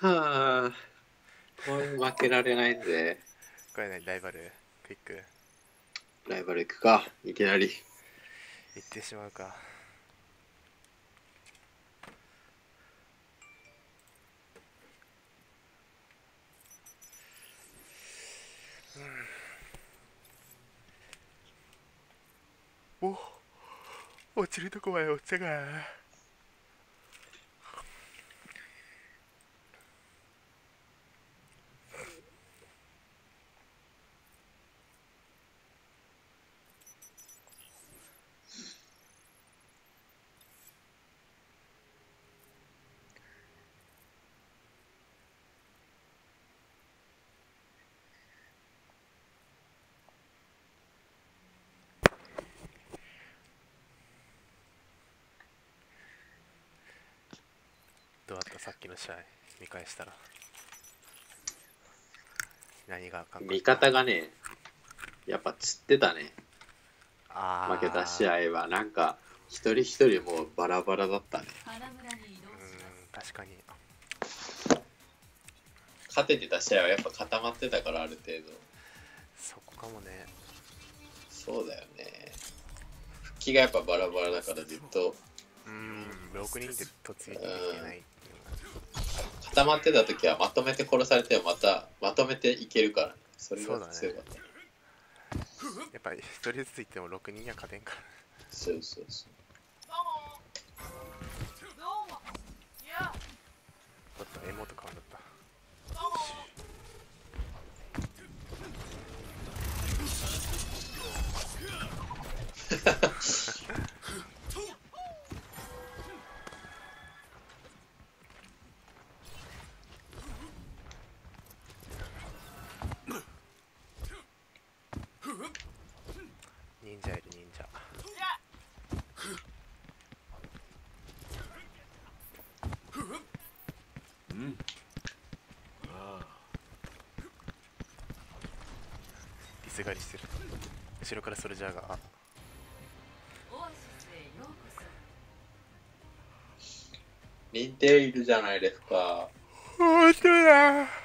はあ。これ負けられないんで。これねライバルクイック。ライバル行くかいきなり。行ってしまうか。うん。お落ちるとこまで落ちたかさっきの試合見返したら。何が感味方がねやっぱ釣ってたね。負けた試合はなんか一人一人もうバラバラだったね。うん確かに。勝ててた試合はやっぱ固まってたからある程度。そこかもね。そうだよね。復帰がやっぱバラバラだからずっと。うん6人で突撃できてない固まってた時はまとめて殺されてもまたまとめていけるからね。それがそうだね。強かった。やっぱり一人ずつ行っても6人には勝てんから。そうそうそう。ちょっとエモート変わった 忍者いる忍者リス狩りしてる後ろからソルジャーが。あオアシスへようこそ認定いるじゃないですか。本当だ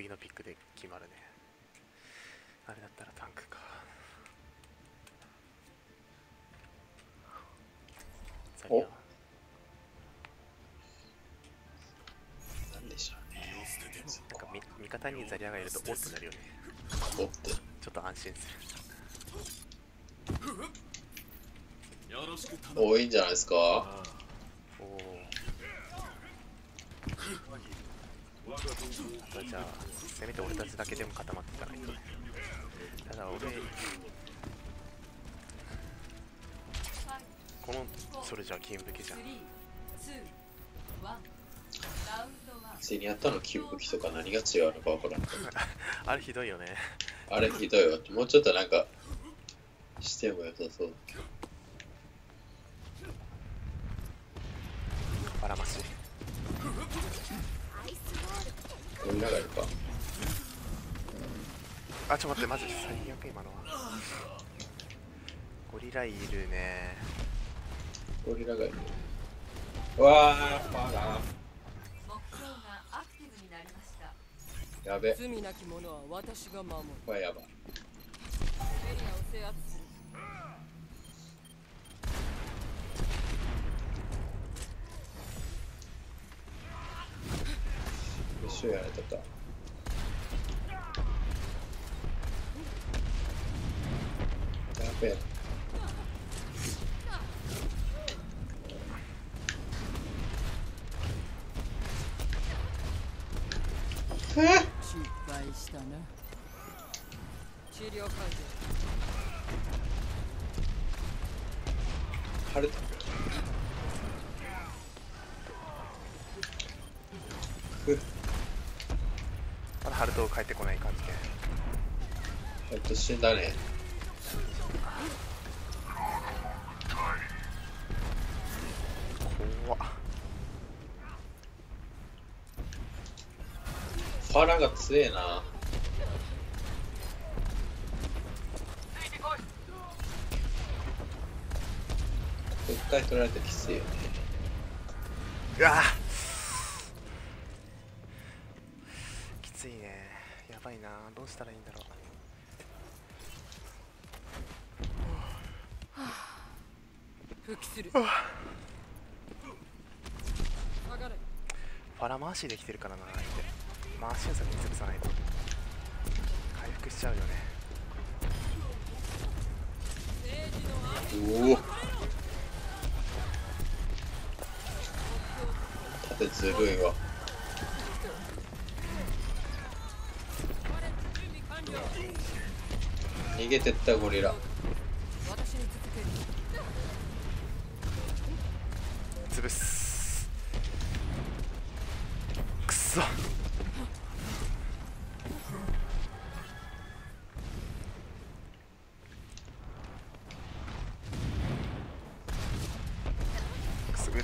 次のピックで決まるね。あれだったらタンクか。ザリアなんでしょうね。なんかみ味方にザリアがいるとおってなるよね。おってちょっと安心する。よろしく頼む多いんじゃないですか？おおじゃあせめて俺たちだけでも固まってたらいいねただ俺このそれじゃあ金武器じゃん。3 2 1ラウンド1普通にやったの金武器とか何が違うのかわからん あれひどいよね。あれひどいわ。もうちょっとなんかしても良さそうあらましいゴリラがいるかあちょっと待ってマジ最悪今のはゴリラいるね。ゴリラがいる。うわーパラやべ。罪なき者は私が守る。これやばいエリアを制圧する一緒やられたかやべえ失敗したな治療完了晴れたまだハルト帰ってこない感じでえっと死んだね。怖っ。ファラが強えな。一回取られてきついよね。うわ。きついねやばいなどうしたらいいんだろ復帰する下がれうファラ回しできてるからな相手。回しを先に潰さないと。回復しちゃうよね。おお。縦ずるいわ。逃げてったゴリラ。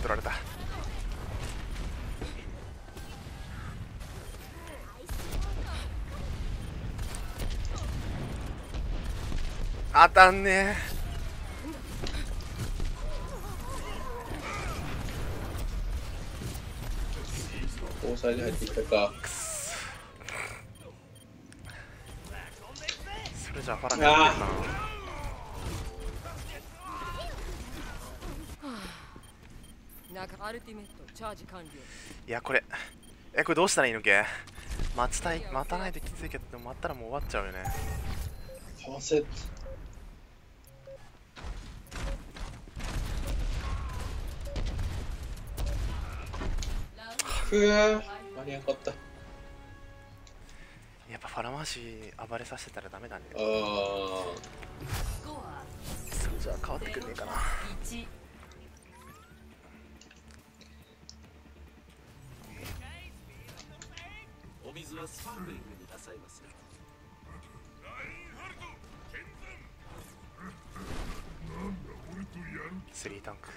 取られた。当たんね交際に入ってきたか。そ。れじゃあファラ見てるな中アルティメットチャージ完了いやこれ。えこれどうしたらいいの？け待ちたい。待たないときついけど待ったらもう終わっちゃうよね。かわせくぅ間に合かった。やっぱファラマーシ暴れさせてたらダメだね。あスコアそれじゃあ変わってくんねえかなはスパークリングになさいますよ。スリータンク。ー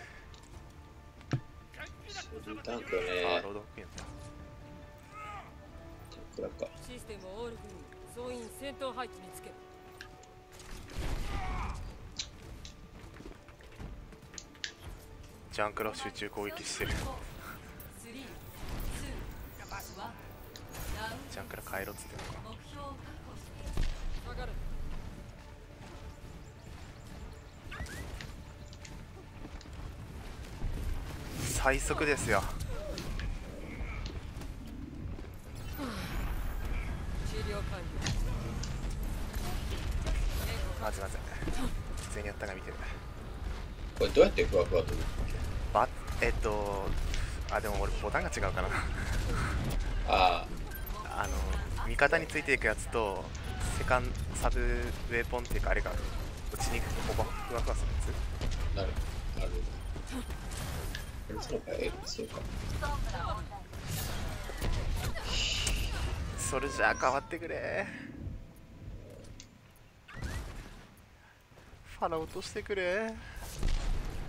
スリータンクね。あーロードクイーンだタンクだかシステムオールグルー総員戦闘配置につけジャンクロ集中攻撃してるンジャンクラ帰ろうっつってんのか。最速ですよ。まずまず。全員やったが見てる。これどうやってふわふわとバえっとあでも俺ボタンが違うかな。あああの味方についていくやつとセカンサブウェポンっていうかあれが落ちに行くとここふわふわするやあなるなるほど。その場合えそうかそれじゃあ変わってくれファラ落としてくれ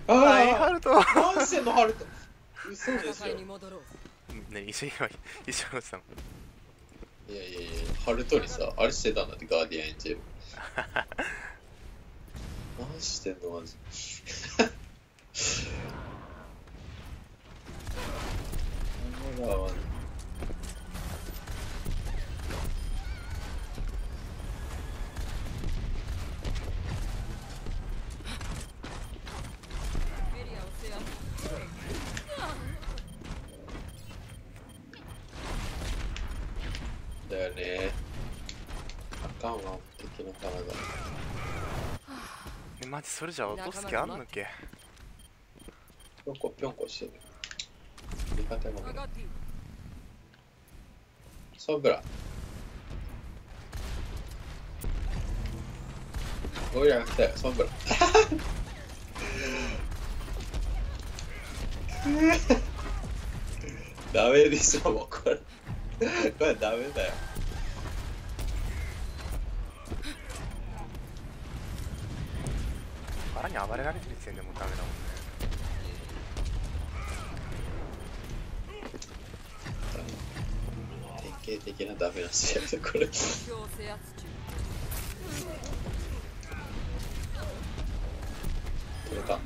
あラインあハルト何してんのハルト嘘でし戦いにょね一緒に今一緒に落ちたのいやいやいやハルトにさあれしてたんだってガーディアンエンジェル。何してんのマジ。ほらマジあかんわ敵の体えマジそれじゃあ落とす気あんのっけ？ぴょんこぴょんこしてる。味方もソンブラ。ゴリラが来たよソンブラ。ダメでしょもうこれ。これダメだよバラに暴れられてる時点でもうダメだもんね典型的なダメな試合だこれこれか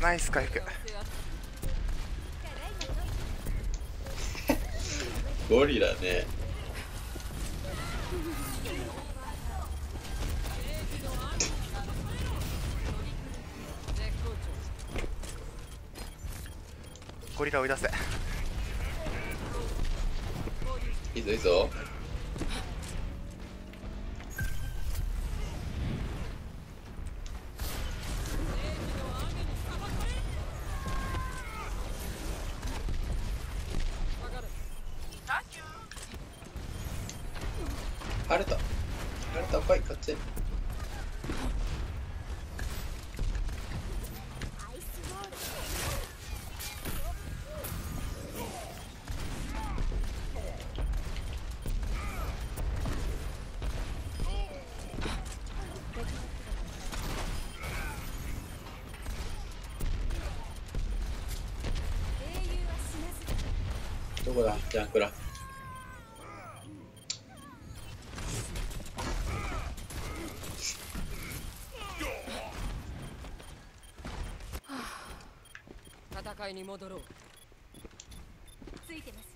ナイス回復ゴリラねゴリラ追い出せ。いいぞいいぞ。晴れた晴れた来いこっちどこだジャンクラ戦いに戻ろうついてます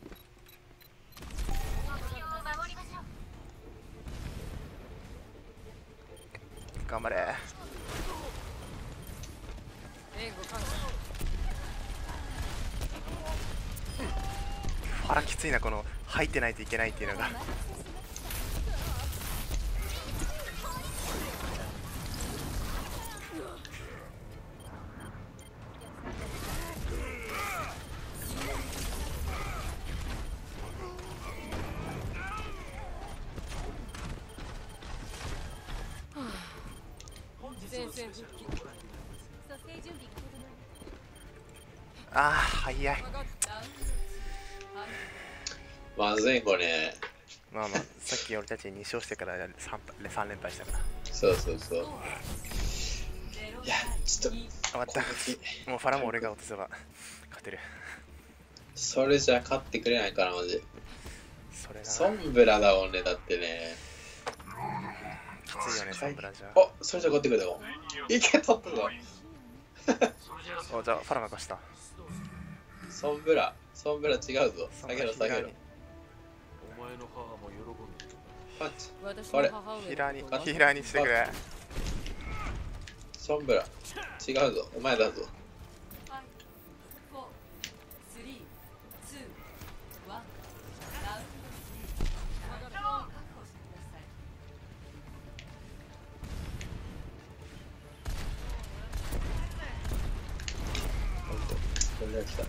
頑張れ援護感謝腹きついなこの入ってないといけないっていうのが。ち2勝してから 3, 3連敗したからそうそうそう。いやちょっと。あ待った。もうファラも俺が落とせば勝てる。それじゃ勝ってくれないからマジ。それが。ソンブラだもんねだってね。きついよねサンブラじゃ。おそれじゃ勝ってくれたかも。いけ取ったぞ。おじゃあファラ任した。ソンブラ。ソンブラ違うぞ。下げろ下げろ。お前の母も喜んでいるパンチ私あれ？ヒーラーにヒーラーにしてくれ。ソンブラ。違うぞ。お前だぞ。フォースリーツーワンラウンドスリー確保してくださいほんとこれが来た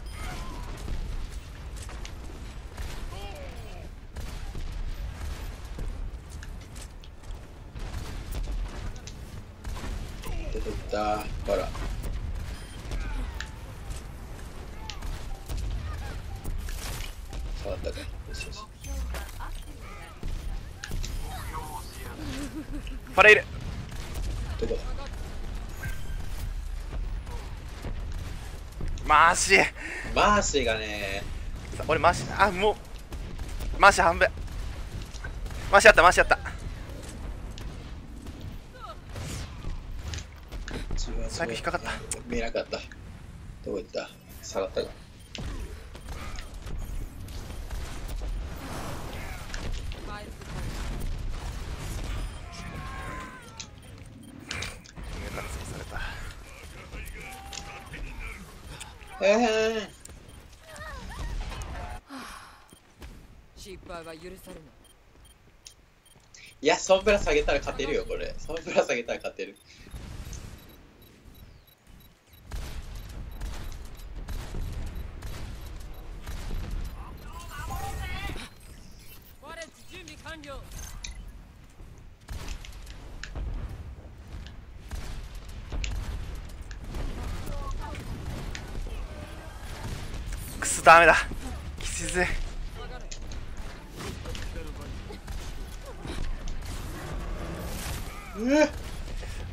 出てったほら触ったかよしよしファラいるどこだマーシー。マーシーがね。さ俺マーシー。あもう。マーシー半分。マーシーあったマーシーあった。最後引っかかった。見えなかった。どこ行った？下がったか失敗は許されないいやソンブラ下げたら勝てるよこれ。ソンブラ下げたら勝てる。ワレッジ準備完了。くそダメだ。きつい。ぜえ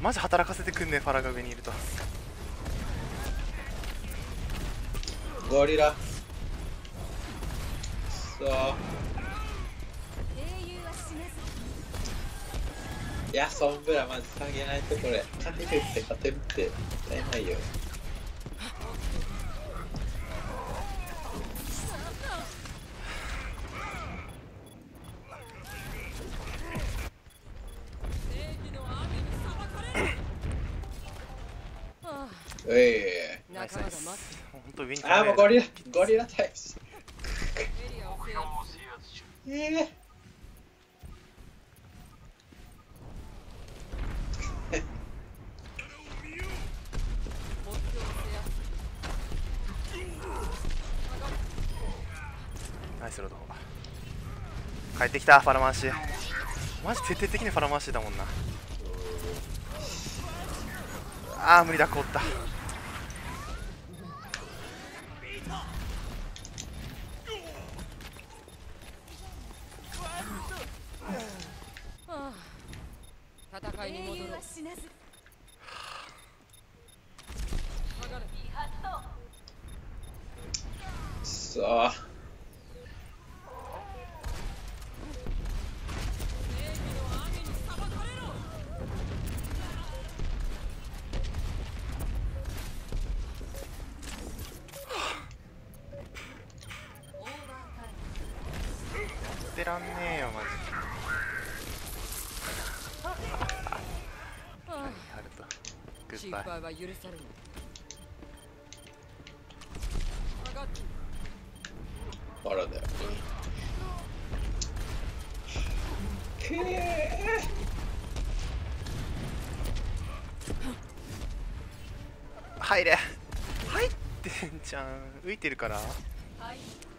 マジ働かせてくんねファラが上にいると。ゴリラ。そ英雄は死なずいやソンブラマジ下げないとこれ。勝てるって勝てるって絶対ないよ。ういあ仲間が待って本当上にあーもうゴリラゴリラ対しエリアを制圧ええ目標を制圧ナイスロード。帰ってきたファラ回しマジ徹底的にファラ回しだもんな。あー無理だ凍った。ああ戦いに戻ろう英雄は死なずバラだよ。ねくえ入れ。入ってんじゃん。浮いてるから。はい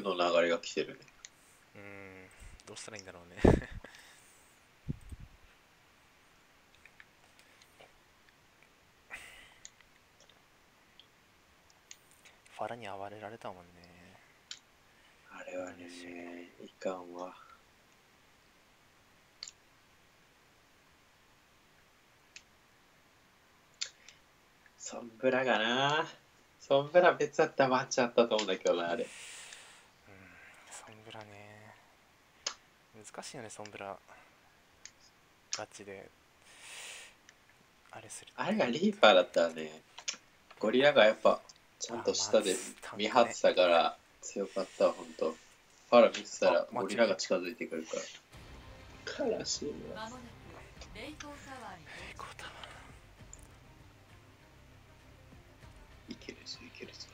負の流れが来てるね。うーん。どうしたらいいんだろうね。ファラに暴れられたもんね。あれはねい。かんわ。ソンブラがな。ソンブラ別だったらワンチあったと思うんだけどなあれうんソンブラね難しいよねソンブラ。ガチで。あれするあれがリーパーだったらねゴリラがやっぱちゃんと下で見張ってたから強かったわほんとファラ見てたらあゴリラが近づいてくるから。悲しいわまもなけるぞいけるぞ。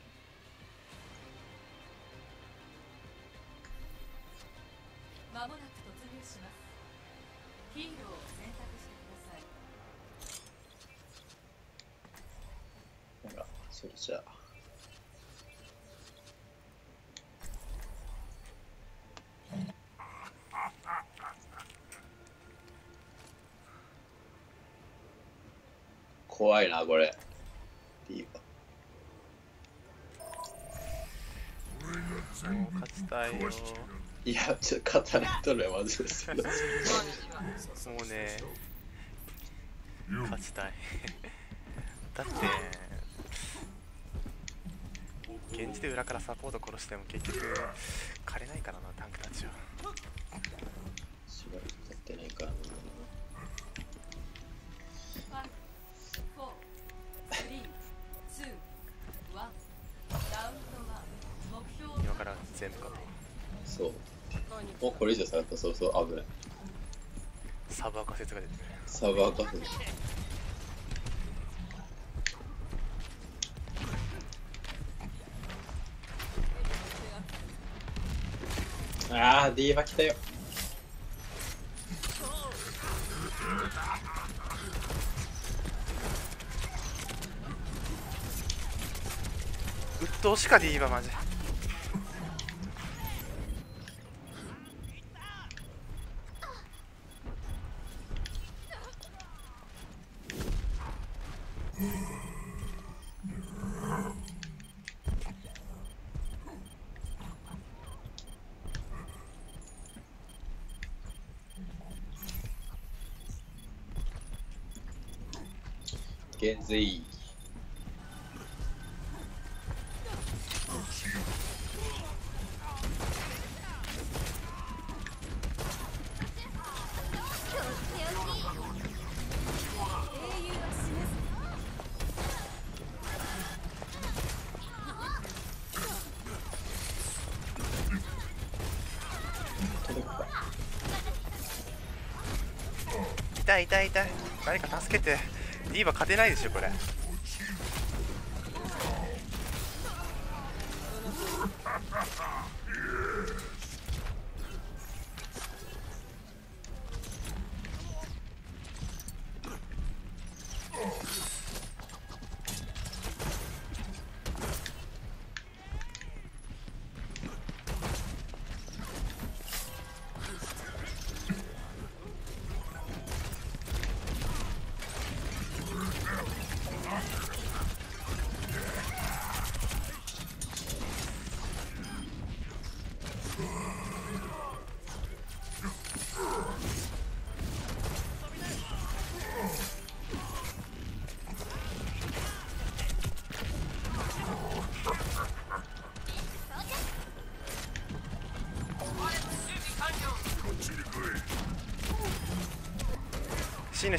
まもなく突入しますヒーローを選択してくださいほらそれじゃあ怖いなこれリーパーもう勝ちたいよいやちょっと勝たないとねまずですけどもうね。勝ちたい。だって現地で裏からサポート殺しても結局枯れないからなタンクたちはこれ以上下がったらそうそう危ないサブアカ説が出てるサーバーカフェ。あ、ディーバ来たよ。鬱陶しかディーバマジ痛い痛い痛い。誰か助けて。ディーバ勝てないでしょこれ。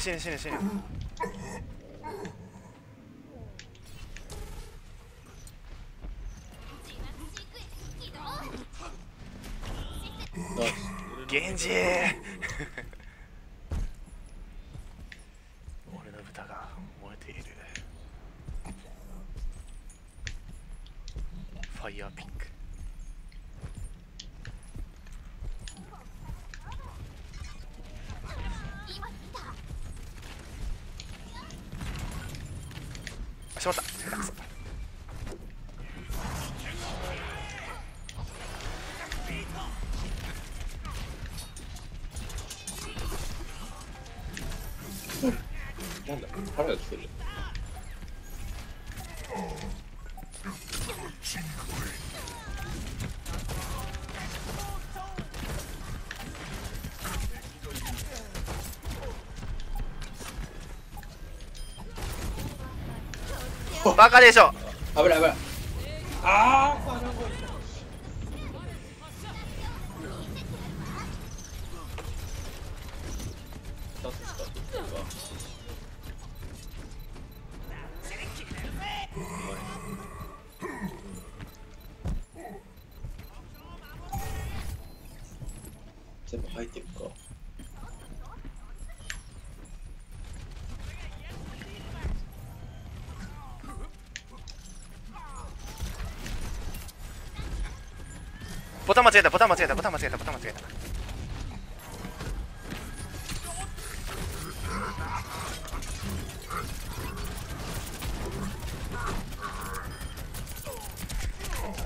死ぬ死ぬバカでしょ危ない危ない。ボタン間違えたボタン間違えたボタン間違えたボタン間違えた。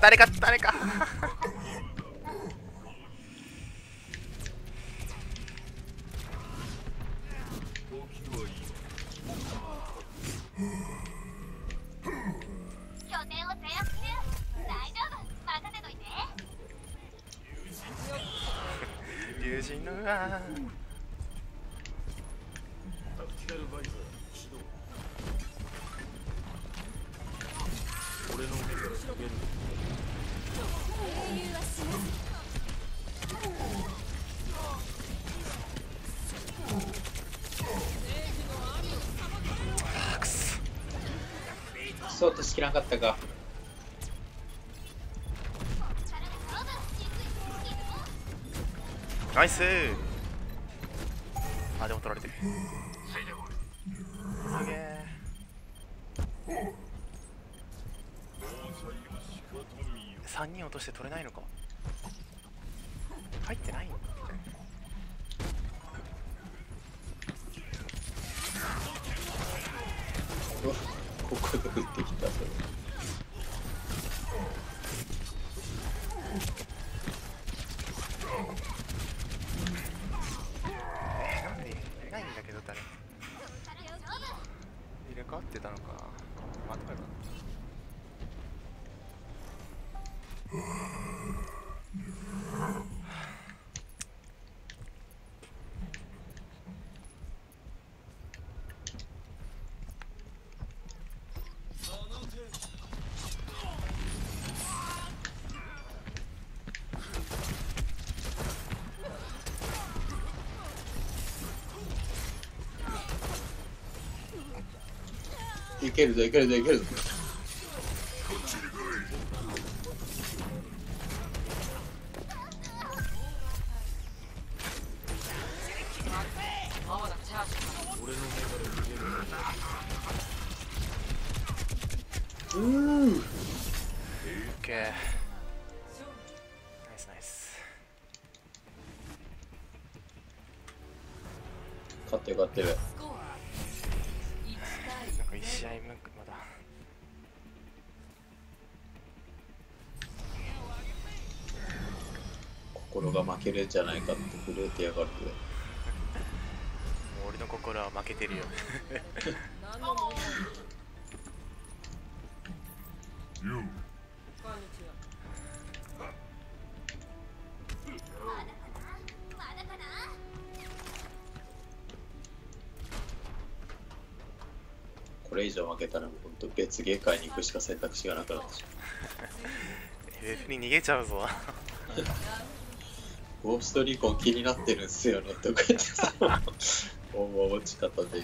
誰か誰か。きらんかったか。ナイス。あでも取られてる。すげえ。3人落として取れないのか。入ってないいけるぞいけるぞいけるぞ。けるんじゃないかって震えてやがるもう俺の心は負けてるよ。これ以上負けたらもうほんと別芸会に行くしか選択肢がなくなってしま FF に逃げちゃうぞうゴーストリコン気になってるんすよね とか言ってさもうもう落ち方で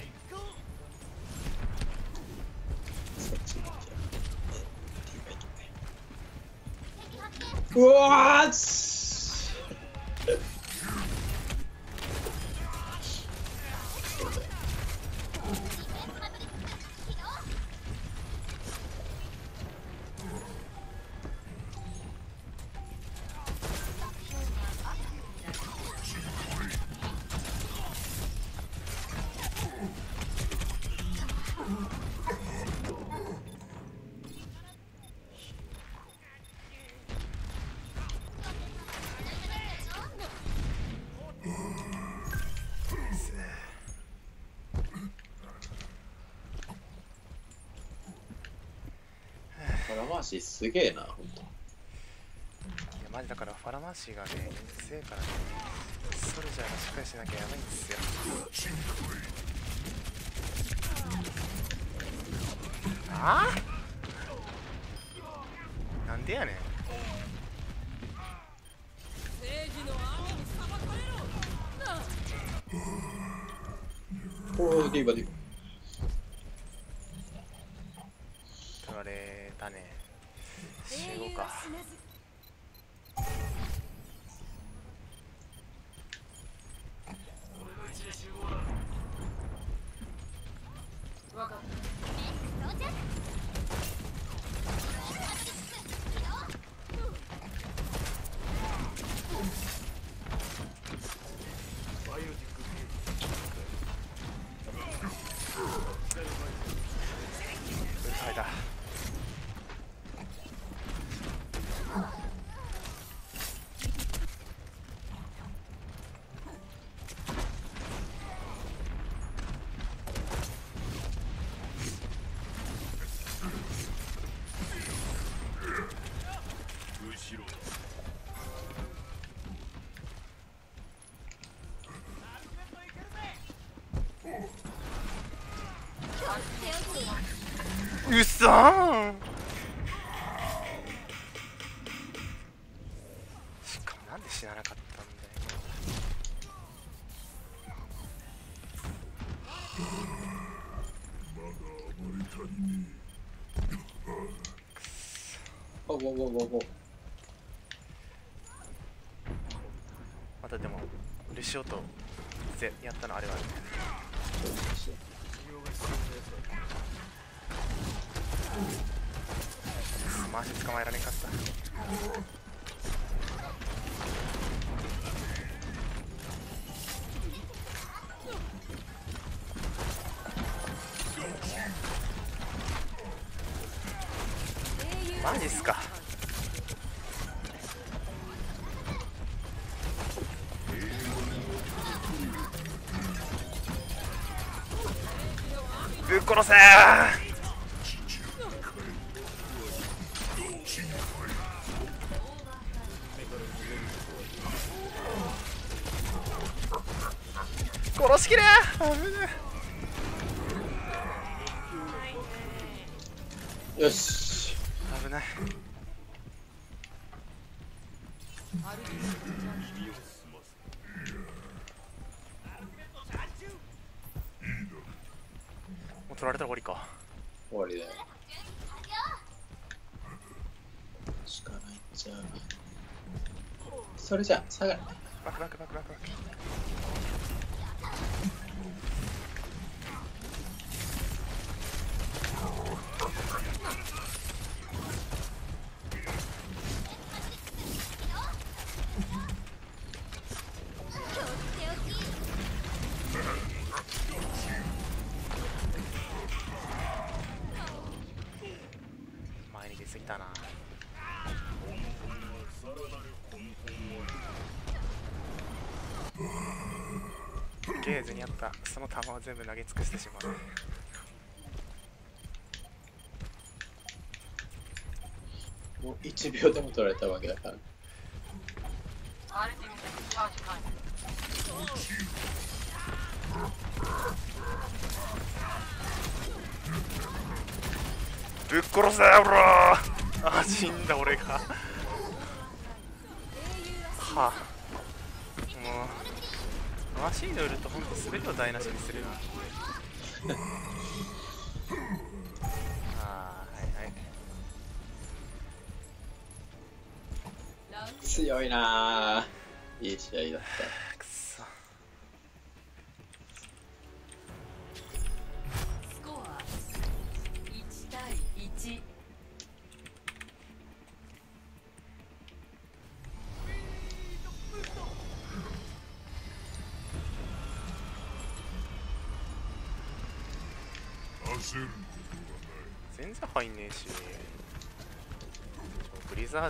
腹回しすげえなほんと。いやマジだからファラマーシーがね強いからねソルジャーがしっかりしなきゃやばいんですよ。ああなんでやねん。おーディーバディ。ー取ゴーゴーゴーまたでもルシオとてやったのあれはあるねマジ捕まえられんかった。ぶ下がる。バックバックバックバックバック前に出過ぎたな。ゲーズにあった。その球を全部投げ尽くしてしまう。もう1秒でも取られたわけだから。ぶっ殺せよろあ死んだ俺が。はあマシード売ると本当全てを台無しにするな。あーはいはい。強いなー。いい試合だった。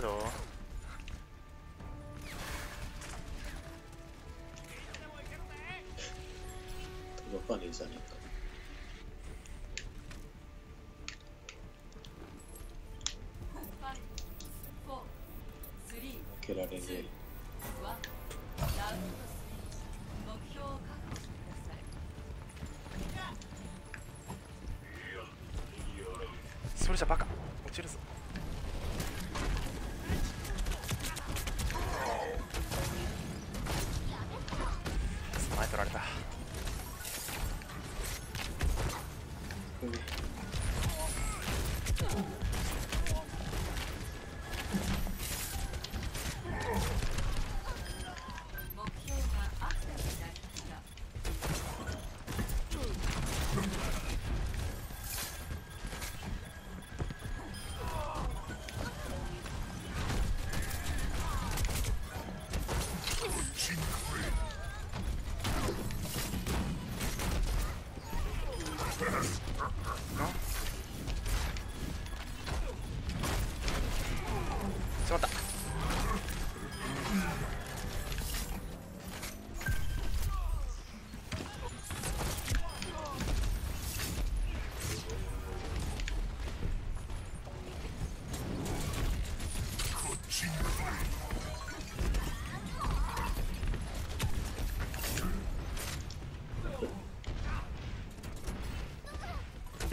ブリ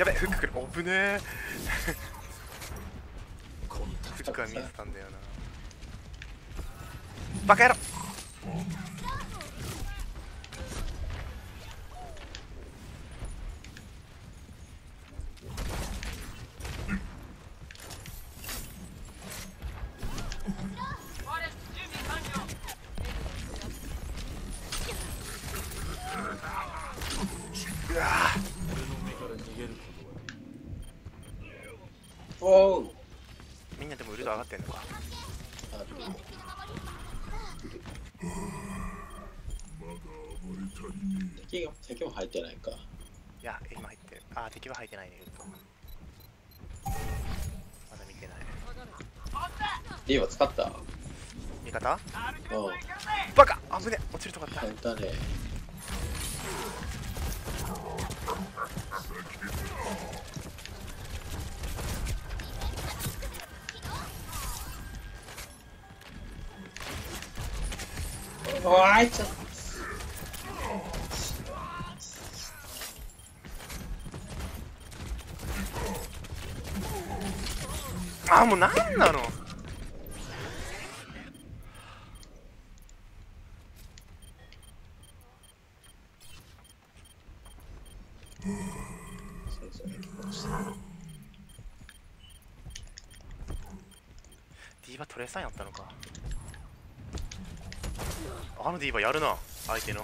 やべフック来る。危ねえ。フックは見えてたんだよなだ3やったのか。アムディーはやるな相手の。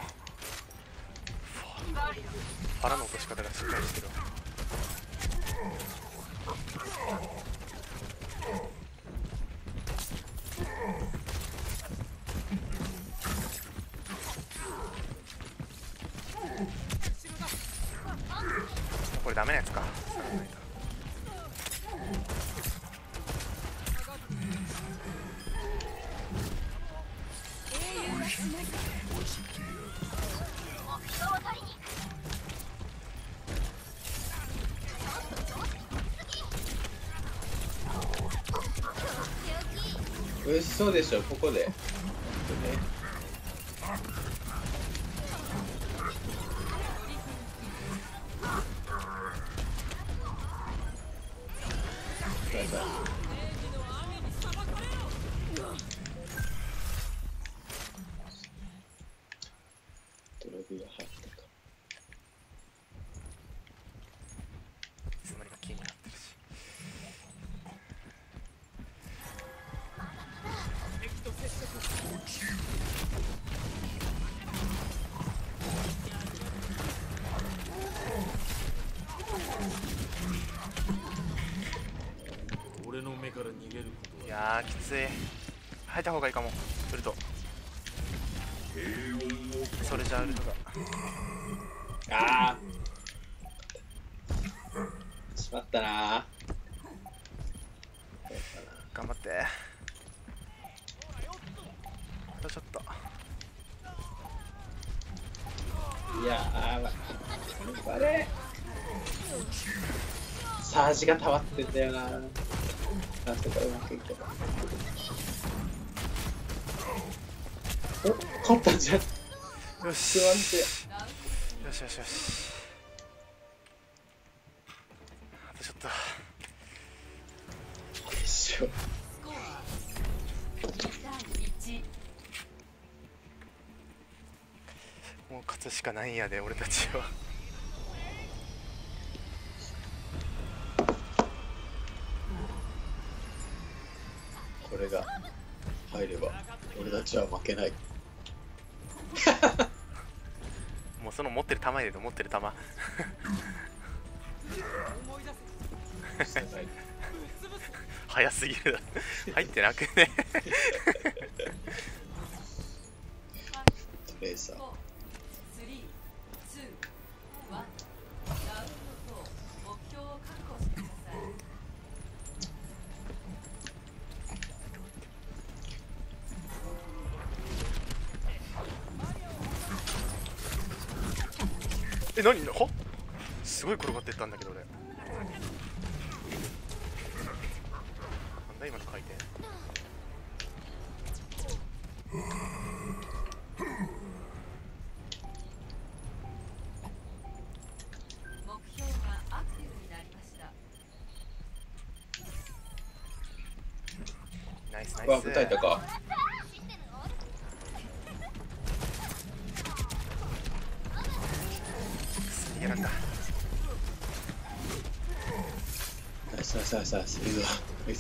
腹の落とし方がしっかりしてる。そうでしょここで。た方がいいかも。ウルトそれじゃあウルトが。ああしまったな。頑張って。あとちょっと。いやーやばいあれ。サージが溜まってんだよな。なんとかうまくいけばお勝ったんじゃん。よし。よしよしよし。あとちょっと。決勝スコア第1もう勝つしかないんやで俺たちは。これが入れば俺たちは負けないその持ってる弾入れる持ってる弾早すぎるだ入ってなくね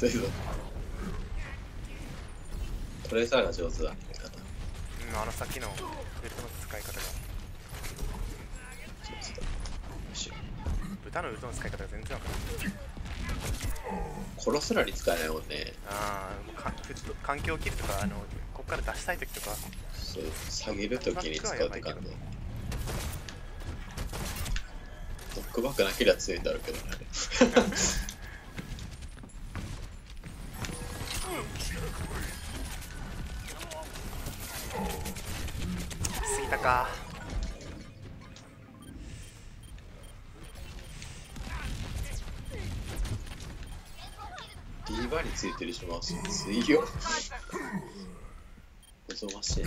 いいぞトレーサーが上手だ味方うんあのさっきのベルトの使い方が。豚のウルトの使い方が全然わからない。殺すのに使えないもんね。ああか環境を切るとかあのこっから出したい時とか。そう下げるときに使うとかねドックバックなけりゃ強いんだろうけどねついてるします強いおぞましい。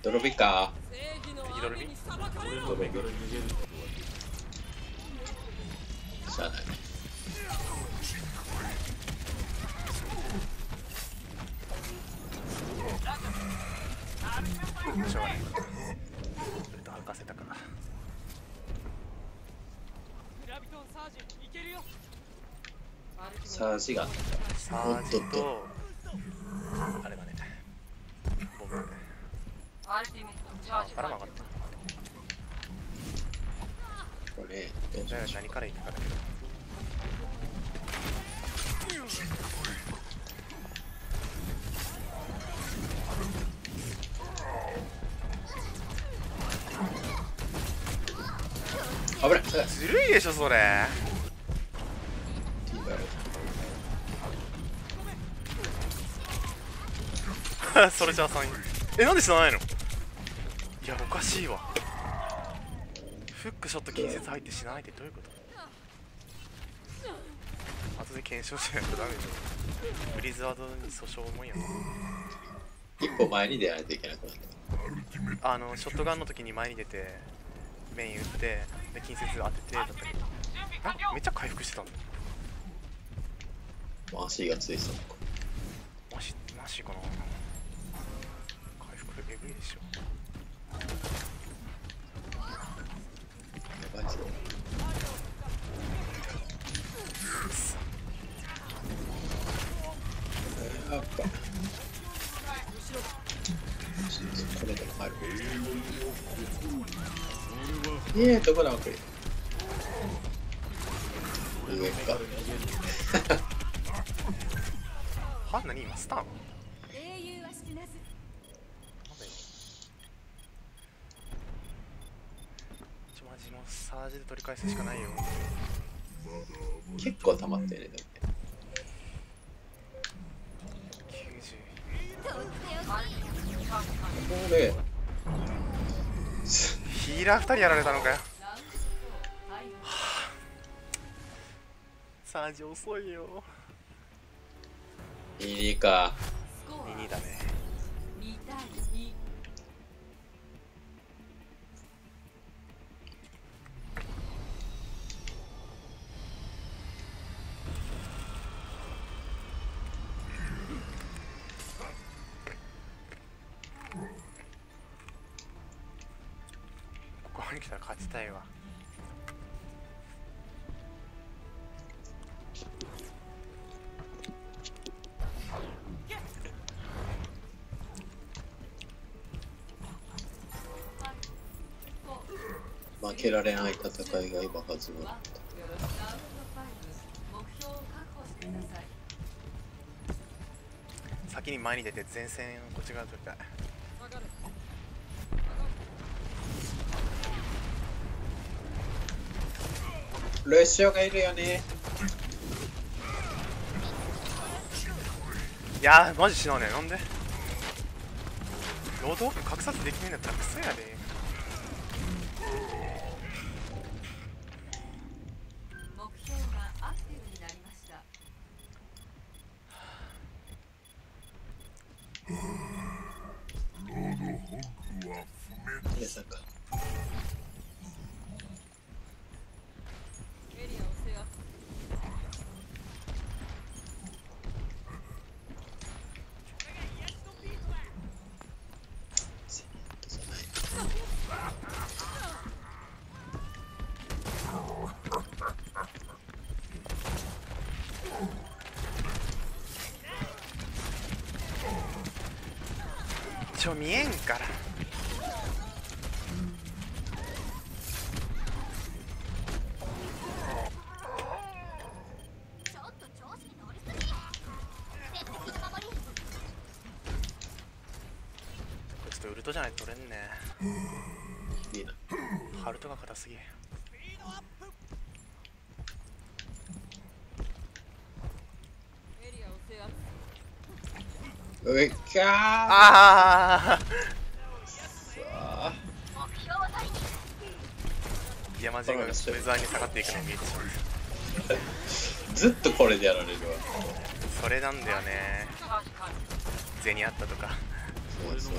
ドロビか正義の敵ドルビしゃあないしょう。がないウルト吐かせたから村人サージいけるよサージがサージとーそれじゃあ3位えなんで死なないの？いやおかしいわ。フックショット近接入って死なないってどういうこと？後で検証しないとダメでしょ。ブリザードに訴訟重いやん一歩前に出ないといけなくなっあのショットガンの時に前に出てメイン打ってで近接当ててだったけどなんかめっちゃ回復してたんだ。足がついてたのか。マジマジかないでしょ。やばいぞやっぱこれでも入る。ええどこだわけで取り返すしかないよ。結構溜まってるねでもね。90これヒー。ラー2人やられたのかよサージ遅いよ。いいか。スコア2だね負けられない戦いが今始まる。ラウンド5目標を確保してください先に前に出て前線こっち側取りたい下がいるよね。いやーマジ死なねなんで？ロードオフ格殺できねえんだったらクソやで目標がアクティブになりました皆さんかハルトが硬すぎエリアを制圧うっかーああ山人がウェザーに下がっていくのを見えてしまうあずっとこれでやられるわ。それなんだよね銭あったとかそうそう。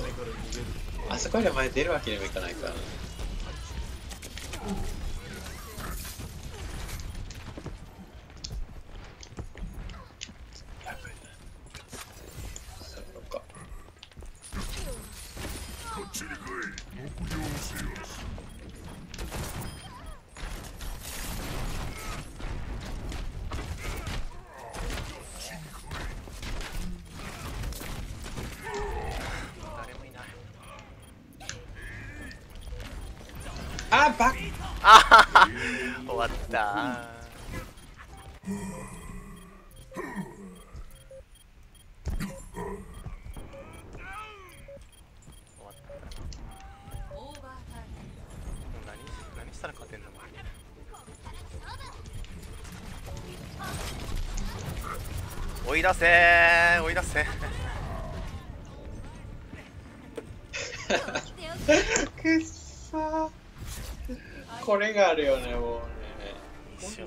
あそこで前出るわけにもいかないから出せー追い出せ くっそこれがあるよねもうね。2勝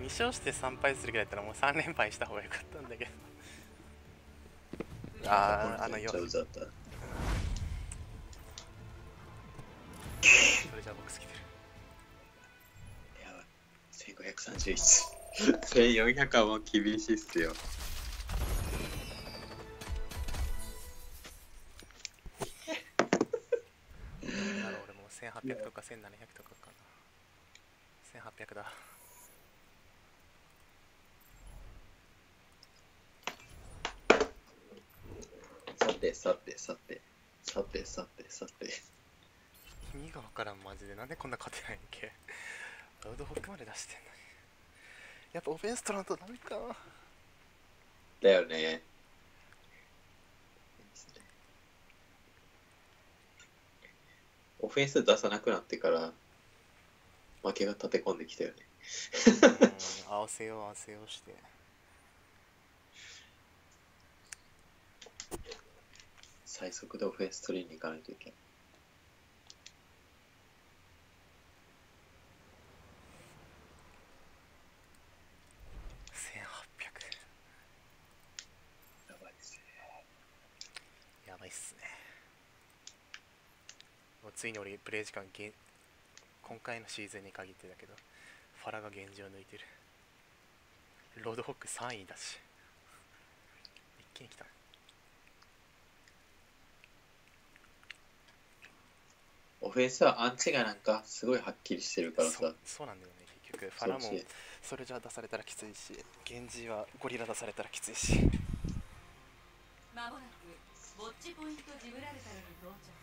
2勝して3敗するぐらいだったらもう3連敗した方がよかったんだけど。あああの4 1531。1400はもう厳しいっすよ。なら俺も1800とか1700とかかな1800ださて、さて、さて。さて、さて、さて。意味がわからんマジでなんでこんな勝てないんけロードホックまで出してんのにやっぱオフェンス取らんとダメかだよね。オフェンス出さなくなってから負けが立て込んできたよね。うん合わせよう合わせようして最速でオフェンス取りに行かないといけない。1800やばいですね。やばいっすねもうついに俺プレイ時間げ今回のシーズンに限ってだけどファラが現状抜いてる。ロードホック3位だし。一気に来た。オフェンスはアンチがなんかすごいはっきりしてるからさ。そう。そうなんだよね結局。ファラもそれじゃ出されたらきついし源氏はゴリラ出されたらきついし。まもなくウォッチポイントジブラルタルに到着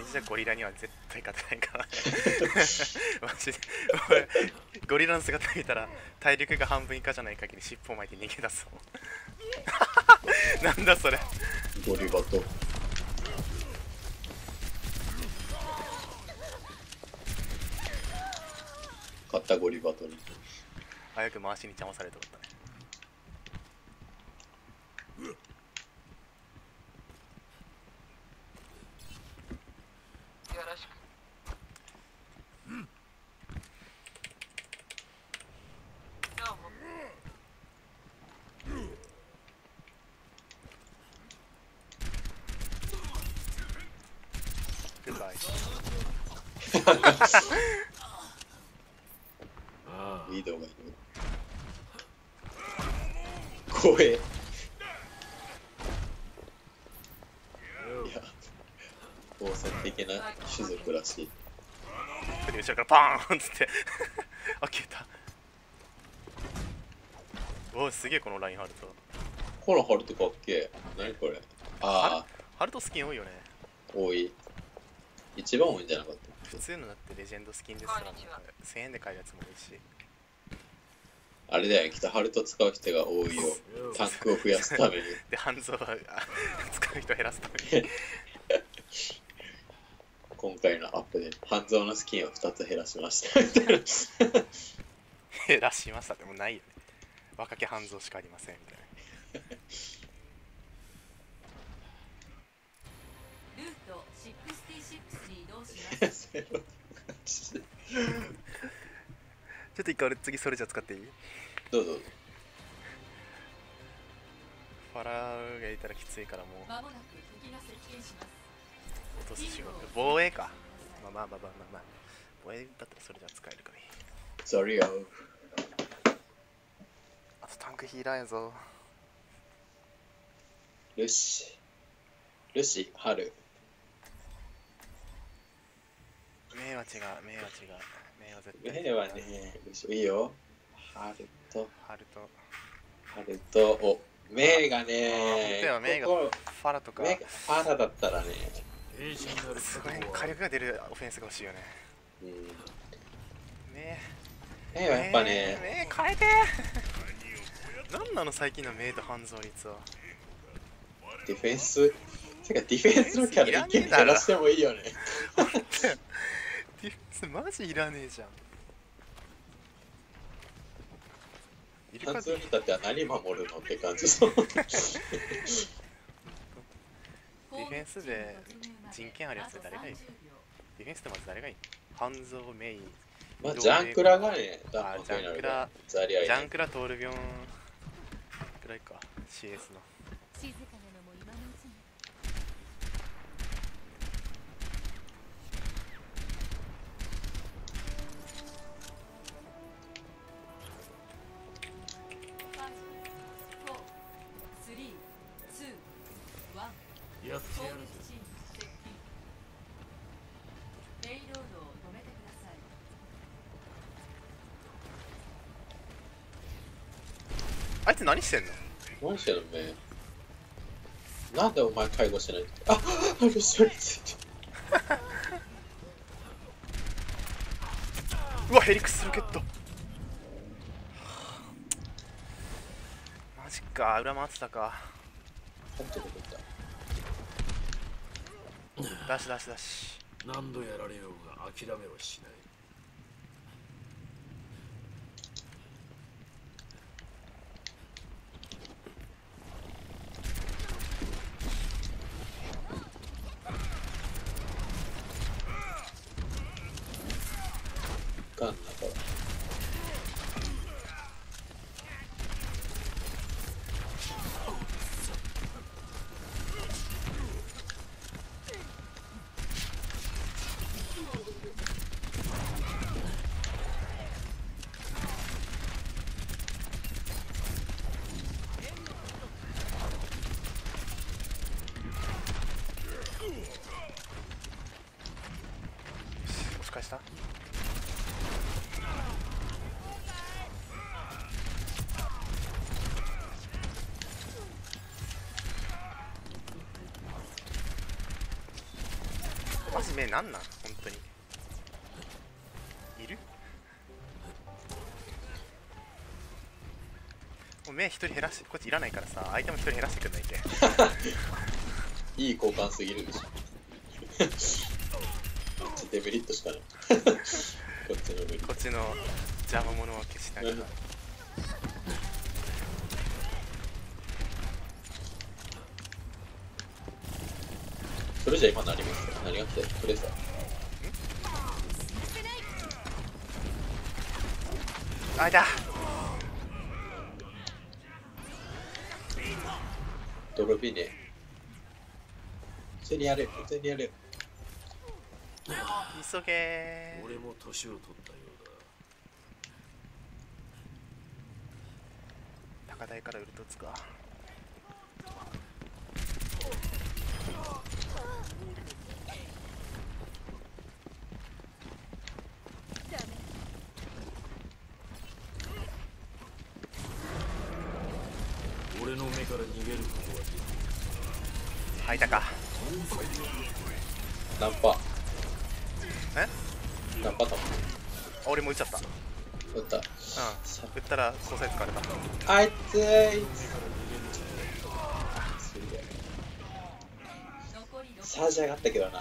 源氏じゃゴリラには絶対勝てないから マジで俺ゴリラの姿見たら体力が半分以下じゃない限り尻尾を巻いて逃げ出そう なんだそれた。ゴリバト。勝ったゴリバトに。早く回しに邪魔されたかったねよろしくどうもグッバイああいい動画いる。怖え。いや、宝石的な種族らしい。で後ろからパーンっつって あ消えたおおすげえこのラインハルトこのハルトかっけえ。何これああ、ハルトスキン多いよね多い。一番多いんじゃなかった？普通のだってレジェンドスキンですから1000円で買えるやつもいいし。あれだよ、きっとハルト使う人が多いよ。タンクを増やすために。で半蔵はあ 使う人減らすために。今回のアップで半蔵のスキンを2つ減らしました。減らしましたってもうないよね。若き半蔵しかありませんみたいなちょっと一回俺次それじゃ使っていい？どうぞ。ファラーがいたらきついからもう落とす仕事防衛かまあまあまあまあまあまあ防衛だったらそれじゃ使えるからいい Sorry よ。あとタンクヒーラーやぞルシ。ルシ、ハル。目は違う目は違う。目は絶対目はね、いいよ。ハルと、ハルト。ハルと、お、目があね本当や目がファラとか。ファラだったらね、すごい火力が出るオフェンスが欲しいよね。うん、目目はやっぱね、目目変えて。なんなの最近の目と半蔵率は。ディフェンス、てかディフェンスのキャラ一気に減らしてもいいよね。ディフェンスマジいらねえじゃん。いるか半数にだっては何守るのって感じそう。ディフェンスで人権あるやつ誰がいい？ディフェンスってまず誰がいい？半蔵メインまあ、ジャンクラがね、ダあジャンクラ。ザリアイジャンクラトールビョンくらいか。CS の。静あいつ何してんの？何してるのねなんでお前介護してない？ああるそれついて。うわヘリクスロケット。マジか裏回ってたか。入ってることだ？ダッシュダッシュダッシ何度やられようが諦めはしないなんなん？本当に。いる？もう目一人減らしてこっちいらないからさ相手も一人減らしてくんないけ いい交換すぎるでしょ。こっちデメリットしかない。こっちのこっちの邪魔者は消しながら。トそれじゃ今何ますか何が来てトレーサーあい。たドロビネ普通にやれ普通にやれ急げ。俺も年を取ったようだ。高台からウルト打つかったら操作疲れた。あいつい残り6サージ上がったけどな。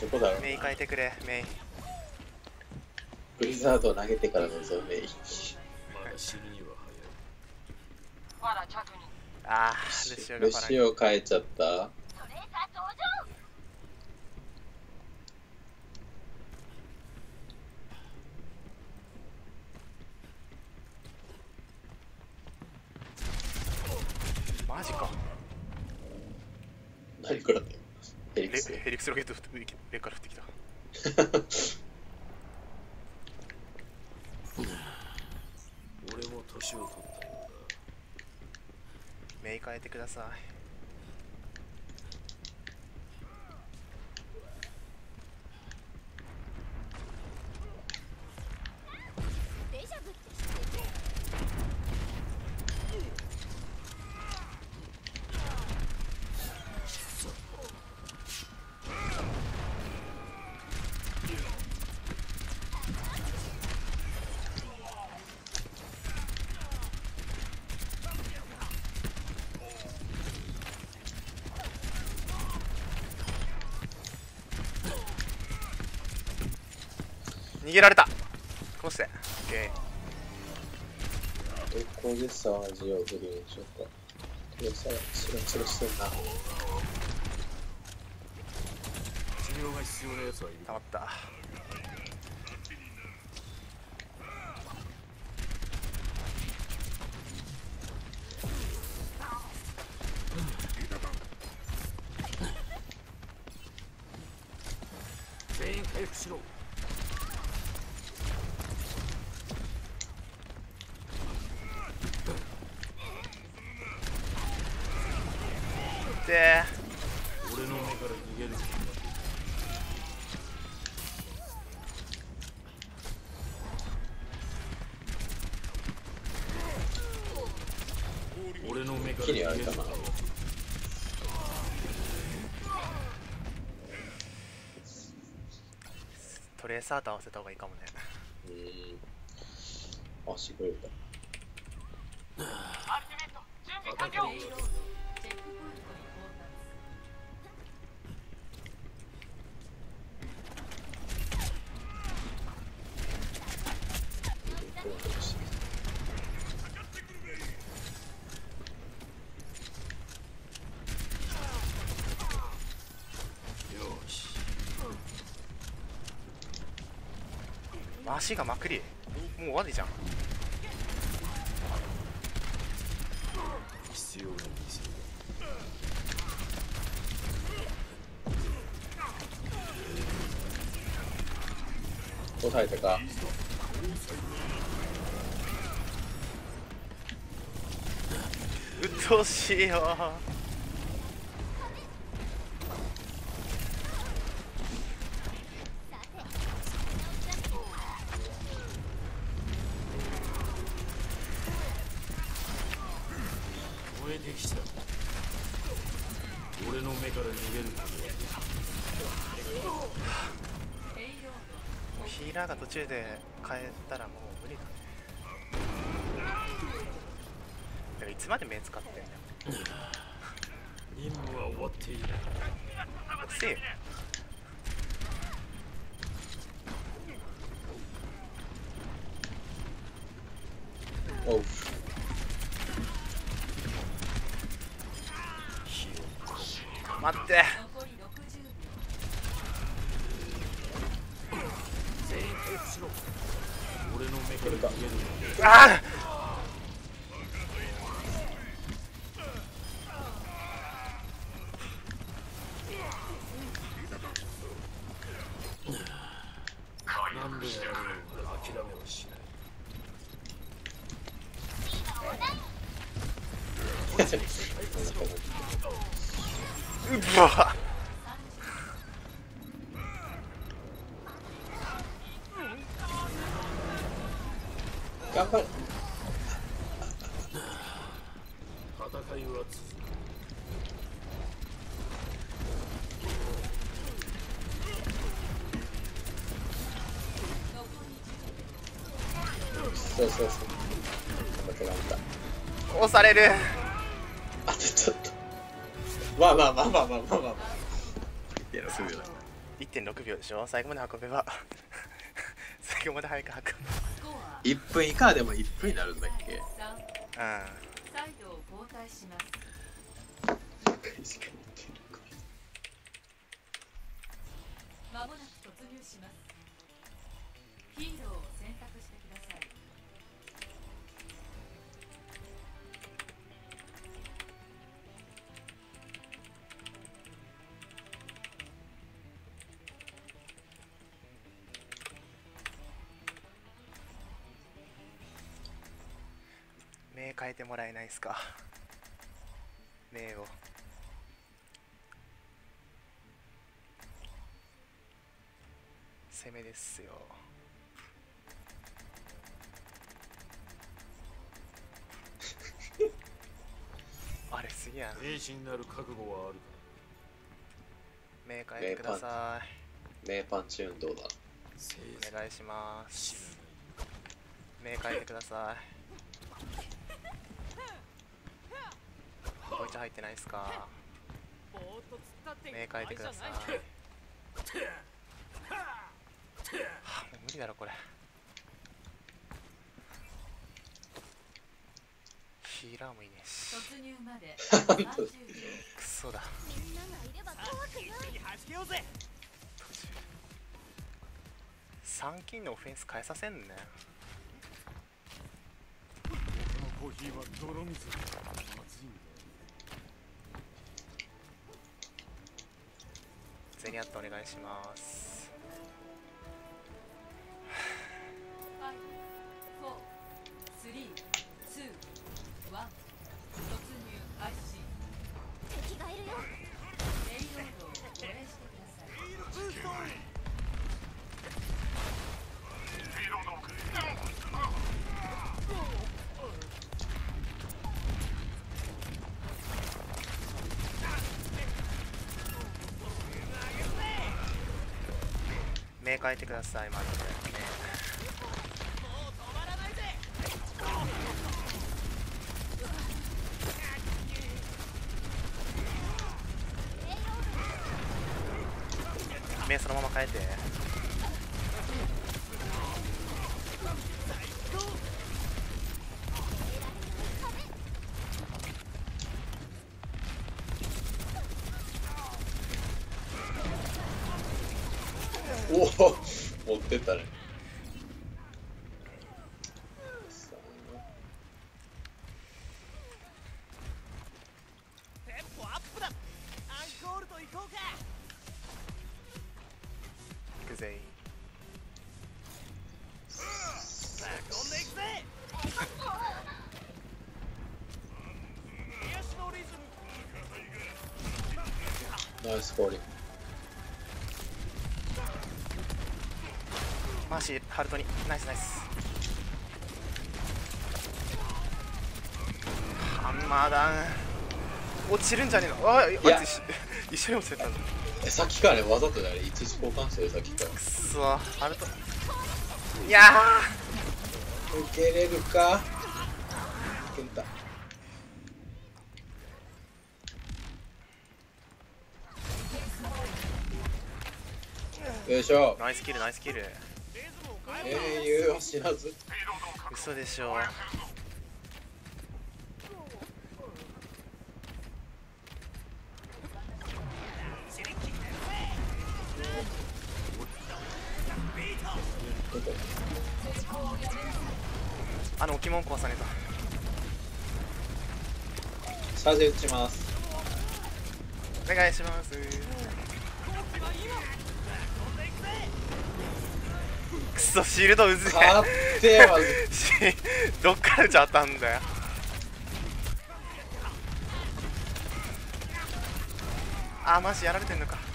どこだろうメイ変えてくれメイ。ブリザードを投げてからのゾメイ。あールシオ。変えちゃったトレーサー登場マジか何これヘリレクスヘリクスロケット上から降ってきた俺も年を取ったようだメイ変えてくださいデジャブって知ってる逃げられた。殺して。オッケえここでサージをグリーンしようか。これさチラチラしてんな。治療が必要な奴はいる。ーたまったサーと合わせた方がいいかもね。うん。あしぐれた。足がまくり。もう終わりじゃん。必要な犠牲答えたか。うっとうしいよ燃えてきた俺の目から逃げることはできるペイロードヒーそうそう。押される。あとちょっと。まあまあまあまあまあまあまあ。1.6秒。秒でしょ最後まで運べば。最後まで早く運ぶ。1分以下でも1分になるんだですか？目を攻めですよ。あれすぎやん兵士になる覚悟はあるか目変えてくださ名パン。チ運動だ？お願いしま死す。なない目変えてくださいちゃ入ってないですか？目変えてください。はあ、もう無理だろこれ。ヒーラーもいねえし。クソだ。3金のオフェンス変えさせんね。コーヒーは泥水。熱いんだくお願いします。目変えてくださいマジで目止まらないぜ目そのまま変えて。ハルトに。ナイスナイス。ハンマーダウン落ちるんじゃねえの？ああ 一緒に落ちてたんだえさっきからねわざとねあれいちいち交換してるさっきから。くそハルト。いや受けれるか？よいしょ。ーナイスキルナイスキル英雄は知らず。嘘でしょ。どこあの置物壊さねチャージ打ちます。お願いしますそシールドうあってえ どっからじゃ当たんだよ。あマジやられてんのか。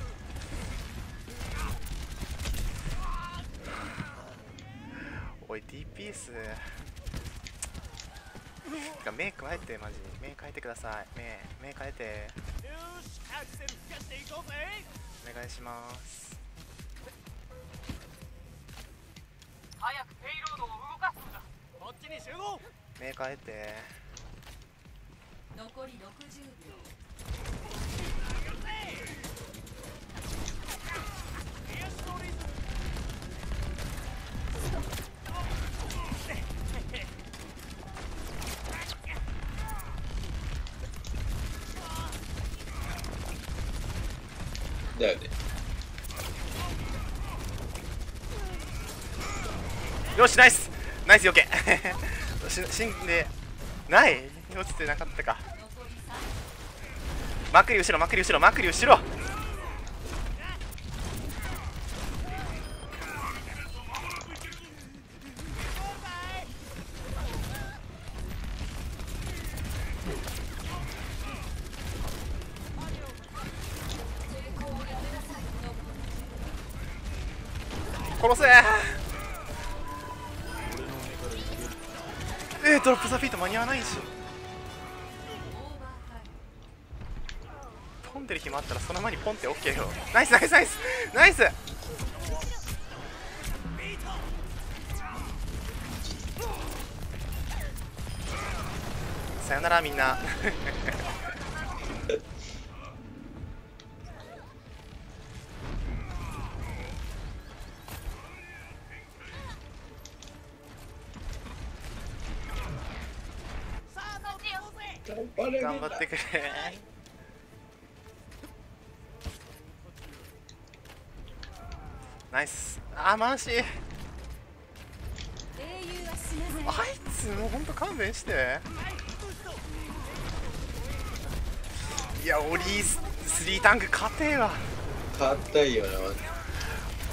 だよね。よしナイス。ナイスよけ。死んでない？落ちてなかったか。まくり後ろまくり後ろまくり後ろ。ポンって OK よ。ナイスナあーマーシー英雄は死なないあいつもうほんと勘弁して。いやオリース3タンク勝てえわ勝ったいよな。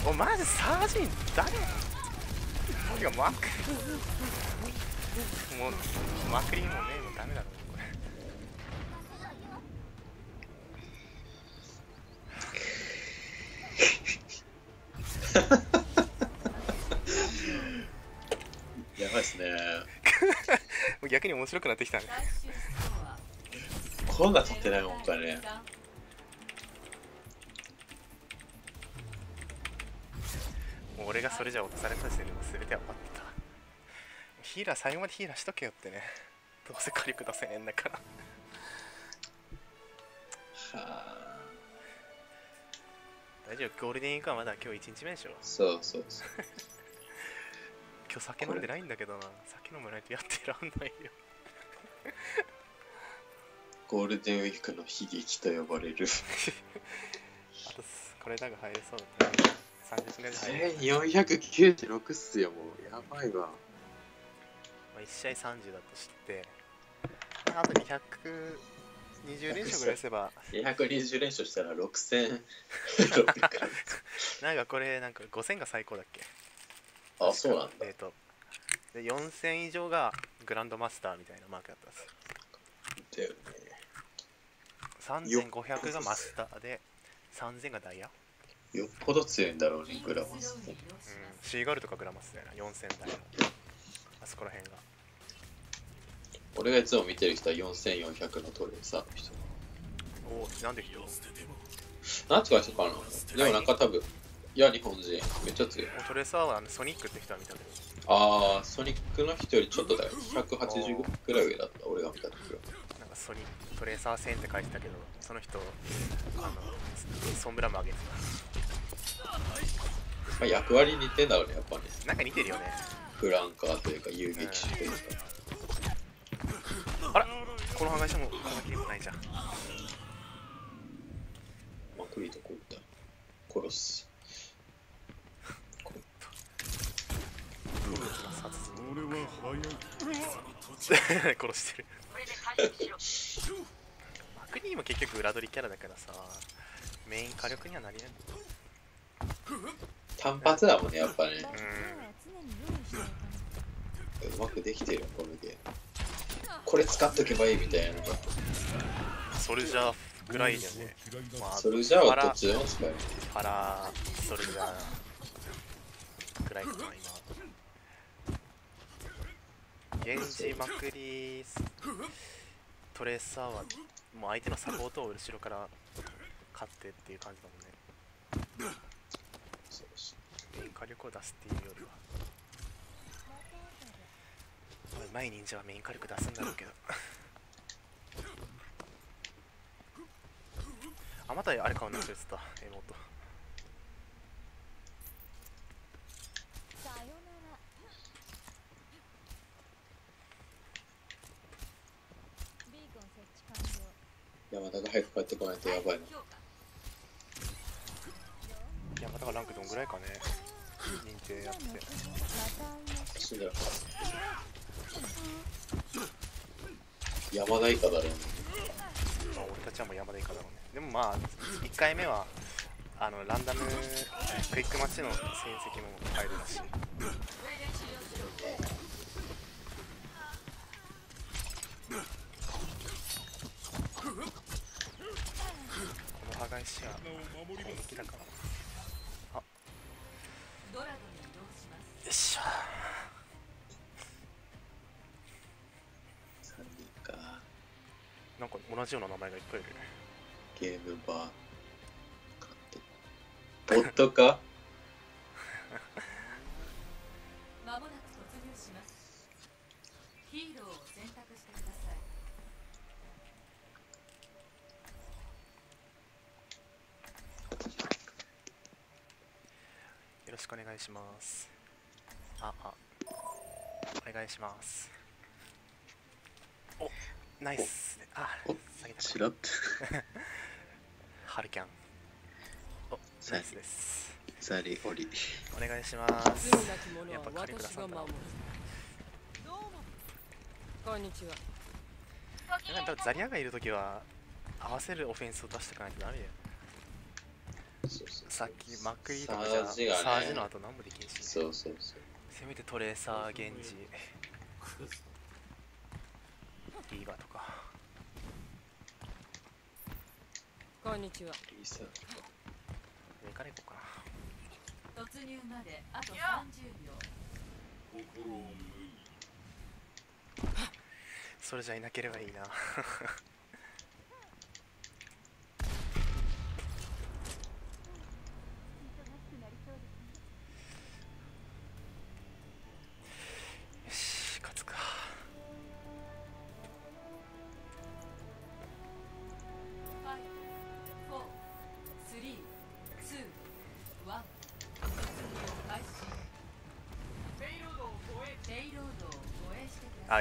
おマジサージン誰？てかマク。もうマクリーもねもうダメだろくなってきたね。立ってないもんかね。もう俺がそれじゃ落とされた時点で全ては終わってた。ヒーラー最後までヒーラーしとけよってね。どうせ火力出せねえんだから。はあ。大丈夫。ゴールデンウィークはまだ今日1日目でしょ。そうそうそう。今日酒飲んでないんだけどな。酒飲まないとやってらんないよ ゴールデンウィークの悲劇と呼ばれる。あとすこれだが入れそうだね30分ぐらいで入れえー、496っすよもう。やばいわ。まあ、1試合30だとして。あと220連勝ぐらいすれば。220連勝したら6600 なんかこれなんか5000が最高だっけ？あそうなんだ。えっ、とで4000以上がグランドマスターみたいなマークだったんですよ。だよね3500がマスターで3000がダイヤ、よっぽど強いんだろうねグラマスうん、シーガルとかグラマスだよな4000ダイヤあそこら辺が。俺がいつも見てる人は4400のトレーサーの人。おおなんで人なんていう人かな？でもなんか多分いや日本人。めっちゃ強い。トレーサーはあのソニックって人は見たけどああソニックの人よりちょっとだよ。180くらい上だった。俺が見た時は。なんかソニックトレーサー1000って書いてたけどその人あのソンブラム上げてまあ、役割似てんだろうねやっぱね。たなんか似てるよね。フランカーというか遊撃手というか。あらこの破壊者もこの切りもないじゃん。まあ、クリとこういった殺す殺俺は早い人殺してる。マクニーも結局裏取りキャラだからさメイン火力にはなりない。単発だもんねやっぱね。ううまくできてるこのゲーム。これ使っとけばいいみたいなのそれじゃあぐらいだよね。まあそれじゃあどっちでも使える。パラソルジャー。ぐらいかな今ゲンジまくりトレーサーはもう相手のサポートを後ろから勝ってっていう感じだもんね。メイン火力を出すっていうよりは。うまい忍者はメイン火力出すんだろうけど。あまたあれ買うの忘れてた妹さよならビーコン設置完了山田が早く帰ってこないとやばいな。強化いやまたがランクどんぐらいかね。認定やって。死んだら山田以下だろうね。まあ、俺たちはもう山田以下だろうね。でもまあ1回目はあのランダムえークイックマッチの成績も入るだしこの破壊しは本気だからドラゴンに移動しますよっしゃ。3人か。なんか同じような名前がいっぱいいるゲームバー。ボットか？まもなく突入しますヒーローを選択してくださいよろしくお願いします。ああ。お願いします。おナイスあお下げたチラッと。ハルキャン。おさナイスです。ザリオリ。お願いします。やっぱカリクラ私さんだこんにちは。なんかザリアがいるときは合わせるオフェンスを出していかないとダメだよさっきマックリーとかじゃサージがね。サージの後何もできんしそうそうそう。せめてトレーサーゲンジリーバーとか。こんにちは。リーサー上から行こうかな。突入まであと30秒。それじゃいなければいいな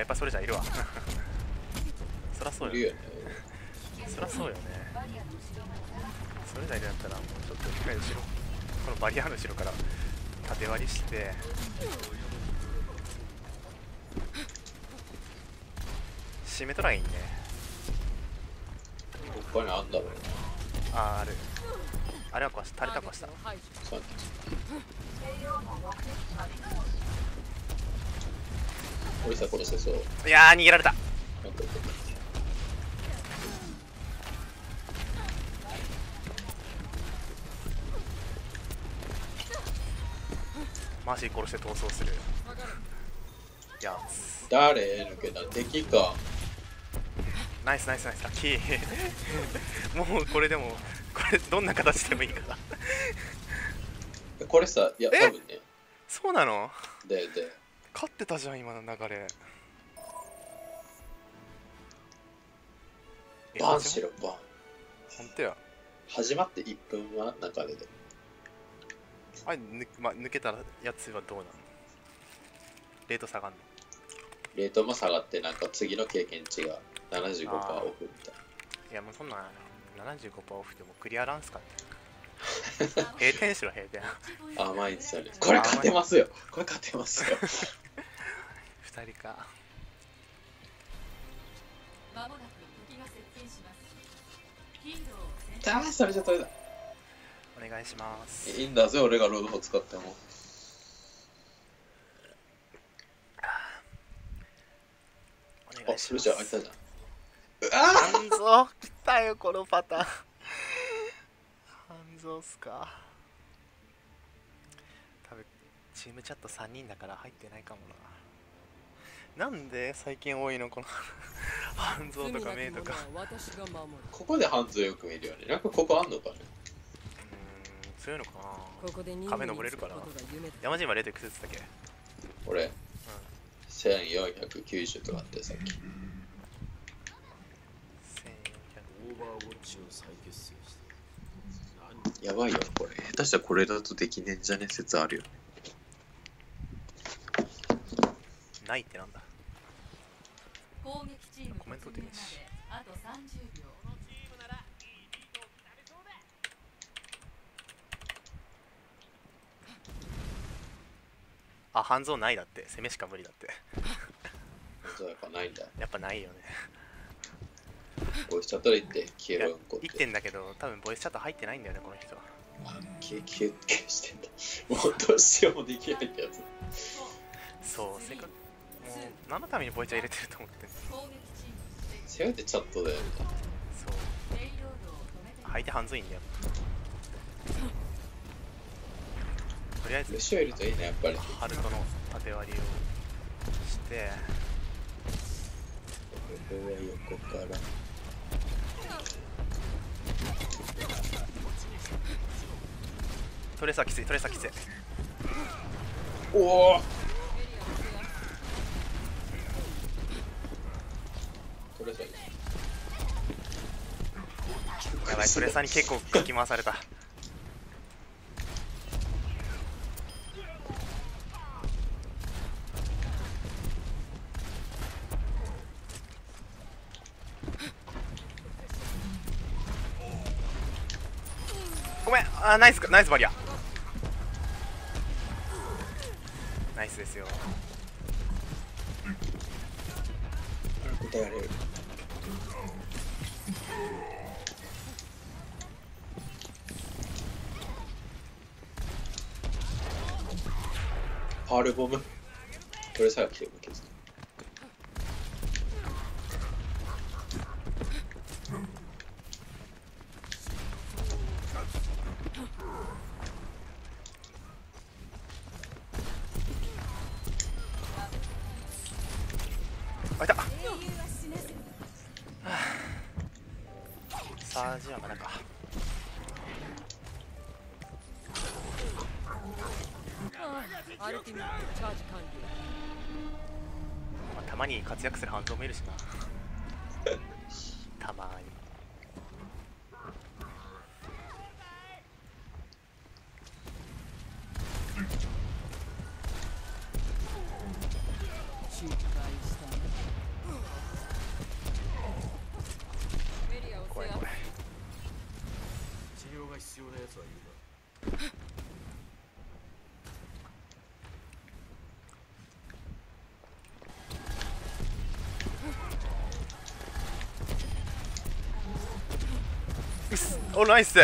やっぱそれじゃいるわ。そらそうよ。ね。そらそうよね。それじゃいるんだったらもうちょっと後ろこのバリアの後ろから縦割りして。シメトラインね。どっかにあんだろうあーある。あれは壊した。垂れた壊したターゲットを排除さ殺せそう。いやー逃げられた。マーシー殺して逃走する。やつ誰抜けた敵か。ナイスナイスナイス。ラッキー。もうこれでもこれどんな形でもいいから。これさ、いや、え？多分ね。そうなの？で、で、勝ってたじゃん今の流れえバンしろ、バン。ほんとや始まって1分は中でで。あれぬ、ま、抜けたやつはどうなのレート下がんの？レートも下がって、なんか次の経験値が75%あーオフみたいいやもうそんな75%オフでもクリアランスかね閉店しろ閉店な。甘いんですよね。これ勝てますよ。これ勝てますよ。2人か。まもなく敵が接近します。れじゃ取れた。お願いします。いいんだぜ、俺がロードホ使っても。お願あ、いします。それじゃあ、開いたじゃん。うわ半蔵来たよこのパターン。半蔵っすか。多分チームチャット3人だから入ってないかもななんで最近多いの？この 半蔵とかメイとか。ここで半蔵よく見るよね。なんかここあんのかね？うーんそういうのかな。ここで人壁登れるからことが夢だ山島0.9いくつだっけ俺、1490とかあってさっき。1400オーバーウォッチを再結成して何やばいよ、これ。下手したらこれだとできねえんじゃね？説あるよ。ないってなんだ攻撃チームコメントであと30秒あ半蔵ないだって攻めしか無理だってそうやっぱないんだ。やっぱないよねこうしちゃったら言って、消えろうんこって。んだけど多分ボイスチャット入ってないんだよねこの人あ消え、消え、消えしてんだ。もうどうしようもできないってやつ。そうせっかく何のためにボイチャ入れてると思って攻撃チームせめてチャットだよね。そうレイロードを止めて相手半蔵いんだよとりあえずルシオいるといいね、やっぱり。ハルトの縦割りをしてここは横から。トレーサーきついトレーサーきついおおトレサやばいトレサーに結構かき回された。ごめんあーナイスナイスバリア。ナイスですよ。答えられるパールボムこおナイス。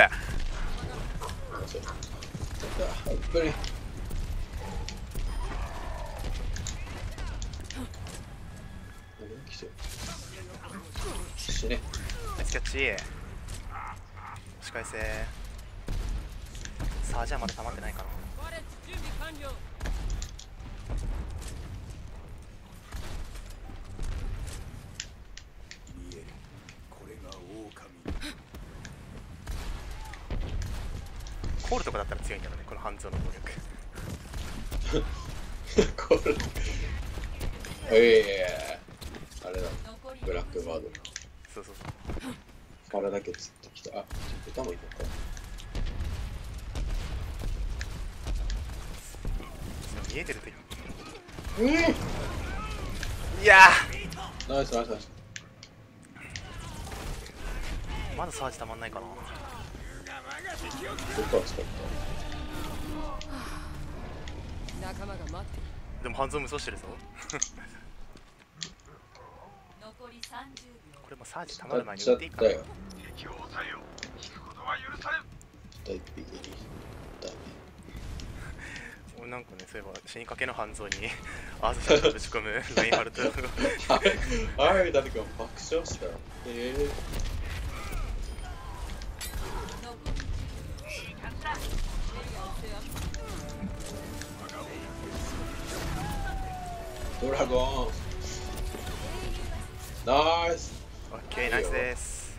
にちゃ打っいいかなんかねそういえば死にかけの半蔵に アーサーシャンぶち込む ラインハルトあれ、誰か爆笑した。えー、ドラゴン。ナイス。オッケーナイスです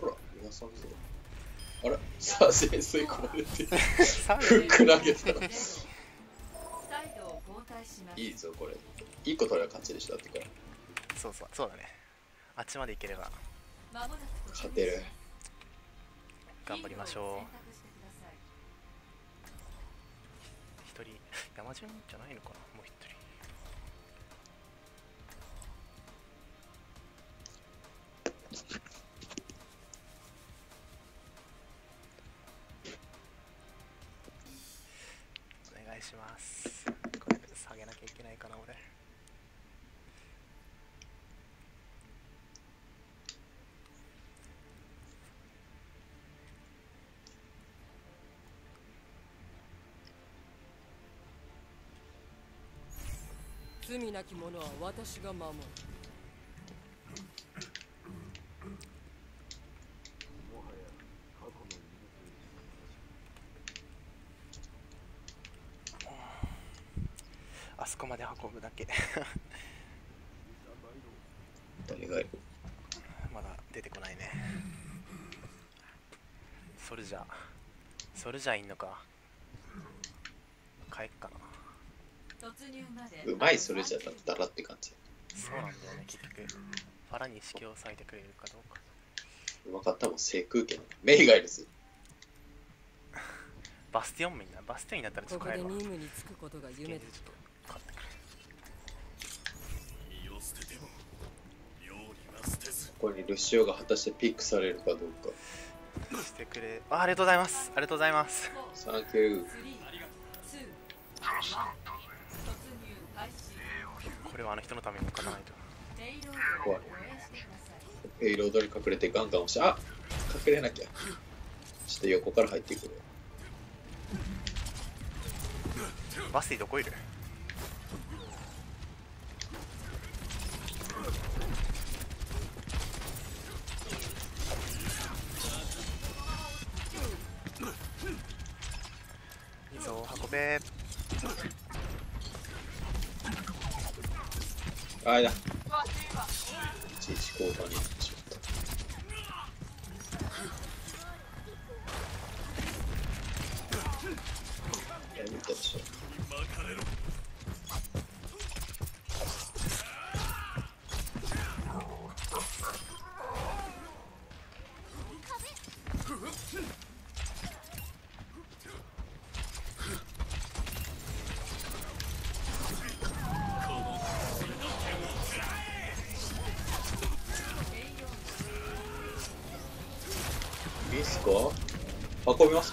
ほら、皆さんぞ。あれ、さあ、潜水込まれて。フック投げたら。いいぞ、これ。一個取れば勝ちでしょ、だってから。そうそうそうだねあっちまで行ければ勝てる。頑張りましょう一人山順じゃないのかな？お願いします。これ下げなきゃいけないかな俺。罪なき者は私が守るあそこまで運ぶだけ。誰がいる？まだ出てこないね。ソルジャーソルジャーいんのか。帰っかな。突入まで。うまいそれじゃだったらって感じ。そうなんだよね結局。ファラに意識を割いてくれるかどうか。うまかったもん、制空権。メイがいるぞ。バスティオンもいいなバスティオンになったらちょここでっと帰るわ。任務に就くことが夢だ。現実ちょっと買ってく身を捨てても料理は捨てずここにルシオが果たしてピックされるかどうか。れしてくれあありがとうございますありがとうございますサンキュー。3 2 1突入開始これはあの人のために書かないとペイロードを護衛してくださいペイロードに隠れてガンガン押し、あ隠れなきゃ。ちょっと横から入ってくる。バスティどこいる？ぞ運べあ。いちいち交換に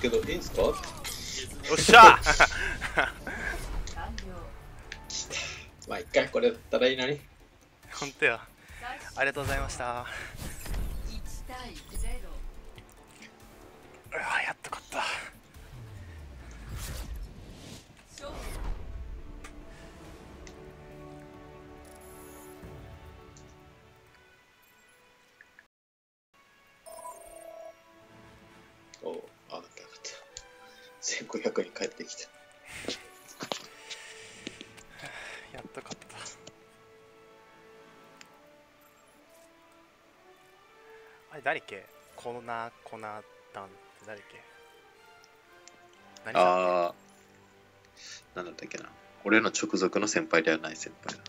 運びますけど、いいんすか？よっしゃ！まあ一回これだったらいいのに。本当や。ありがとうございましたコナコナダンって誰っけ？ああ、なんだったっけな。俺の直属の先輩ではない先輩だ。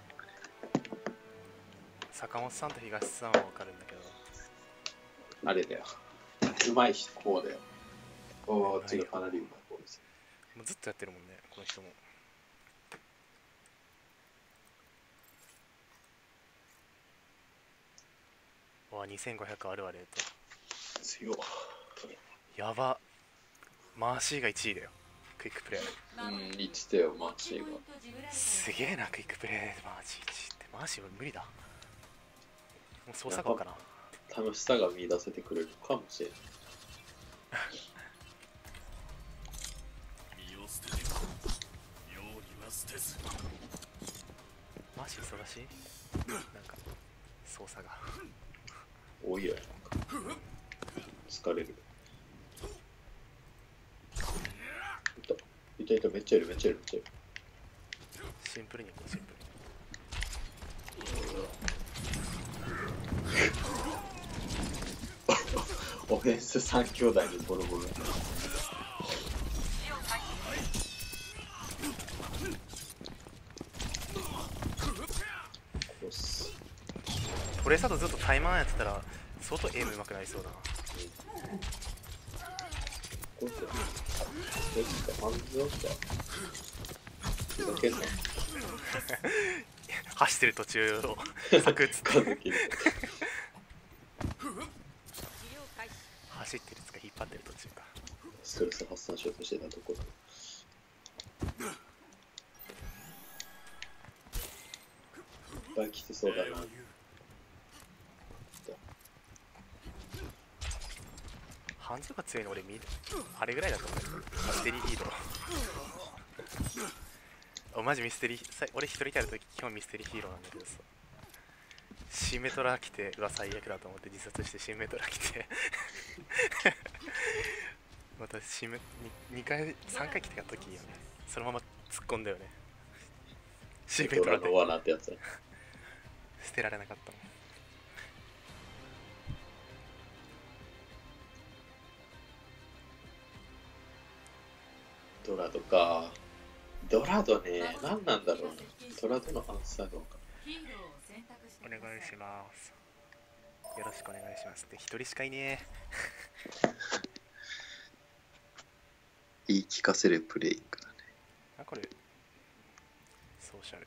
坂本さんと東さんは分かるんだけどあれだよ。うまい人、こうだよ。おー、違う、かなりうまい方です。もうずっとやってるもんねこの人もうわ2500あるわレート強い。やば。マーシーが1位だよ。クイックプレイ。うん、言ってたよ、マーシーが。すげえなクイックプレイ。でマーシー1位って。マーシーは無理だ。もう操作後かな。楽しさが見出せてくれるかもしれない。マジ忙しい？なんか操作が。多いよなんか疲れる。い。たいたいためっちゃいるめっちゃいるめっちゃいる。シンプルにいこうシンプル オフェンス3兄弟にボロボロ。トレーサーとずっとタイマーやってたら相当エイム上手くなりそうだなこれこれしか反応かふざけんな走ってる途中をサクッつってかずき走ってるつか引っ張ってる途中かストレス発散しようとしてたところいっぱい来てそうだな。ハンズが強いの俺見あれぐらいだと思う。よミステリーヒーロー。おマジミステリー。さ俺一人キャラの時基本ミステリーヒーローなんだけどさ。シンメトラ来てうわ最悪だと思って自殺してシンメトラ来て。またシンメ 2, 回3回来てた時よね。そのまま突っ込んだよね。シンメトラで 捨てられなかったもんドラドかドラドね何なんだろうね。ドラドのアンサーが分か。お願いします。よろしくお願いします。って一人しかいね言い聞かせるプレイングだね。えあこれソーシャル。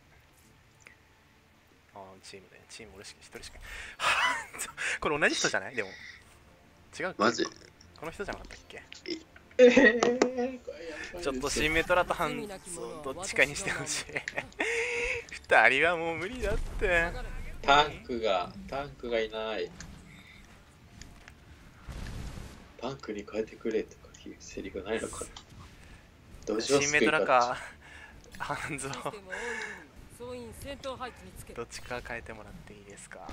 ああチームだよチーム俺しか一人しか これ同じ人じゃない？でも。違うマジ？この人じゃなかったっけ？えー、ちょっとシンメトラとハンズをどっちかにしてほしい。二人はもう無理だって。タンクがタンクがいない。タンクに変えてくれとかいうセリフないのかな。どうしようシンメトラか。ハンズを。システムをオンどっちか変えてもらっていいですか？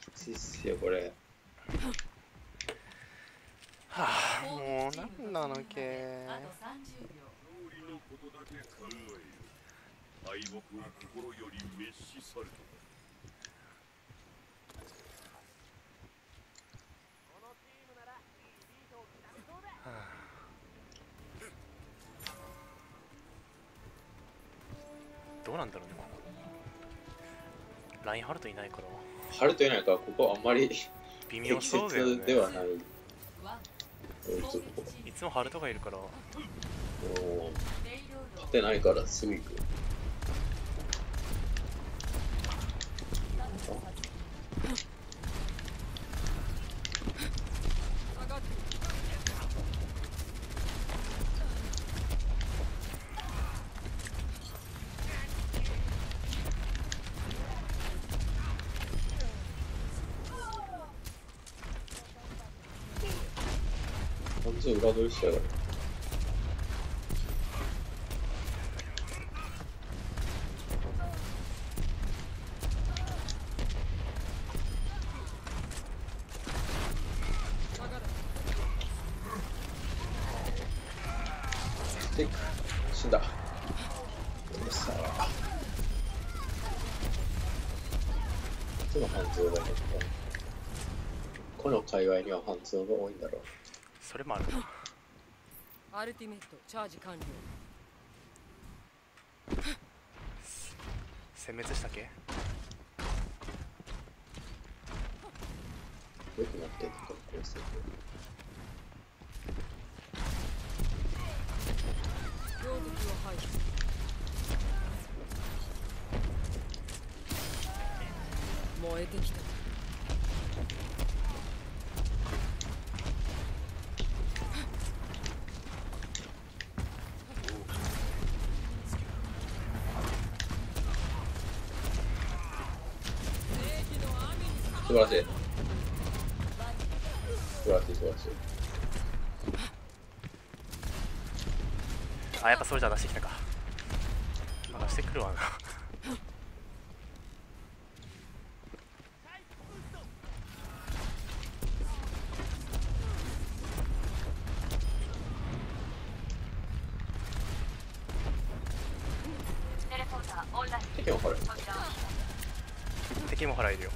きついっすよこれはあもうなんなのけ。敗北を心より滅し去るどうなんだろうねラインハルトいないから。ハルトいないからここあんまり微妙そうだよね切ではない。いつもハルトがいるから。勝てないからすぐ行く完全に裏取りしやがる上がるスティック死んだうるさいいつも半蔵だけどこの界隈には半蔵が多いんだろう。それもある。なアルティメットチャージ完了。殲滅したっけ？よくなってんのかこう素晴らしい。素晴らしい素晴らしい。あやっぱソルジャー出してきたかあ出してくるわなテレポーターオンライン敵もこれ扉を開敵もほらいるよ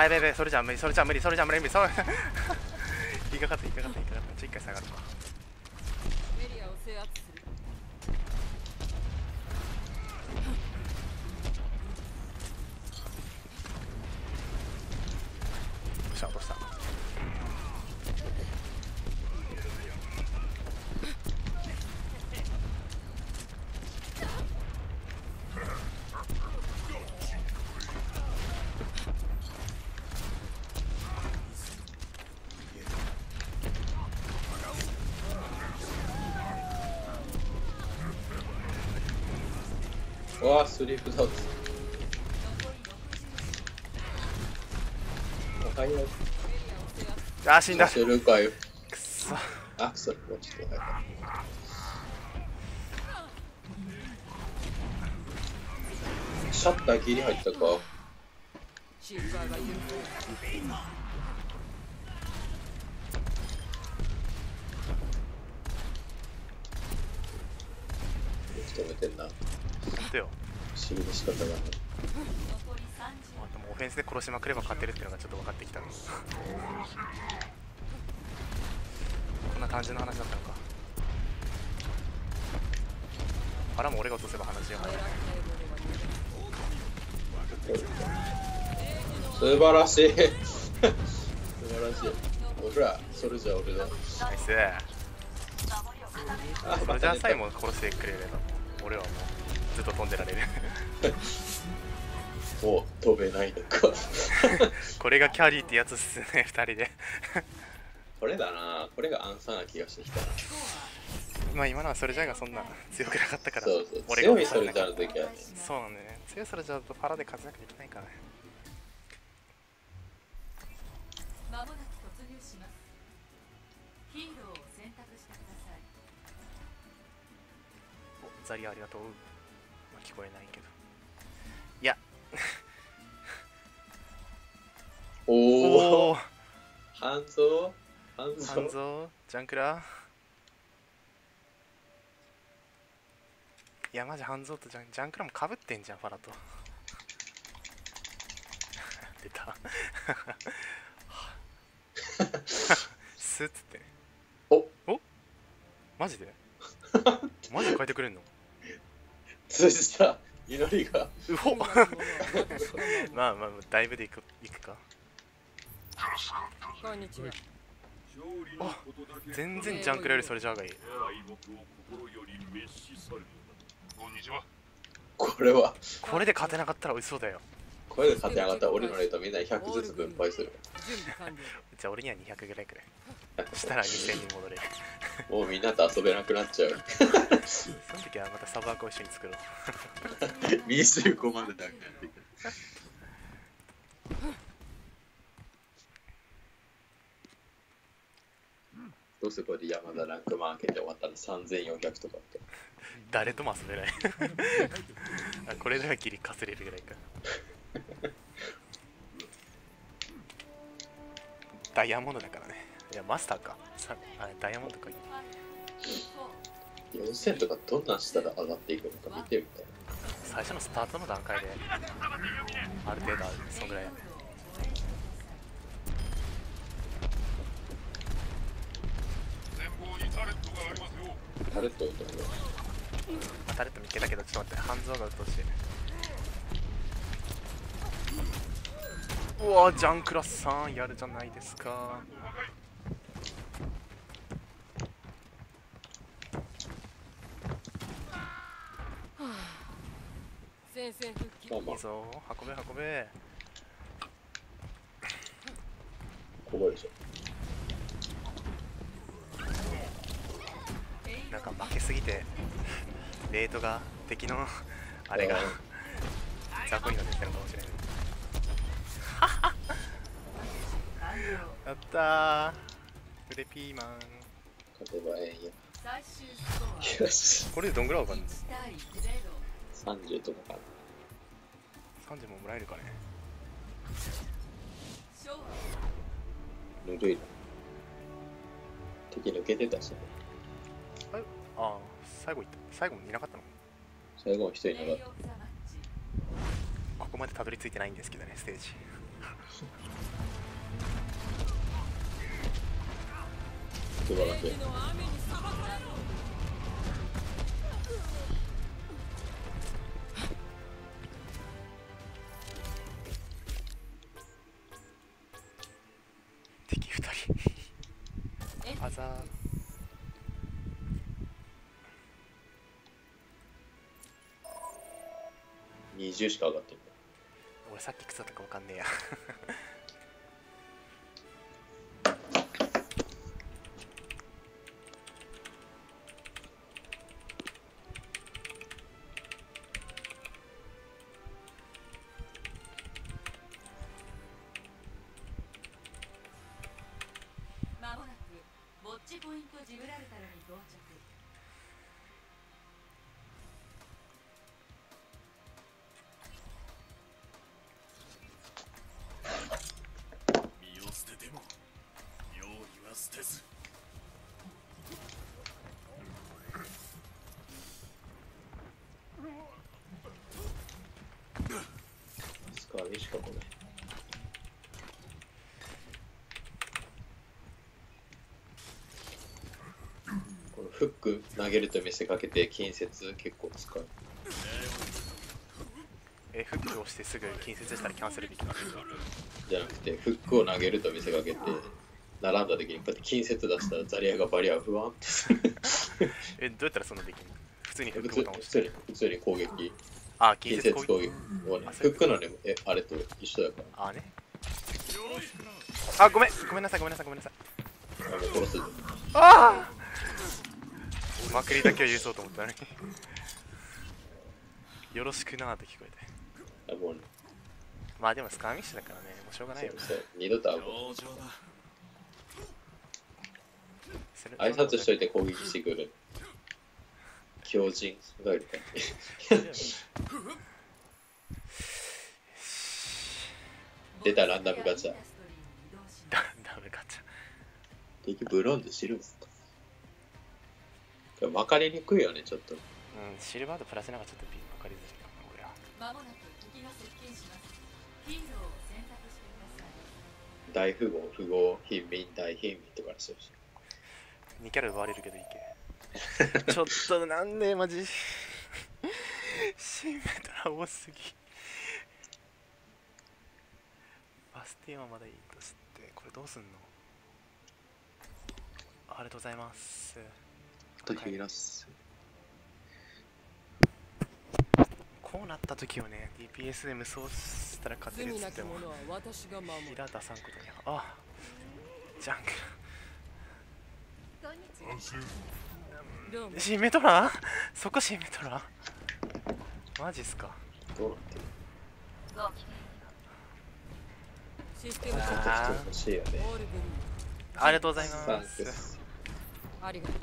あやべやべそれじゃ無理それじゃ無理それじゃ無理無理それ言いかかった言いかかった言いかかったちょ一回下がるわエリアを制圧するどうしたどうしたうわスリープダウトおはようあー死んだ。するかよ。くっそ。あそれもうちょっと早かシャッター切り入ったか晴らしい。素晴らしい。ほらそれじゃ俺だナイス。あそれじゃあさえも殺してくれれば俺はもうずっと飛んでられる。もう飛べないのか。これがキャリーってやつっすね2人で。これだな。これがアンサーな気がしてきたな。まあ今のはそれじゃがそんな強くなかったからそうそう。俺が強いそれじゃの時はね。そうなんだよね。強いそれじゃとパラで勝ちなきないからねまもなく突入します。ヒーローを選択してください。おザリアありがとう、まあ、聞こえないけど。いや。おお半蔵？半半蔵？蔵ジャンクラ？いやマジ半蔵とジャンジャンクラもかぶってんじゃんファラと。出た スッつってお。お？マジで？マジで変えてくれんの？通じた祈りが。うほ まあまあだいぶでいくいくか。こんにちは。あ全然ジャンクラよりそれじゃあがいい。これは。これで勝てなかったら美味しそうだよこれで勝てなかったら俺のレートみんなに100ずつ分配する。じゃあ俺には200ぐらいくらいしたら2000に戻れる。もうみんなと遊べなくなっちゃう。その時はまたサバークを一緒に作ろう。25までなくなってく。るどうせこれで山田ランクマーケット終わったら3400とかって。誰とも遊べない。あこれではギリかすれるぐらいか ダイヤモンドだからね。いやマスターか。さあダイヤモンドか。4000とかどんなんしたら上がっていくのか見てみたい。最初のスタートの段階である程度ある。そんぐらい。やタレットタレット見つけたけどちょっと待って。半蔵がうっとうしいうわジャンクラスさんやるじゃないですか。戦線復帰いいぞ。運べ運べ。ここでしょなんか負けすぎてレートが敵のあれが雑魚になってきたのかもしれないやったーフレピーマン勝てばええんや。よし。これでどんぐらいわかんの？1対0 30とかかな。30ももらえるかね勝ぬるいな。敵抜けてたしね。ああ最後いった最後いなかったの？最後の人いなかっ利プレイオブザマッチここまでたどり着いてないんですけどねステージ素晴らしい。の雨にさばかれろ敵2人あざー20しか上がってる。俺さっき草とかわかんねえや しか来ない。このフック投げると見せかけて近接結構使う。えフックを押してすぐ近接したらキャンセルできますじゃなくてフックを投げると見せかけて並んだ時にこうやって近接出したらザリアがバリアを不安ってする。えどうやったらそんなできるの？普通にフ普ックボタン押し通普通にて普通に攻撃。あ近近接攻撃接攻撃。もうフックのね、えあれと一緒だから。あね。あごめん。ごめんなさいごめんなさいごめんなさい。あもう殺すぞ。ああまくりだけは許そうと思ったのに。よろしくなーって聞こえて。あもうね、まあでもスカーミッシュだからね。もうしょうがないよ。二度と会う。挨拶しといて攻撃してくる。強靭がいるからね。出たランダムガチャ。ダダメガチャ敵ブロンズシルバーか。分か？りにくいよね、ちょっと。うんシルバーとプラチナがちょっとビ分かりづらいかな俺はまもなく敵が接近しますヒーローを選択してください大富豪、富豪、貧民、大貧民とかにしてほしい。2キャラ奪われるけどいいけちょっとなんでマジ？シンメトラ多すぎ。バスティオンはまだいいとしてこれどうすんの？ありがとうございます。時いす。こうなった時をね DPS で無双したら勝てるっ罪つってもなき者は私が守るヒラ出さんことにあジャンクシンメトラそこシンメトラマジっすか？どうなってるシステムちょっと人欲しいよね。ありがとうございますありがとう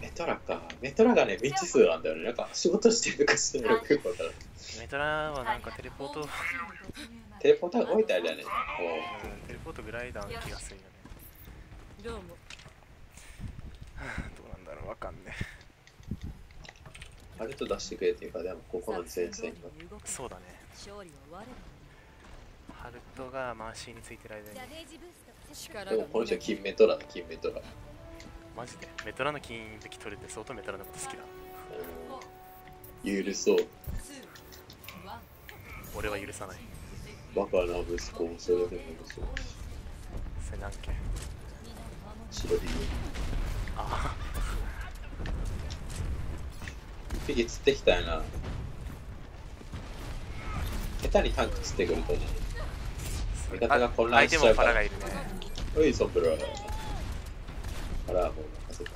メトラか。メトラがね、未知数なんだよね。なんか仕事してるのかしてないのかよくわからない。メトラはなんかテレポート、うん、テレポーターが置いてあるじゃね。テレポートグライダーの気がするよねどうもわかんねあれと出してくれっていうか、でもここの前線が。そうだね勝利は我ハルトがマーシーについてる間にでもこの人は金メトラだ、金メトラ。マジで？メトラの金的取れて相当メトラのこと好きだうん許そう。俺は許さないバカな息子をそれでもそう。それなんけ白で言う。あ一匹釣ってきたよな。下手にタンク釣ってくるとね。味方が混乱しちゃうから相手もパラがいるねおい、ソンブラ。パラーも任せた。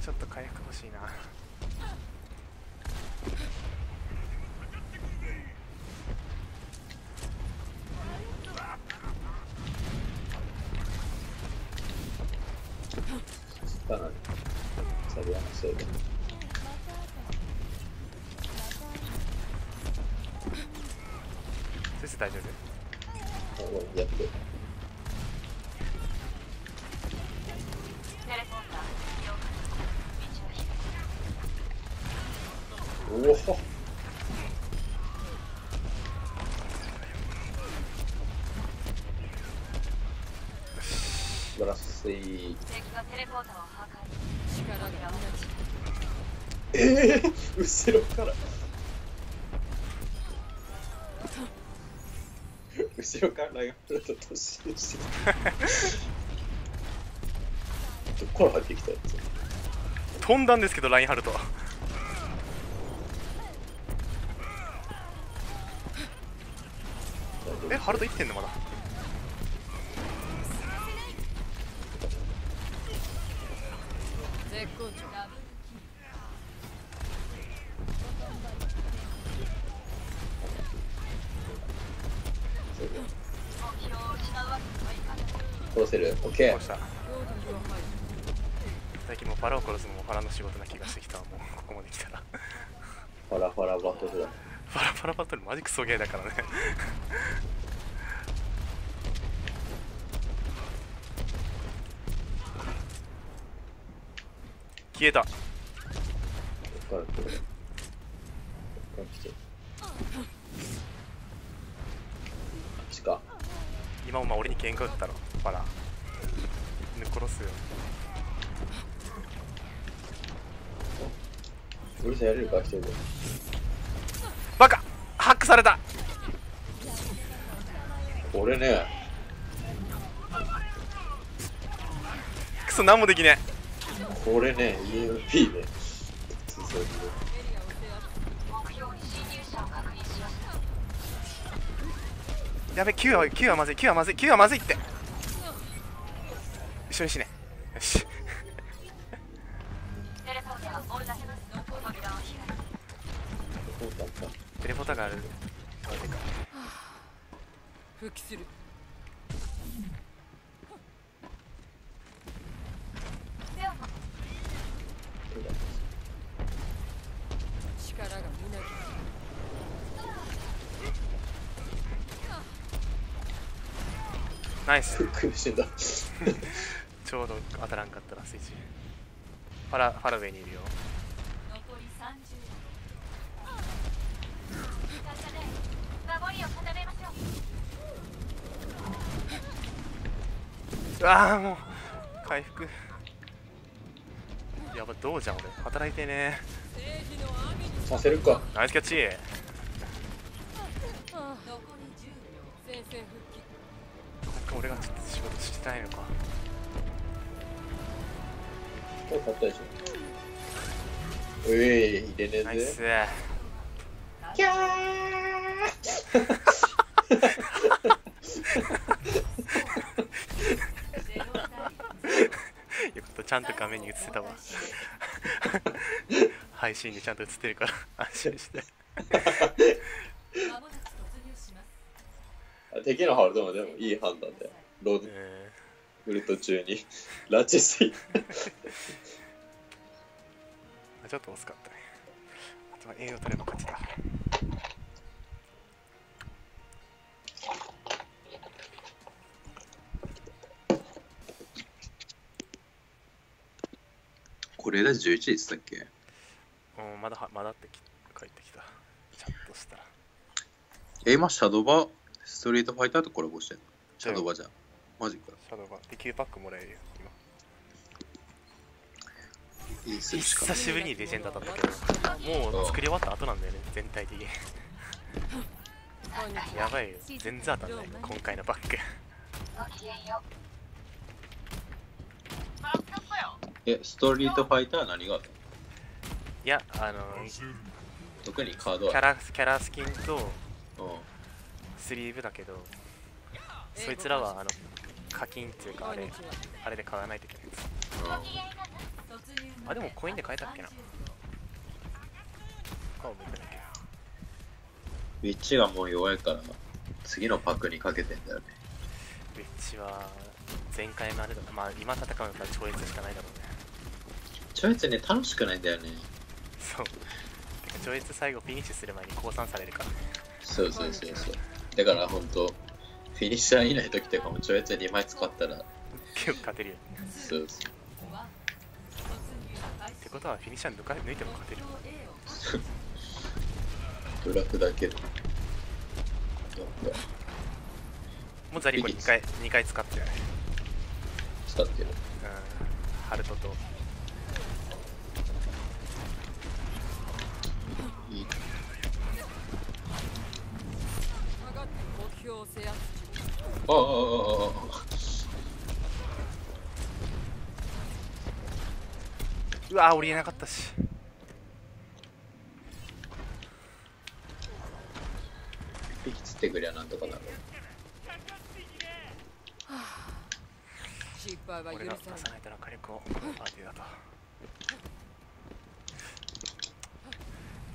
ちょっと回復欲しいなたな。サビアのせいで。先生大丈夫もうやって。テレポーター了解道を開おお素晴らしい。く敵がテレポーターを破壊力が同じえー、後ろから。後ろからライオンフラット突進して。どこから入ってきたやつ？飛んだんですけどラインハルト。えハルト生きてんのまだ絶好調。ない殺せる。オッケーどうしたロードが入る最近もうパラを殺すのもパラの仕事な気がしてきたわ。もうここまで来たら。ファラファラバトルだ。パラパラバトルマジクソゲーだからね。消えた。どっから来る？どっから来てか。今お前俺に喧嘩売ったろ。パラぬ殺すよ。うるさいやれるか一人で。バカハックされた。これね、クソ何もできねこれね、EMP ね。やべ Q は Q はまずい Q はまずい Q はまずいって一緒にしね。よし。テレポーターがある。マジか復帰する。そうだっ力がみなぎる。ナイス。た。苦しんだ。ちょうど当たらんかったらスイッチ。ファラファラウェイにいるよ。残り30守りを固めましょううわあもう回復。やばどうじゃん俺。働いてね。させるか。ナイスキャッチ。あ残り10秒。戦線復帰。なんか俺がちょっと仕事してないのかこれ買ったでしょ。うえい、入れねナイスえぜ。キャゼロ対よかったちゃんと画面に映ってたわ配信にちゃんと映ってるから安心して敵のハルトもでもいい判断だよ。ロードえウルト中に。ラチスイ。ーちょっと遅かったね。あとは栄養取れば勝ちだ。これだ11時ったっけ？うんまだはまだってき帰ってきた。ちゃんとしたら。え、今、シャドバ、ストリートファイターとコラボしてんの？シャドバじゃん。マジか。シャドウがで9パックもらえるよ今。いい数しか。久しぶりにレジェンド当たったけど。もう作り終わった後なんだよね全体的に。やばいよ。全然当たんない今回のバック。え、ストリートファイター何があったの？いやあの特にカードは。キャラキャラスキンとうん。スリーブだけどそいつらはあの課金っていうかあれあれで買わないといけないやつ突入あでもコインで買えたっけな。30顔向いてないけ。ウィッチがもう弱いから、次のパックにかけてんだよね。どウィッチは前回のあれだ。まあ今戦うんだったら超越しかないだろうね。超越ね、楽しくないんだよね。そう。超越最後フィニッシュする前に降参されるからね。そうそうそうそう。だから本当フィニッシャーいない時とかも超越2枚使ったら、結構勝てるよねそうそう。ってことはフィニッシャー抜か抜いても勝てるブラックだけど。やっぱもうザリコ2回2回使ってるね使ってる。うんハルトといい。下がって目標を制圧あああうわ降りれなかったし一匹釣ってくりゃなんとかなる。俺が出さないとの火力をパーティーだと。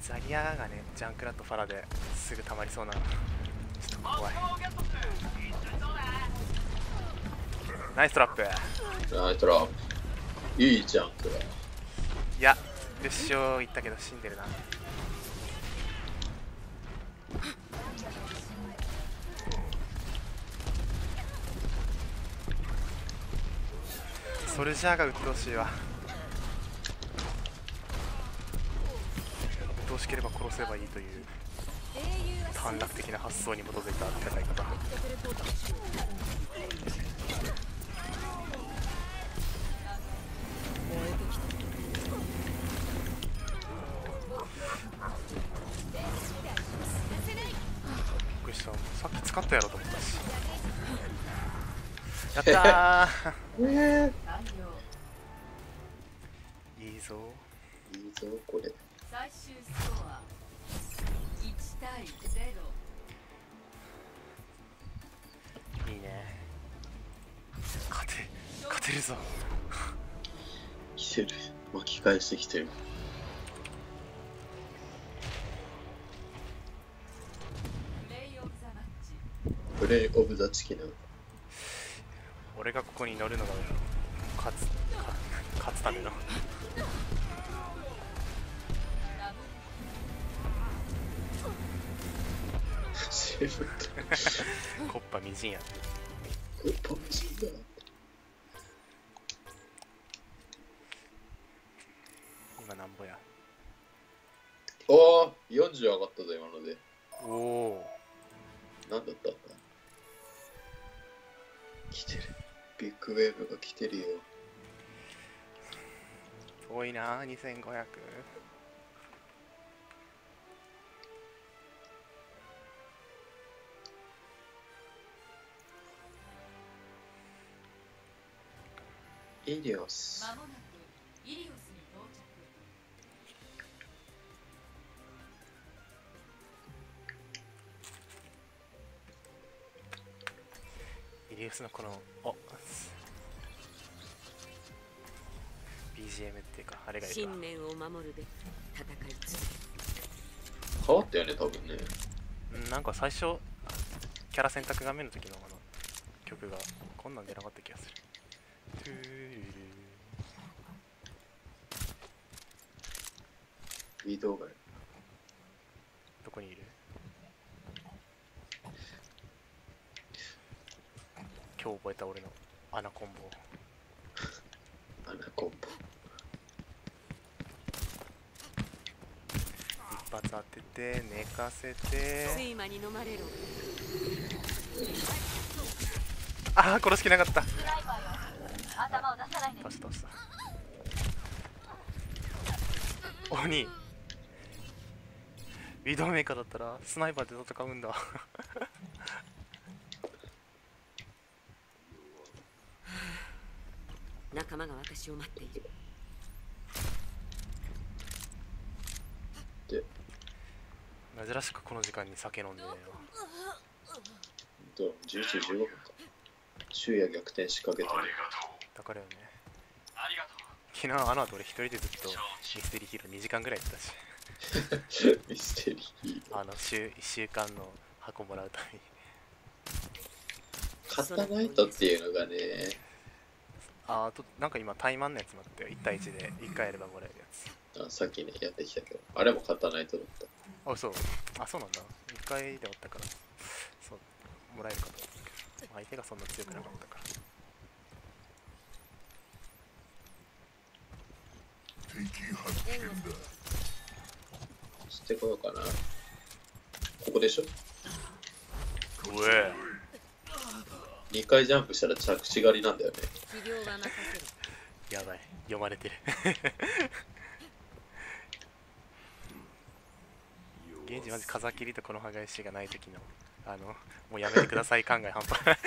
ザリアがねジャンクラとファラですぐ溜まりそうな。ナイストラップナイトラップ。いいじゃん、くらい。いやルッシュ行ったけど死んでるなソルジャーが鬱陶しいわ鬱陶しければ殺せばいいという短絡的な発想に基づいた戦い方。びっくりしたさっき使ったやろと思ったし。やったー。いいぞ。いいぞ、これ。勝てるぞ来てる。巻き返してきてる。プレイオブザチキンの。俺がここに乗るのが勝つか勝つための コッパみじんやグッパムジンだ。な2500イリオス。まもなくイリオスに到着イリウスのこのお BGM っていうかあれがいいか。信念を守るべく戦い続変わったよね、多分ね。うんなんか最初キャラ選択画面の時のあの曲がこんなん出なかった気がする。トゥールルいい動画よどこにいる？今日覚えた俺のアナコンボ。アナコンボ。発当てて寝かせて。く睡魔に飲まれろ。ああ殺す気なかった。頭を出さないで。倒した倒した鬼。ウィドウメーカーだったらスナイパーで戦うんだ。仲間が私を待っている珍しくこの時間に酒飲んでねどう11時15分か。昼夜逆転仕掛けたね。だからよね昨日あの後俺一人でずっとミステリーヒーロー2時間ぐらいやったし ミステリー。あの週1週間の箱もらうためにカタナイトっていうのがね、ああとなんか今タイマンのやつもあって1対1で1回やればもらえるやつ。あさっきね、やってきたけど、あれも勝たないとだった。あそう。あそうなんだ。1回で終わったから。そう。もらえるかと思ったけど。相手がそんな強くなかったから。してこようかな。ここでしょ。うえ ?2 回ジャンプしたら着地狩りなんだよね。やばい読まれてる 現時マジ風切りとこの羽返しがない時のあのもうやめてください考え半端ない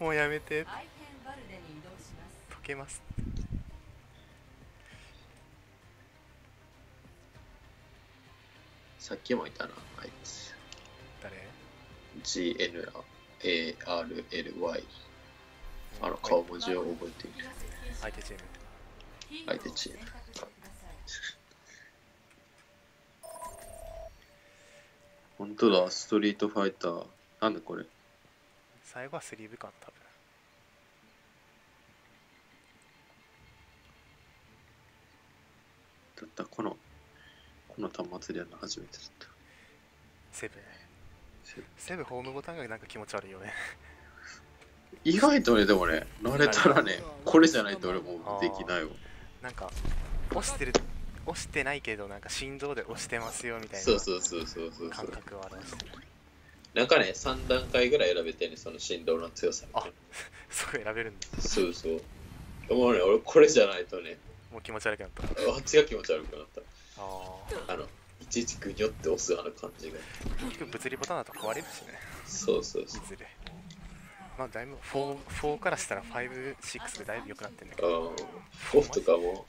もうやめてアイヘンバルデに移動します溶けますさっきもいたな、あいつ。誰？GNARLY。あの顔文字を覚えている。相手チーム相手チーム本当だ、ストリートファイター。なんだこれ。最後はスリーブ感多分だったこの、この端末でやるの初めてだった。セブンセブンホームボタンがなんか気持ち悪いよね意外とね、でもね、慣れたらね、これじゃないと俺もうできないわ。なんか押してる押してないけどなんか心臓で押してますよみたいそうなそうそうそうそうそう。感覚を表してるなんかね、3段階ぐらい選べてね、その振動の強さみたいな。すごい選べるんだそうそう。でもね、俺これじゃないとね、もう気持ち悪くなったあっちが気持ち悪くなっあた。あの、いちいちぐにょって押すあの感じが。あ結局物理ボタンだと壊れるしね。そうそうそう。いずれ。まあだいぶ 4, 4からしたら5、6でだいぶ良くなってんだけど。あー4とかも、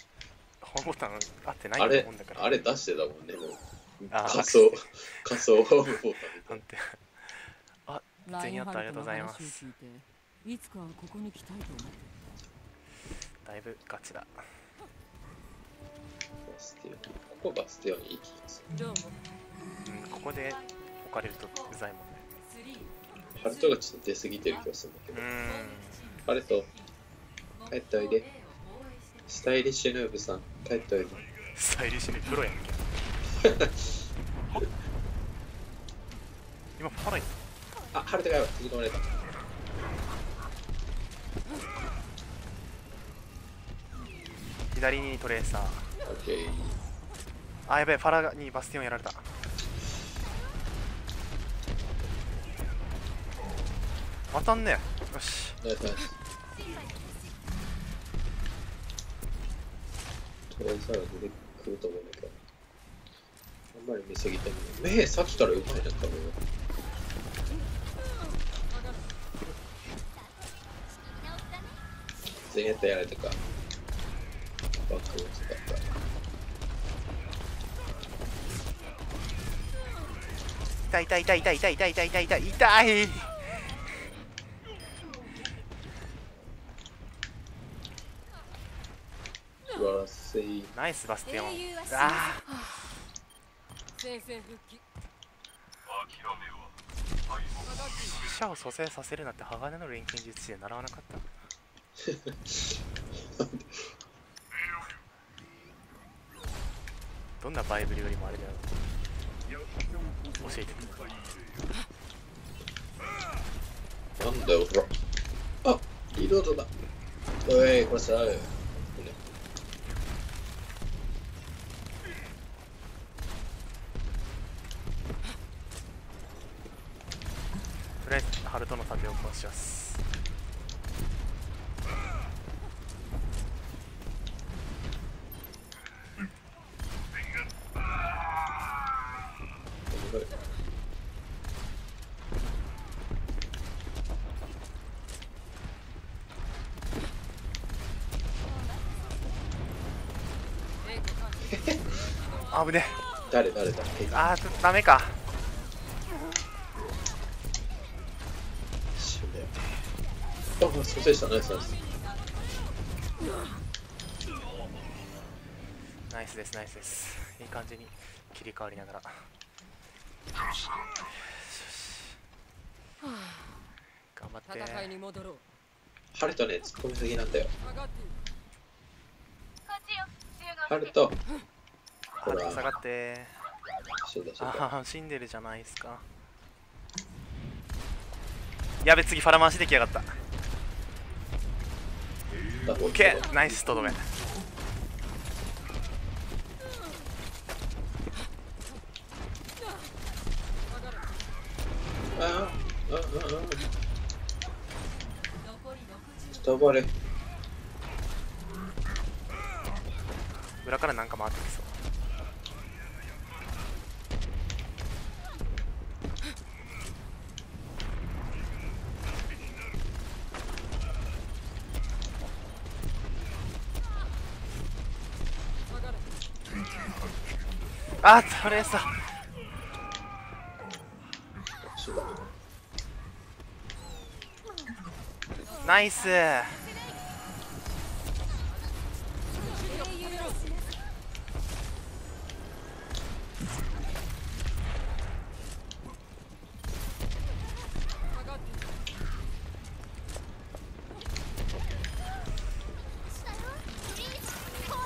ホームボタン合ってないあれと思うんだか、ら。あれ出してたもんね、も。う。あー仮想、仮想ホームボタンみたないんてラインハルトのありがとうございます話を聞いていつかはここに来たいと思って。だいぶガチだ。ここバスティオンにいい気がすどうんここで置かれるとうざいもんね。ハルトがちょっと出過ぎてる気がするんだけど。ハルト、帰っておいでスタイリッシュヌーブさん、帰っておいで。スタイリッシュにプロやんけ 今パライあ、ハルトがやばい、次のれた。左にトレーサーオッケー。あやべえファラにバスティオンやられた当たんねよしナイスナイス。トレイサーが出てくると思うんだけど。あんまり見すぎても。目さっきからうまいな、多分。前衛とやられたか。バックを使った。痛い痛い痛い痛い痛い痛い痛い痛い痛い痛い素晴らしい。ナイスバステオンあ戦線復帰死者を蘇生させるなんて鋼の錬金術師で習わなかったどんなバイブルよりもあれだよ教えてくれなんだよ、ほら。あ、リロードだ。おい、これさ、ねとりあえずハルトの盾を壊しますあぶね誰誰だあーちょっとダメか。あ、蘇生した、ナイスナイス。ナイスですナイスです。いい感じに切り替わりながら。頑張って。戦いに戻ろう。ハルトね、突っ込みすぎなんだよ。ハルト。ほら、下がって。そうだそうだ。ああ死んでるじゃないですか。やべ次ファラ回しできやがった。オッケー。ナイスとどめ。ああ、ああ、ああ、残りストバレ。裏からなんか回ってきそう下がれあトレーサーそう。ナイス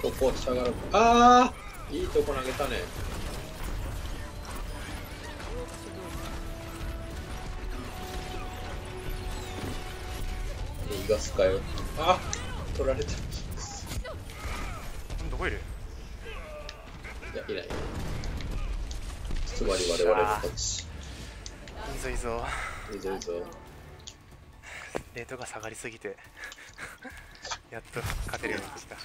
ここ下がる。ああ、いいとこ投げたね。いいぞいいぞ。レートが下がりすぎて やっと勝てるようになってきた。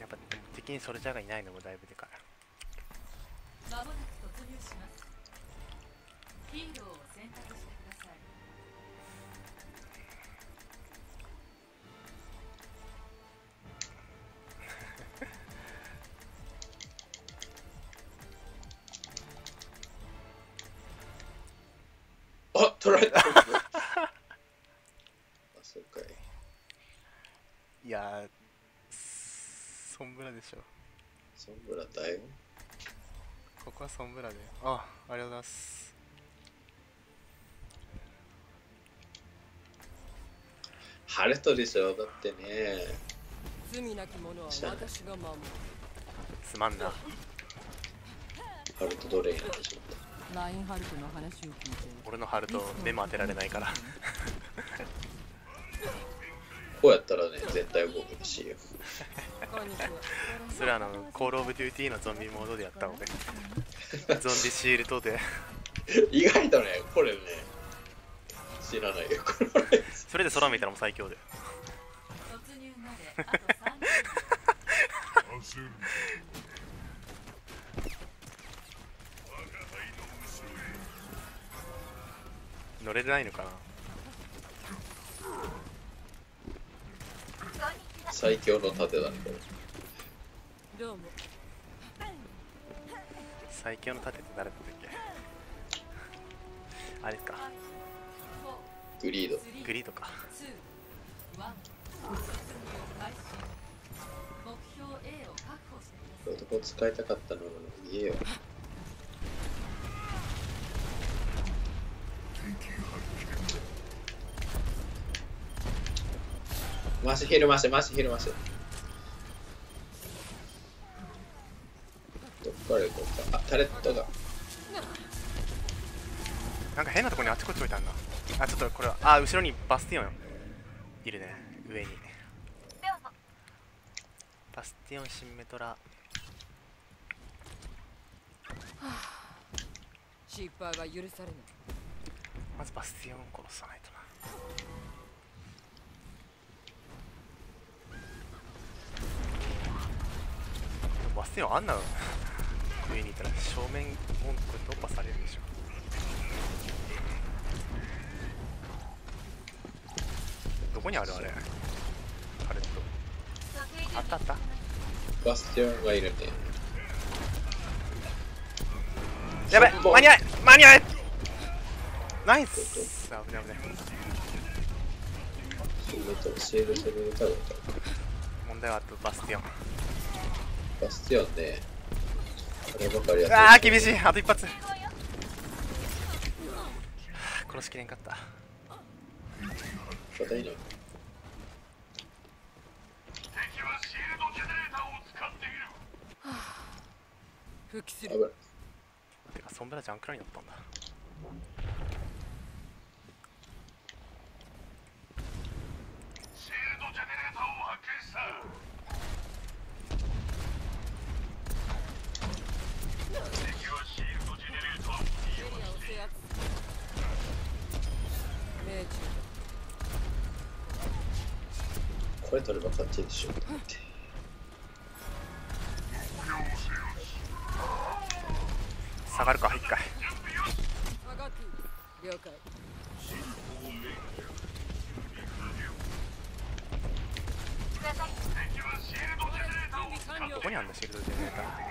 やっぱ敵にソルジャーがいないのもだいぶでかいしょ。ソンブラだよ。ここはソンブラであありがとうございます。ハルトでしょだってね。罪なき者は私が守る。すまんな。ハルト奴隷になってしまっラインハルトの話を聞いて。俺のハルト目も当てられないから。た。こうやったらね、絶対動くし。いよ。それはあのコールオブデューティーのゾンビモードでやったのでゾンビシールドで。意外とね、これね、知らないよ。これ。それで空見たらもう最強で。突入まであと3分 乗れないのかな？最強の盾だね、これ。どうも最強の盾って誰だったっけ？あれですかグリード。グリードか2 1突入開始目標 A を確保してください男使いたかったの言えよ。回し昼回し回し昼回しどっから行こうかあタレットがなんか変なとこにあちこち置いてあんな。あちょっとこれはあ後ろにバスティオンいるね。上に。バスティオンシンメトラ。失敗は許されない。まずバスティオンを殺さないとなでもバスティオンあんな上にいたら正面を突破されるでしょ。どこにあるあれ？パレット。あったあった。バスティオンがいるね。やべ間に合え間に合えナイス。危ない危ない。問題はあとバスティオンバスティオンね。あればかりやあー厳しい。あと一発。殺しきれんかった。答えない復帰する。てかソンブラジャンクラになったんだ。エリアを制圧これ取れば勝ちでしょ。って下がるか一回。了解。こにあんだシールドジェネレーター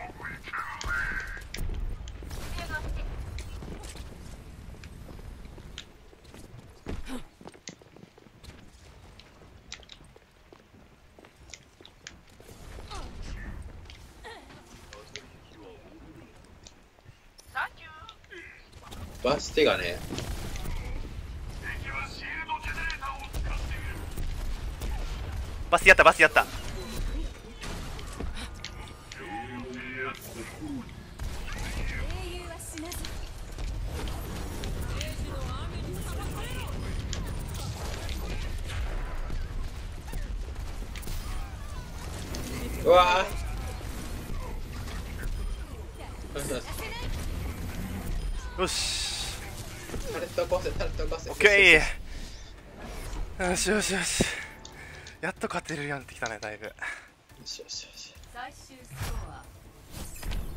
手がね。バスやったバスやった。しよしよし。やっと勝てるようになってきたねだいぶ。よしよしよし。最終スコア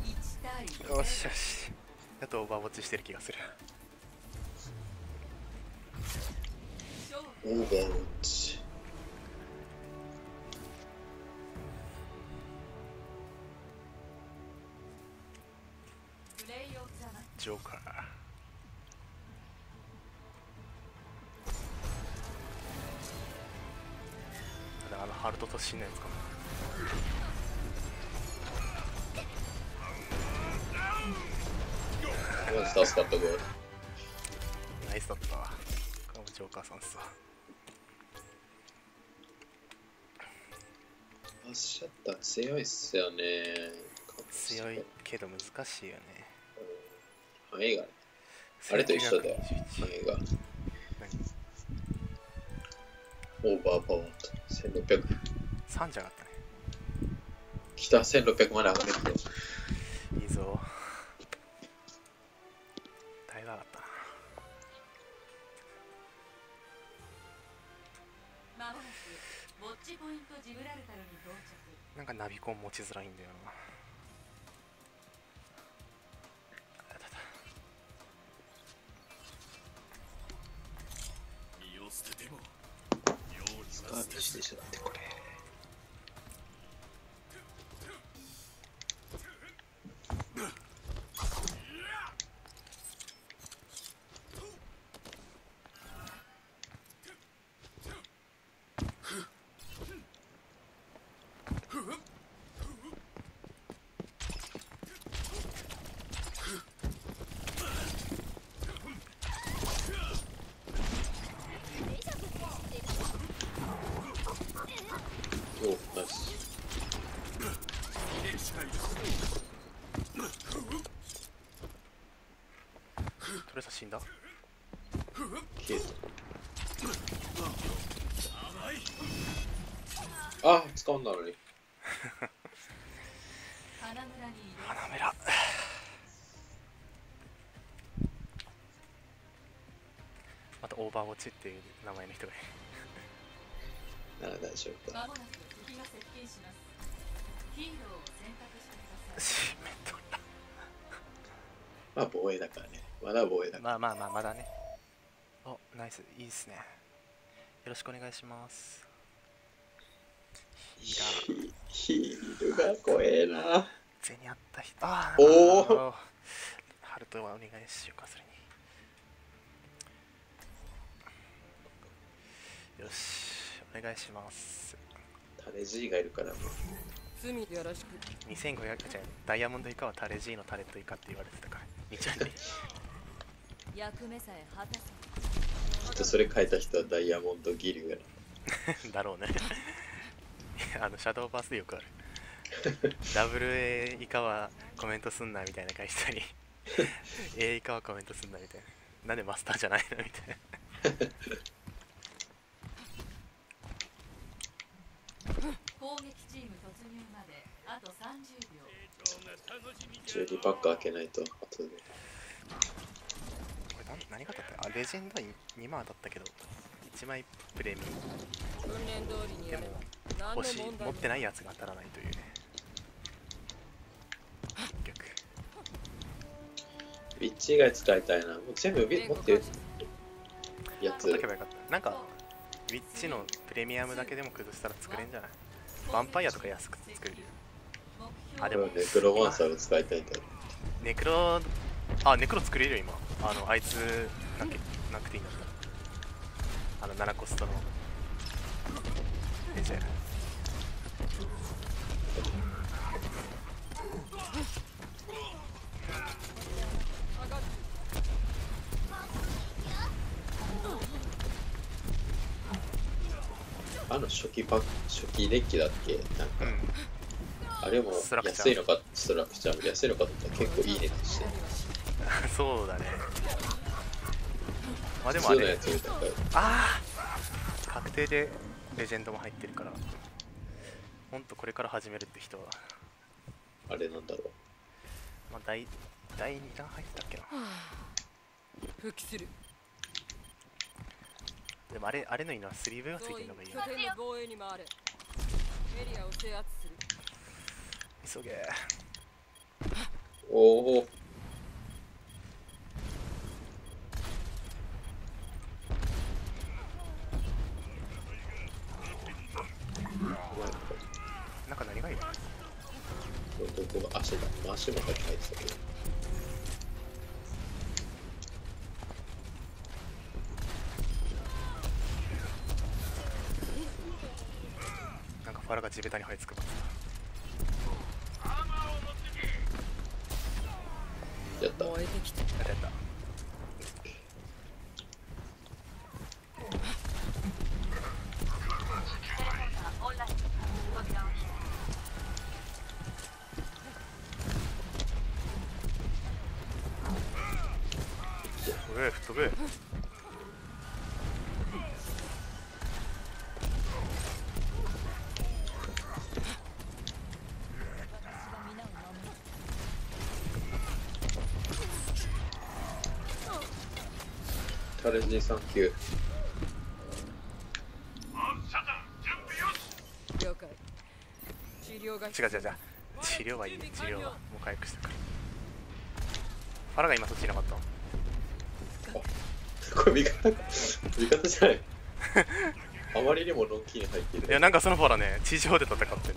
1対よしよし。やっとオーバーウォッチしてる気がする。勝オーバーウ強いっすよね。強いけど難しいよね。範囲がねあれと一緒だよ。範1921囲が何？オーバーパワーと。1600 3じゃなかったね。来た。1600まで上げていいぞ。だいぶ上がったな。まもなくウォッチポイントジブラルタルになんかナビコン持ちづらいんだよな。あたた。身を捨てても用意ガービッシュでしょだってこれんだ？あ使うんだのに花村。に移動花メラまたオーバーウォッチっていう名前の人がいる。なら大丈夫だ まあ防衛だからねまだ防衛だまあまあまあまだね。おナイス。いいっすね。よろしくお願いします。ヒールが怖えな。銭あった人。ああおー。なるほど。ハルトはお願いしようかそれに。よしお願いします。タレ G がいるからもう。罪よろしく。2500じゃダイヤモンド以下はタレ G のタレット以下って言われてたから。2ちゃんに役目さえ果たせきっとそれ書いた人はダイヤモンドギルやな だろうね。あのシャドーパスでよくある。WA 以下はコメントすんなみたいな書いてたり。A 以下はコメントすんなみたいな。なんでマスターじゃないのみたいな。攻撃チーム突入まであと30秒。12パック開けないと後で何何が当たったあレジェンド2万当たったけど1枚プレミ訓練通りにでもやれば何の欲しい。持ってないやつが当たらないという。ね結局ウィッチ以外使いたいな。もう全部持ってる。やつ。取っとけばよかった。なんかウィッチのプレミアムだけでも崩したら作れんじゃない？ヴァンパイアとか安く作れるよ。あでもねクロマンサーを使いたいんだよ。ネクロあネクロ作れるよ今。あのあいつなけ？なくていいんだった。らあの7コストの。レジェンあの初期パック初期デッキだっけ？なんか、うん。あれも安いのかストラクチャーも安いのかと思ったら結構いい値段して そうだね。あでもあれ。ああ確定でレジェンドも入ってるから。ほんとこれから始めるって人は。あれなんだろまあ第第2弾入ったっけな。復帰する。でもあれあれのいいのはスリーブがついてるのがいいよ。防衛に回れエリアを制圧する。急げうおおなんか何がいいのどこが足だ足も入ってたけど。なんかファラが地べたに這いつくばやった。やったやった G3 級違う違う違う。治療はいい。ね治療はもう回復したから。ファラが今そっちいなかった。これ味方味方じゃない。あまりにもロンキーに入ってる、いやなんかそのファラね地上で戦ってる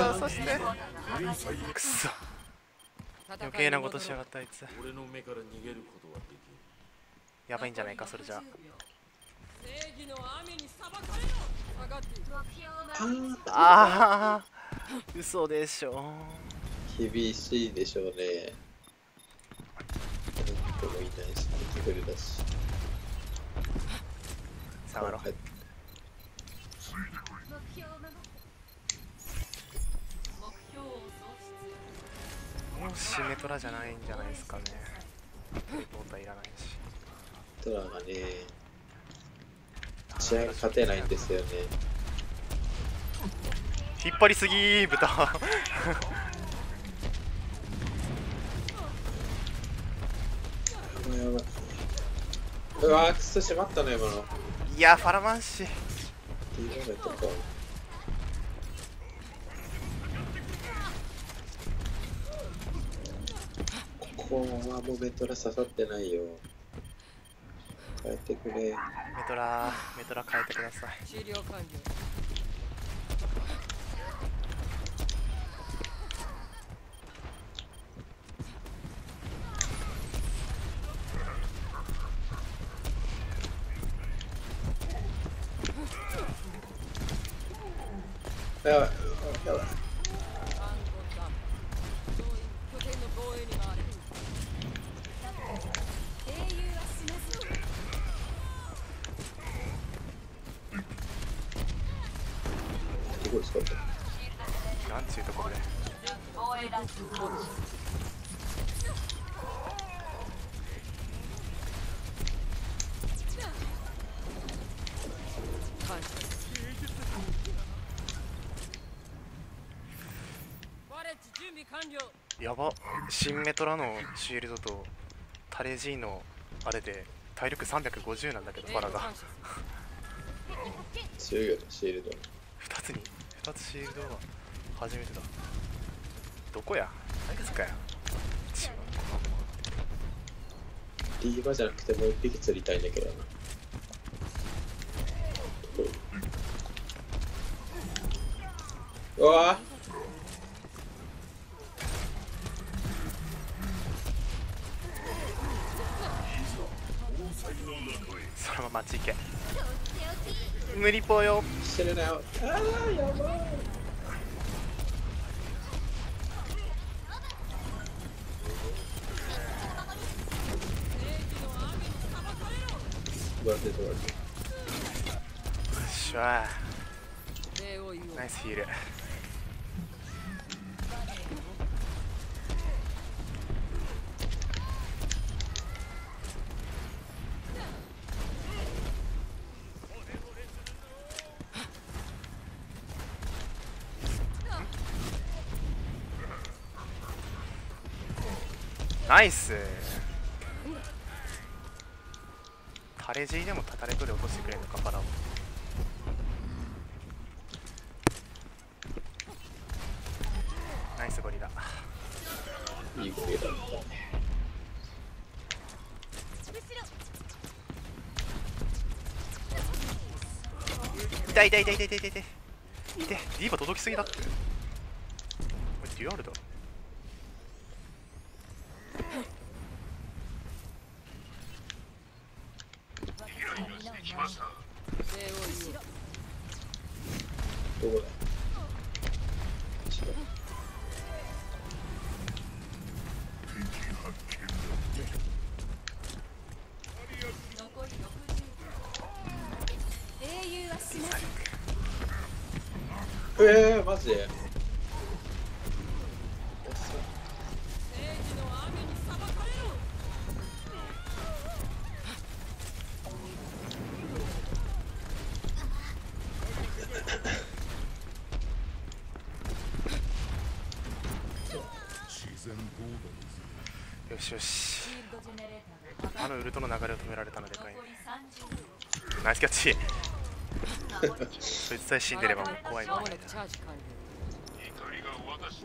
ーテレポーターそしてくそ余計なことしやがったあいつ。俺の目から逃げることはできんやばいんじゃないかそれじゃ。正義の雨に裁かれろ下がっているああ嘘でしょ。厳しいでしょうね。人もいないし敵フルだし。下がろうシメトラじゃないんじゃないですかね。テレポーターいらないしトラがね試合勝てないんですよね。引っ張りすぎ豚。うわーくそしまったね今の。いやファラマンシこはもうメトラ刺さってないよ。変えてくれ。メトラメトラ変えてください。終了完了。やばいやばい。なんちゅうところで。やば。新メトラのシールドとタレジーのあれで体力350なんだけどバラが。強いよねシールド。2つに2つシールドは初めてだ。どこや？何ですかよちディーバじゃなくてもう一匹釣りたいんだけどな。うわ。そのままあっち行け mini foil. Sit it out. Ah, yellow. Love this. Nice heater. ナイス。タレジでもタタレ取で落としてくれるのかパラオ。ナイスゴリラ。いいゴリラ痛い痛い痛い痛い痛い痛い。痛い。ディーバ届きすぎだって。デュアルだ。どこ？だええー、マジで？そいつさえ死んでればもう怖いもんね。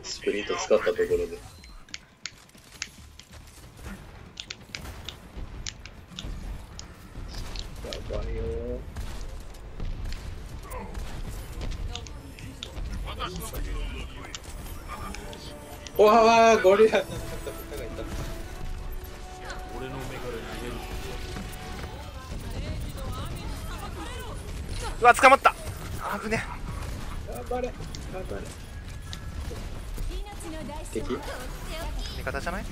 スプリント使ったところでやばいよーわあゴリラうわ捕まっ敵味方じゃない？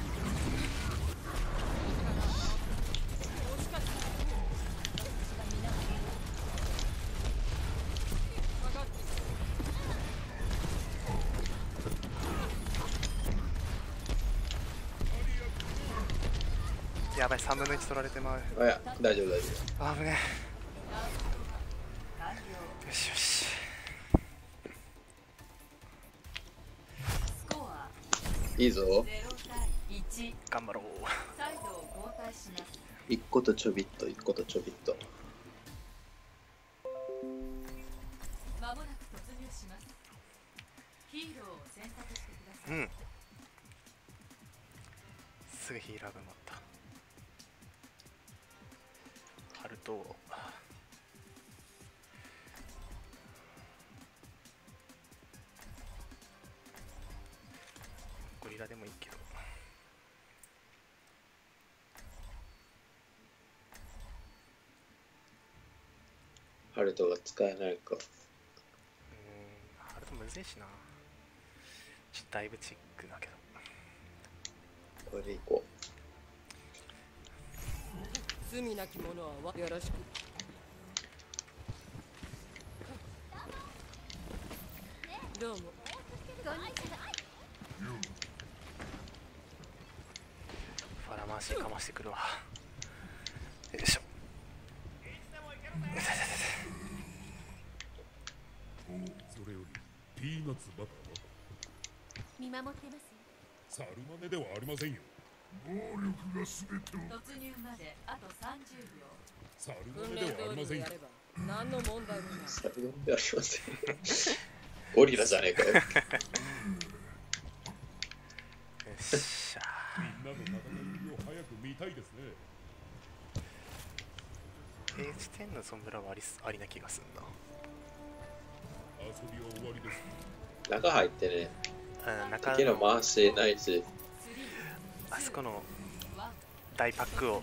やばい3分の1取られてまう。あいや大丈夫大丈危ねよいいぞ。頑張ろう。一個とちょびっと一個とちょびっと。うん。すぐヒーラーが待った。ハルトハルトが使えないか。うーんハルト難ぜえしな。ちょっとだいぶチックだけど。これでいこ罪なき者はわよろしく。どうも。ファラマーシーかましてくるわ。よいしょそれよりピーナッツバター見守ってます猿真似ではありませんよ暴力が全てを突入まであと30秒猿訓真似ではありませんよ何の問題もないサルドンでありませんゴリラじゃねえかよよっしゃみんなの戦いを早く見たいですね H10 のソンブラはありすありな気がすんな。中入ってね。うん中敵の回しないし。あそこの大パックを。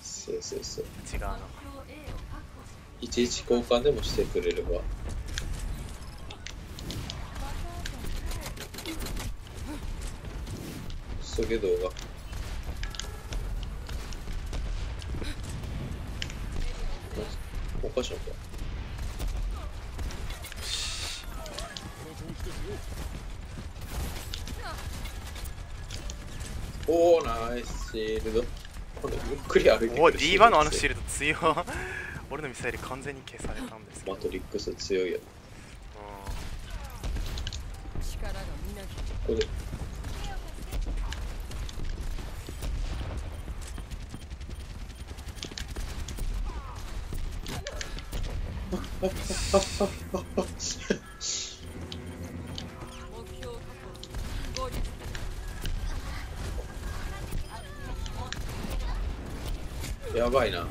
そうそうそう。違うのいちいち交換でもしてくれれば。すげえ動画かしいのか。おおナイスシールド。これゆっくり歩いてくるおい D1 のあのシールルド強い俺のミサイル完全に消されたんですけど。マトリックス強いやう力がみなぎる。これ目標確保後日やばいな。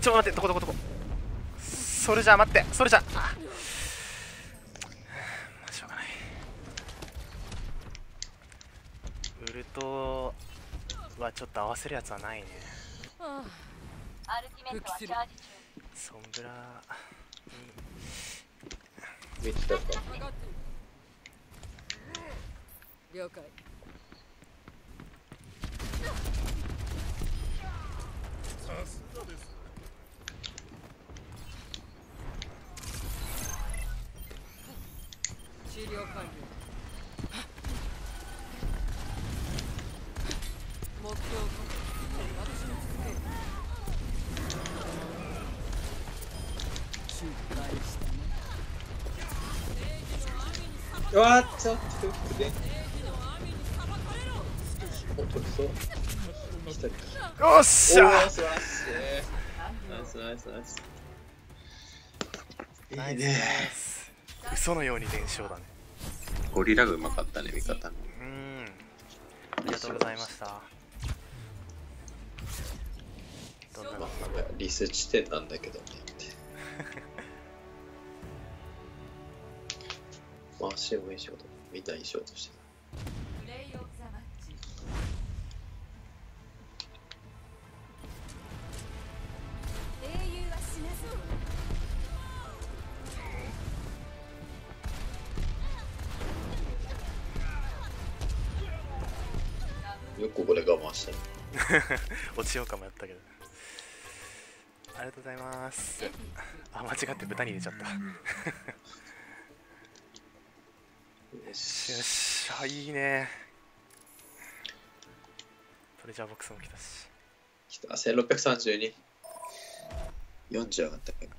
ちょっと待ってどこどこどこ。それじゃ待ってそれじゃ。あまあしょうがない。ウルトはちょっと合わせるやつはないね。あアルティメットはチャージ中。ソンブラ見てたか。了解さすがです治療完了目標確保私に続ける失敗したねわちょっと待って。本当にそう。一人。よっしゃおー素晴らしい。ナイスナイスナイス。ナイスナイス嘘のように連勝だねゴリラがうまかったね、味方の。うーんありがとうございましたどんなまあ、なんかリス地点なんだけどねって。まあ、足もいい仕事。みんないい仕事して落ちようかもやったけど。ありがとうございます。あ間違って豚に入れちゃった。よよし。しあいいね。トレジャーボックスも来たし。来た。1632 40上がったけど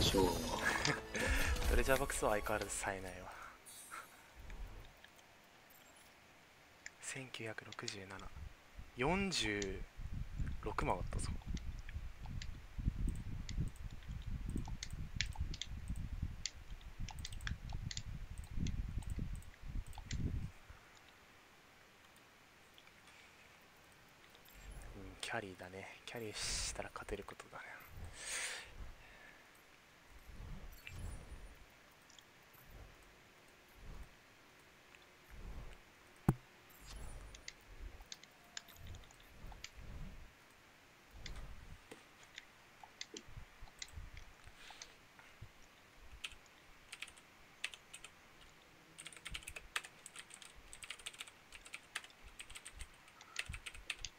貴重トレジャーボックスは相変わらず冴えないわ196746万あったぞ。キャリーだね。キャリーしたら勝てることだね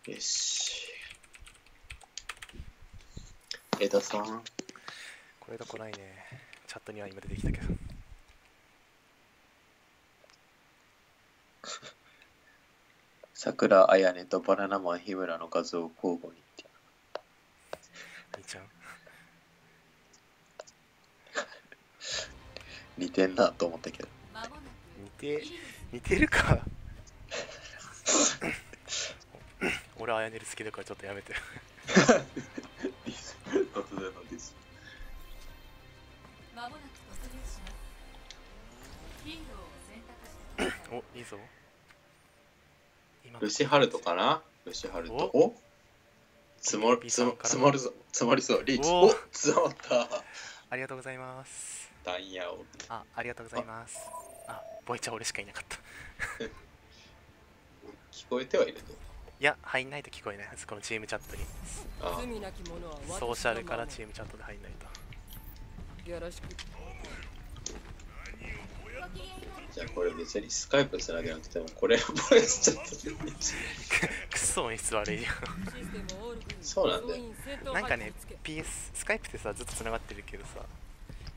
よし江田さん。これどこないね。チャットには今出てきたけど。桜彩音とバナナマン日村の画像を交互にって。兄ちゃん 似てんなと思ったけど。似て似てるか。俺アヤネル好きだからちょっとやめて突然のディス間もなく突入しますヒーローを選択しておいいぞ。今ルシハルトかな？ルシハルトおお積もる積もるぞ。積もりそう。リーチ。お。お積もった。ありがとうございます。ダンヤを。あありがとうございます。あボイチャ俺しかいなかった。聞こえてはいるといや入んないと聞こえないはずこのチームチャットに。ソーシャルから守チームチャットで入んないと。るよろしく。じゃあこれ別にスカイプつなげなくてもこれボイスチャットでくっそ音質悪いよそうなんだよ。なんかね PS スカイプってさずっとつながってるけどさ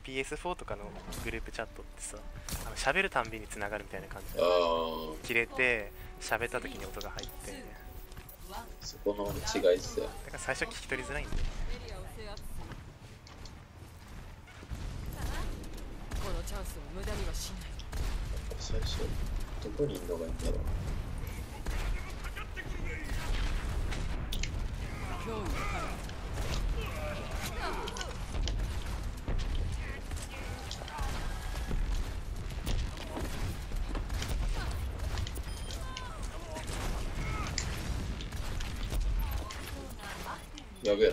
PS4 とかのグループチャットってさあの喋るたんびにつながるみたいな感じあでー。切れて喋った時に音が入ってそこの違いっすよ。だから最初聞き取りづらいんで。エリアを制圧するこのチャンスを無駄にはしない。最初どこにいるのがいいんだろう。脅威やべ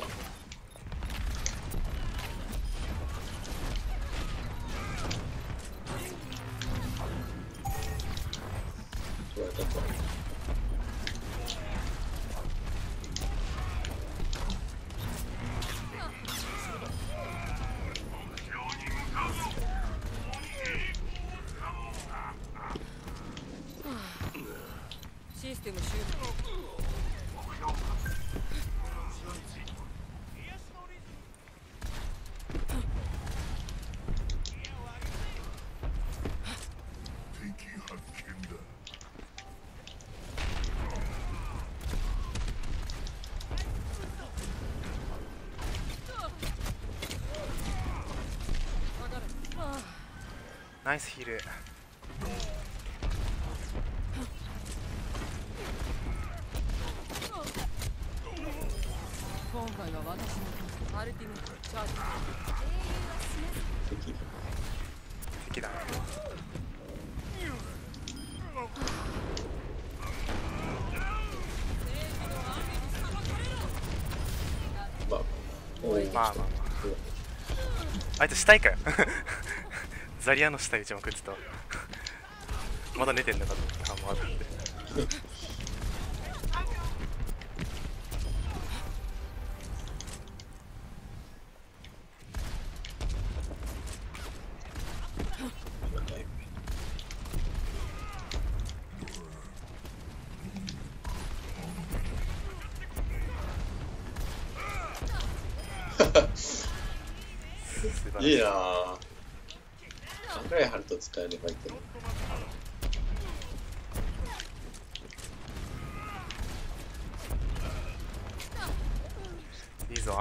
あいつ死体かよ。ザリアの死体打ちまくってた まだ寝てんのかと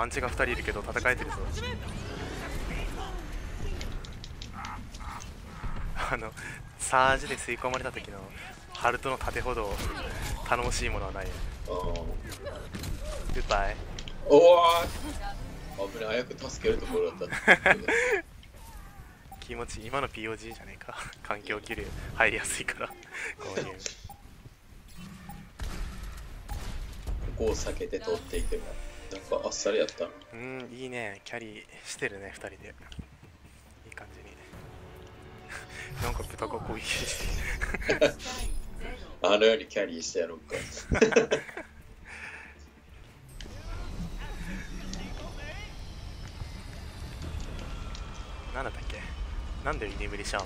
アンチが2人いるけど戦えてるぞあのサージで吸い込まれた時のハルトの盾ほど頼もしいものはない。グッバイおお危ない、早く助けるところだった。気持ち今の POG じゃねえか。環境気流入りやすいから。こういうここを避けて取っていけば、なんかあっさりやったな。うんいいね。キャリーしてるね2人で。いい感じに。なんか豚が攻撃して対ゼロあのようにキャリーしてやろうか。なんだったっけ？なんで居眠りシャー？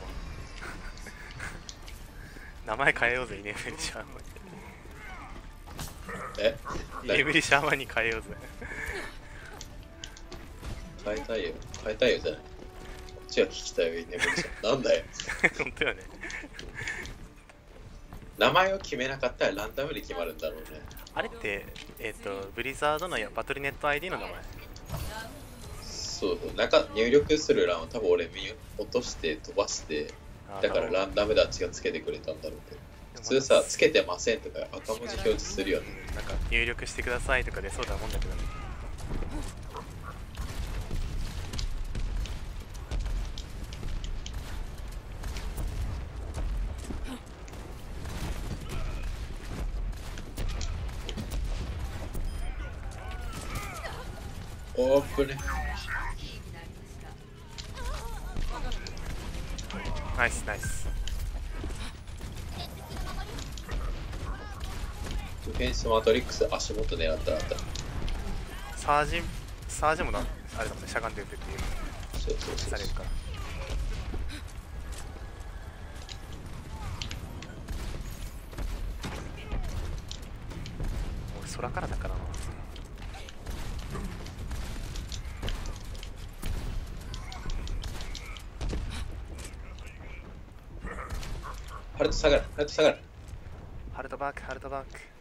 マ ン名前変えようぜ居眠りシャー。マンえ？居眠りシャーマンに変えようぜ変えたいよ。変えたいよじゃない。こっちは聞きたいよ、いいね。なんだよ。本当よね名前を決めなかったらランダムで決まるんだろうね。あれってえっ、とブリザードのバトルネット ID の名前？そうそう。なんか入力する欄を多分俺見落として飛ばして、だからランダムであっちがつけてくれたんだろうけど。普通さ、つけてませんとか赤文字表示するよね。なんか入力してくださいとかでそうだもんだけどねオープンね。ナイスナイスディフェンスマトリックス足元狙ったらあった。サージサージもなあれだもんねしゃがんで打てっていう。そうそうそうされるから。俺空からだからな。ハルト下がる、ハルト下がる。ハルトバックハルトバック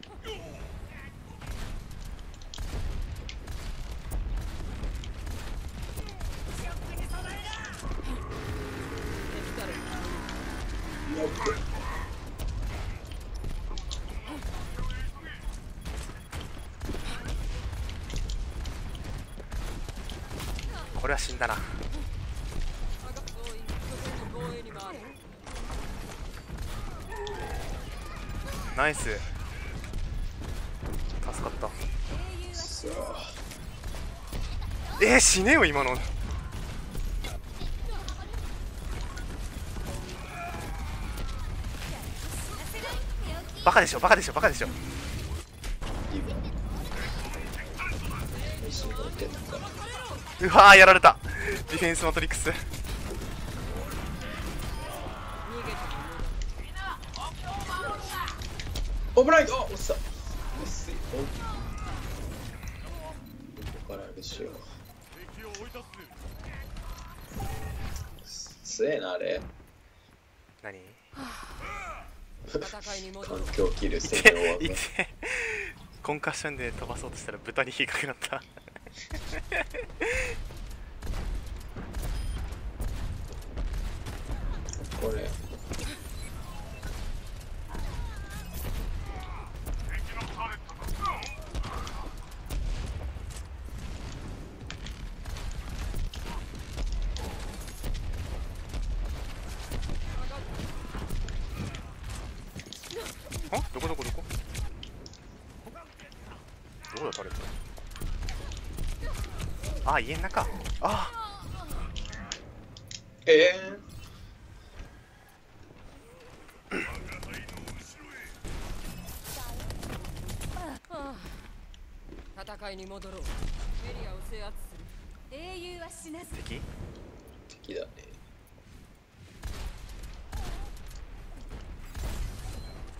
これは死んだな。ナイス。助かった。えー、死ねよ今の。バカでしょバカでしょバカでしょ。うわーやられた。ディフェンスマトリックス。オブライトあ落ちたしょ強えなあれ。何？環境切るい専て用技コンカッションで飛ばそうとしたら豚に引っかかった。これどこどこどこ？どこだ誰あ家の中。あ。ええ戦いに戻ろう。エリアを制圧する。英雄は死なず。敵？敵だね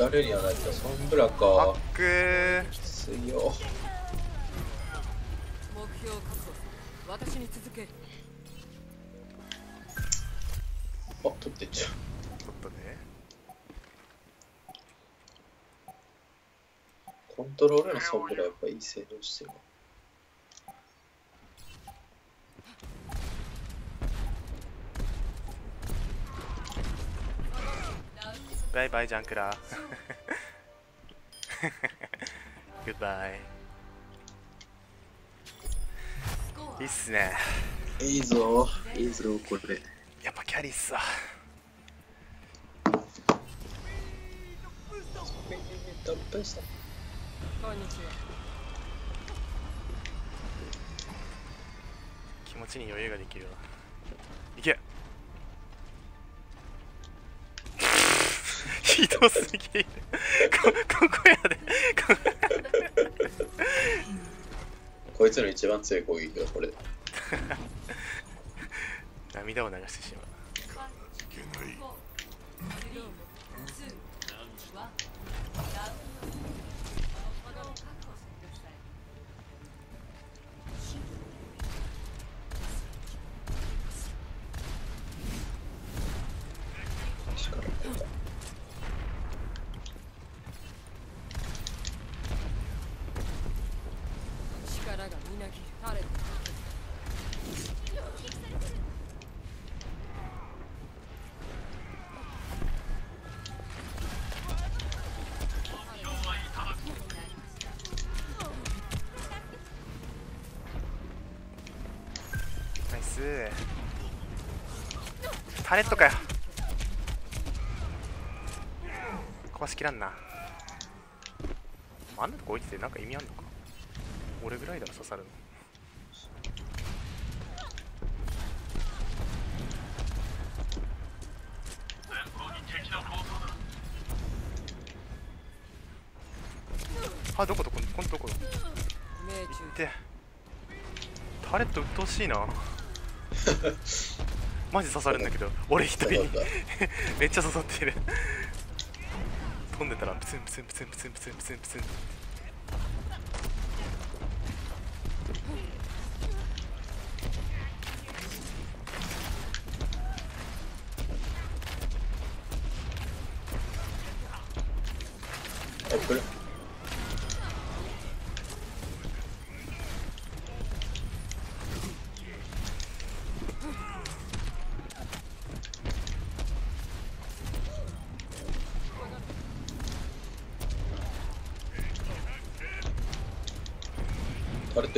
誰にやられた？ソンブラバかッ。クーきついよ。目標確保私に続けあ、取ってんじゃん。ちょっとねコントロールのソンブラやっぱいい性能してるな。バイバイジャンクラグッバイスコアいいっすね。いいぞ、いいぞ、これ。やっぱキャリーっすわ。こんにちは。気持ちに余裕ができるわ。いけひどすぎるこここやで。ここいつの一番強い攻撃がこれ。涙を流してしまう。タレットかよ。壊しきらんな。あんなとこ置いててなんか意味あんのか。俺ぐらいだろ刺さるの。あどこどここんどこだ命中でタレット鬱陶しいな。マジ刺さるんだけど俺一人。めっちゃ刺さってる。飛んでたらプツンプツンプツンプツンプツンプツンプツン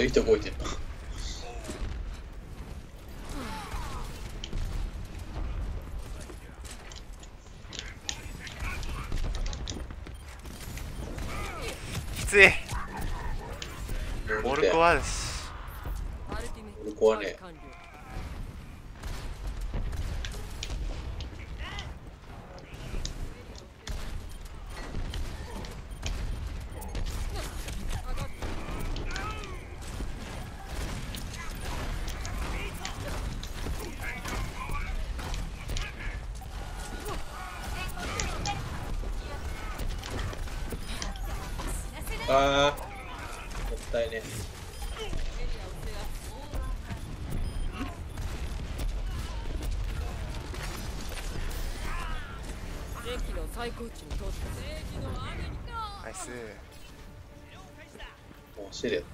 desde 1980. ナイス。もうシェルやっ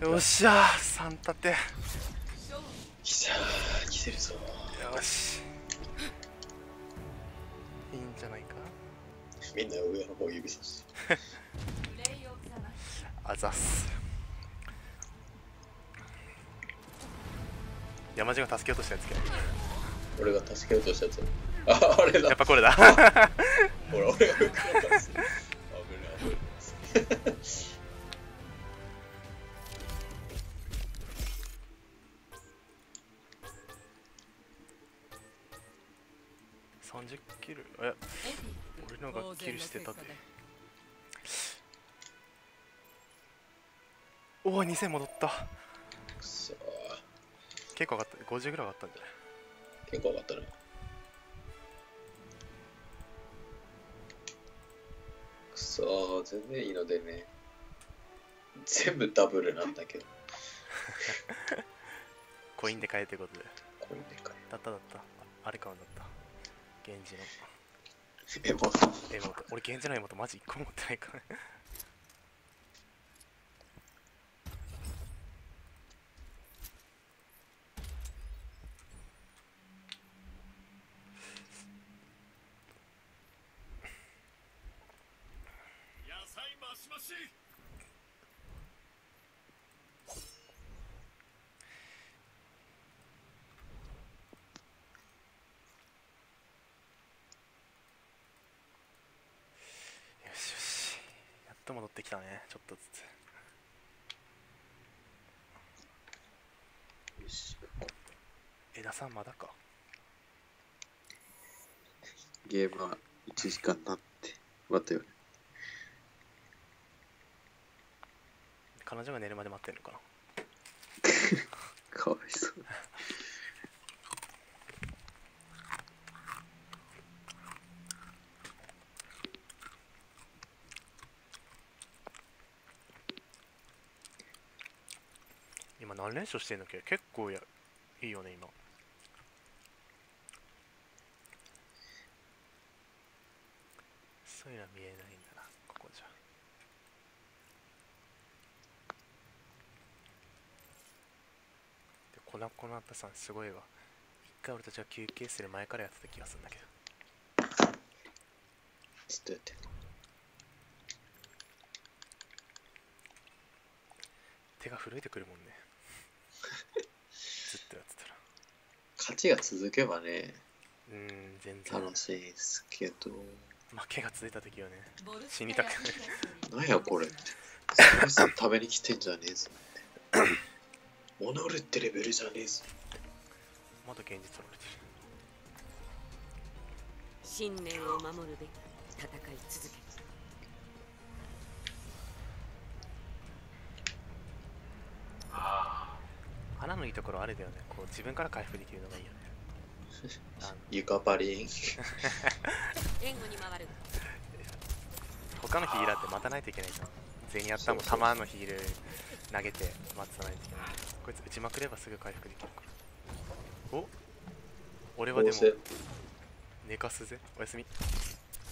た。よっしゃー3立て。よし。いいんじゃないか？みんな上の方指さし あざっす。山地が助けようとしたやつけ俺が助けようとしたやつ。あ、あれだ。やっ。ぱこれだ。ほら、俺が上からす。危ない危ない。30キルえ俺のがキルしてたって。おお2000戻った。くそー。結構上がった。50ぐらい上がったんじゃない？全然いいのでね。全部ダブルなんだけど。コインで買えということで。これでかいだっただった。あれ買うんだった。源氏の。えもうエモ。ート俺源氏のエモートマジ1個も持ってないから野菜マシマシよしよしやっと戻ってきたねちょっとずつ。よし枝さんまだか？ゲームは1時間なって待ったよね。彼女が寝るまで待ってんのかな？かわいそう何連勝してんのっけ？結構やいいよね今。そういうのは見えないんだなここじゃ。で粉粉ったさんすごいわ。一回俺たちが休憩する前からやってた気がするんだけど。ずっとやって。る手が震えてくるもんねずっとやってたら勝ちが続けばねうん全然。楽しいですけど。負けが続いた時はね死にたくないなんやこれ。ってスパイス食べに来てんじゃねえぞ。物売るってレベルじゃねえぞ。まだ現実取られてる。信念を守るべく戦い続け花のいいところあれだよね。こう自分から回復できるのがいいよね。あのユカパリン。援護に回る。他のヒーラーって待たないといけないじゃん。ゼニアッタも弾のヒール投げて待たないといけない。こいつ打ちまくればすぐ回復できるから。お？俺はでも寝かすぜ。おやすみ。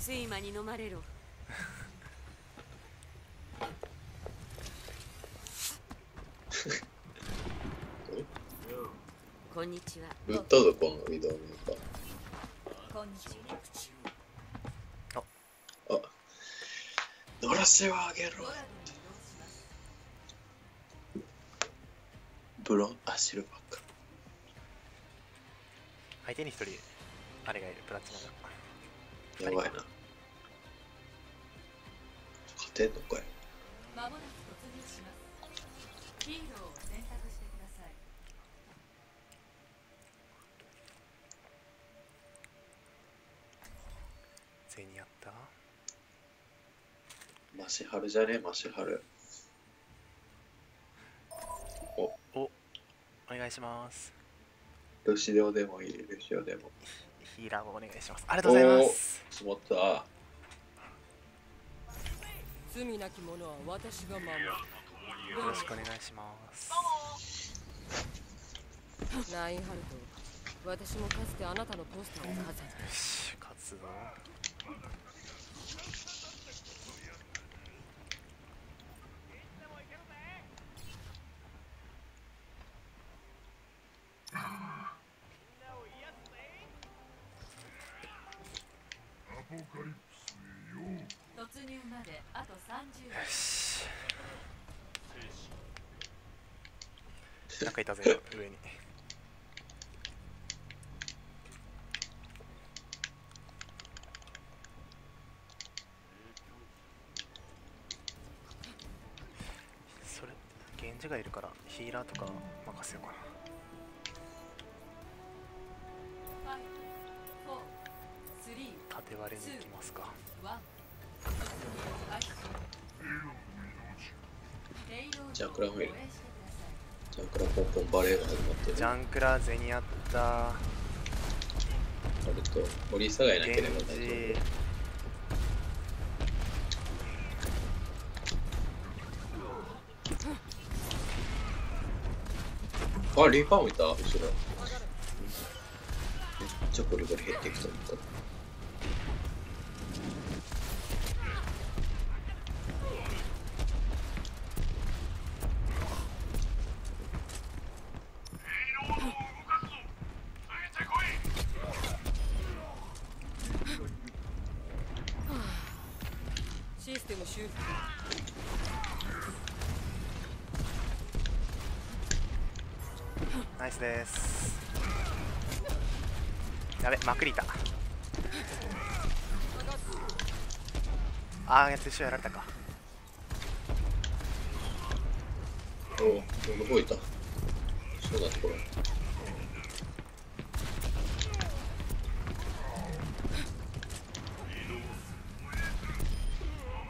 睡魔に飲まれろ こんにちは。ぶっとどこのウィドウメーカーこん。にちはあ乗らせをあげろブロンあシルバーか相手に一人あれがいるプラチナが。やばいな。勝てんのかよまもなく突入します。ヒーローマシハルじゃね？えマシハル。おお願いします。ルシオでもいいルシオでも。ヒーラーをお願いします。ありがとうございます。積もった。罪なき者は私が守る。よろしくお願いします。ラインハルト私もかつてあなたのポスターを飾った。よし勝つぞアポカリプスへよう突入まであと30よ秒しなんかいたぜ上に。それ源氏がいるからヒーラーとか任せようかな。縦割りに行きますか。ワン突入開始ペイロードジャンクラフェル。ジャンクラポンポンバレーが始まってるジャンクラゼニアッタあると森下がいなければ大丈ジ夫。あリーパーもいた後ろ。めっちゃゴリゴリ減ってきた接種やられたかおおどこいたそうなところ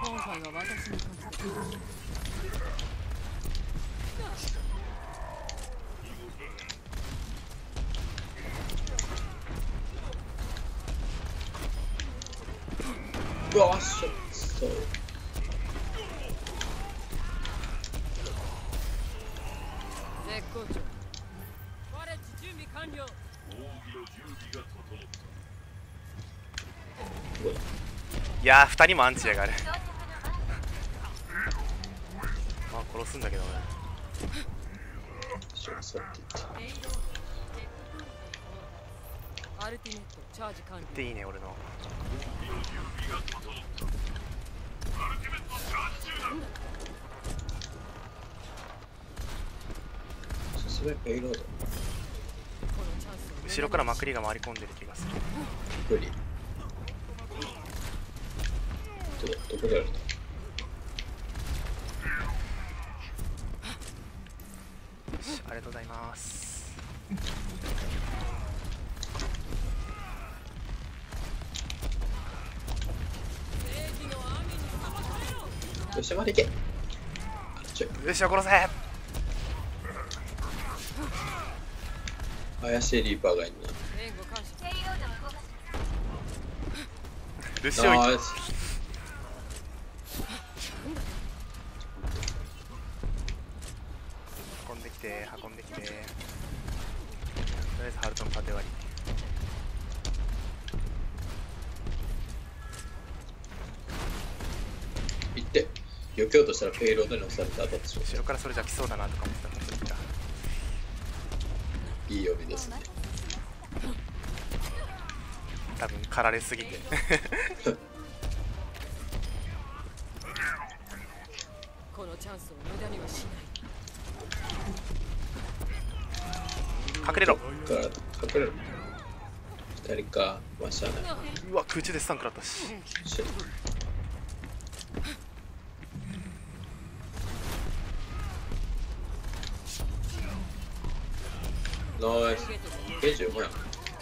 今回は私に勝つうわっしょそう絶好調パレッジ準備完了いやー2人もアンチやがる。あ殺すんだけど俺しょそうアルティメットチャージ完了。でいいね俺の。後ろからまくりが回り込んでる気がする無理どどこでやるのよしありがとうございます正義の網に妨がれろよしまで行けあちょよし殺せ怪しいリーパーがいる援護感謝ルシオイなナイス運んできて運んできて。とりあえずハルトの縦割り。行って。避けようとしたらペイロードに押されたからそれじゃ来そうだなとか思ってたんですけどういい読みです。ね多分駆られすぎてこのチャンスを無駄にはしない隠れろ。隠れる二人かまあしゃあない。うわ空中でスタン食らった。し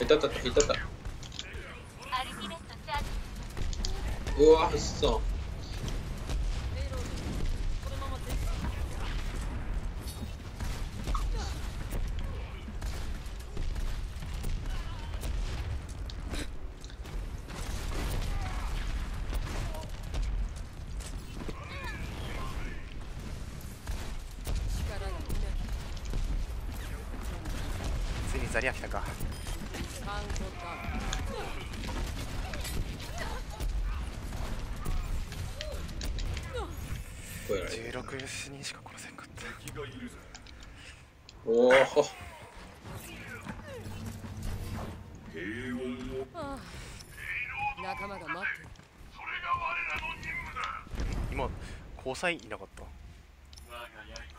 いたったいたった。うわうっそついにザリア来たか。16人しか殺せんかったおお仲間が待ってる今交際いなかった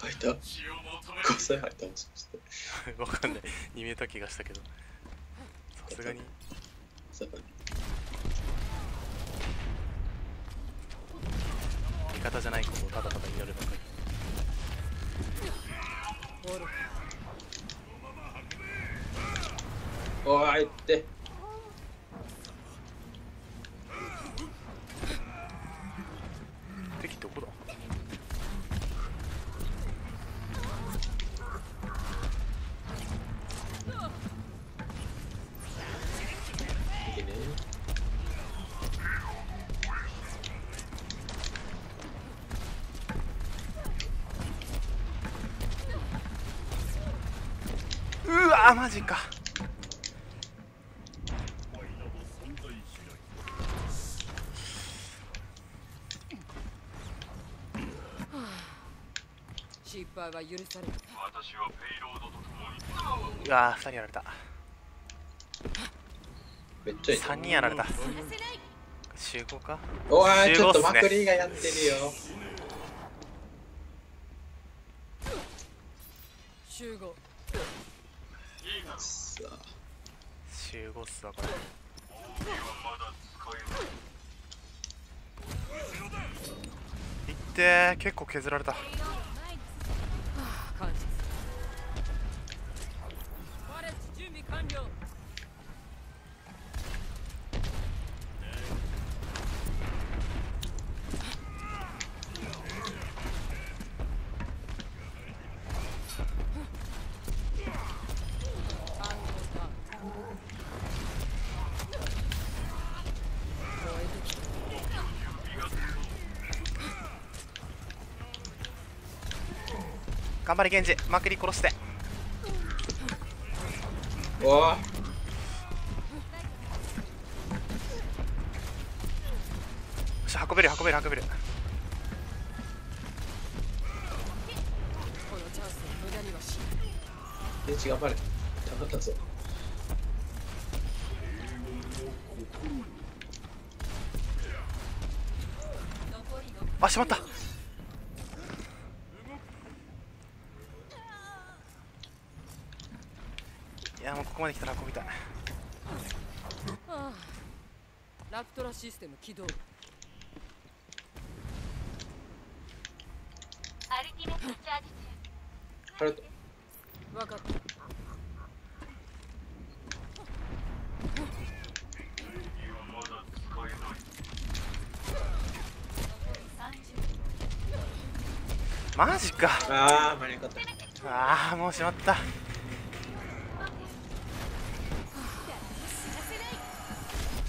入った5歳入ったもしかしてわかんないに見えた気がしたけどさすがに。さかに味方じゃないことをただただ祈るばかりおーいって。敵どこだ？マジか。失敗は許されるうわー2人やられた。めっちゃいい。3人やられた。集合か？おわーちょっとマクリーがやってるよ。集合さあ集合っすわこれいって結構削られた。頑張れゲンジ。マクリ殺して。おし運べる運べる運べる。このチャンスを無駄にはしないゲンジ頑張れ。頑張ったぞ。あしまったいやもうここまで来たら運びたいああラプトラシステム起動。アルティメットチャージ中。ハルト分かった。マジか。あー間に合かった。ああもうしまった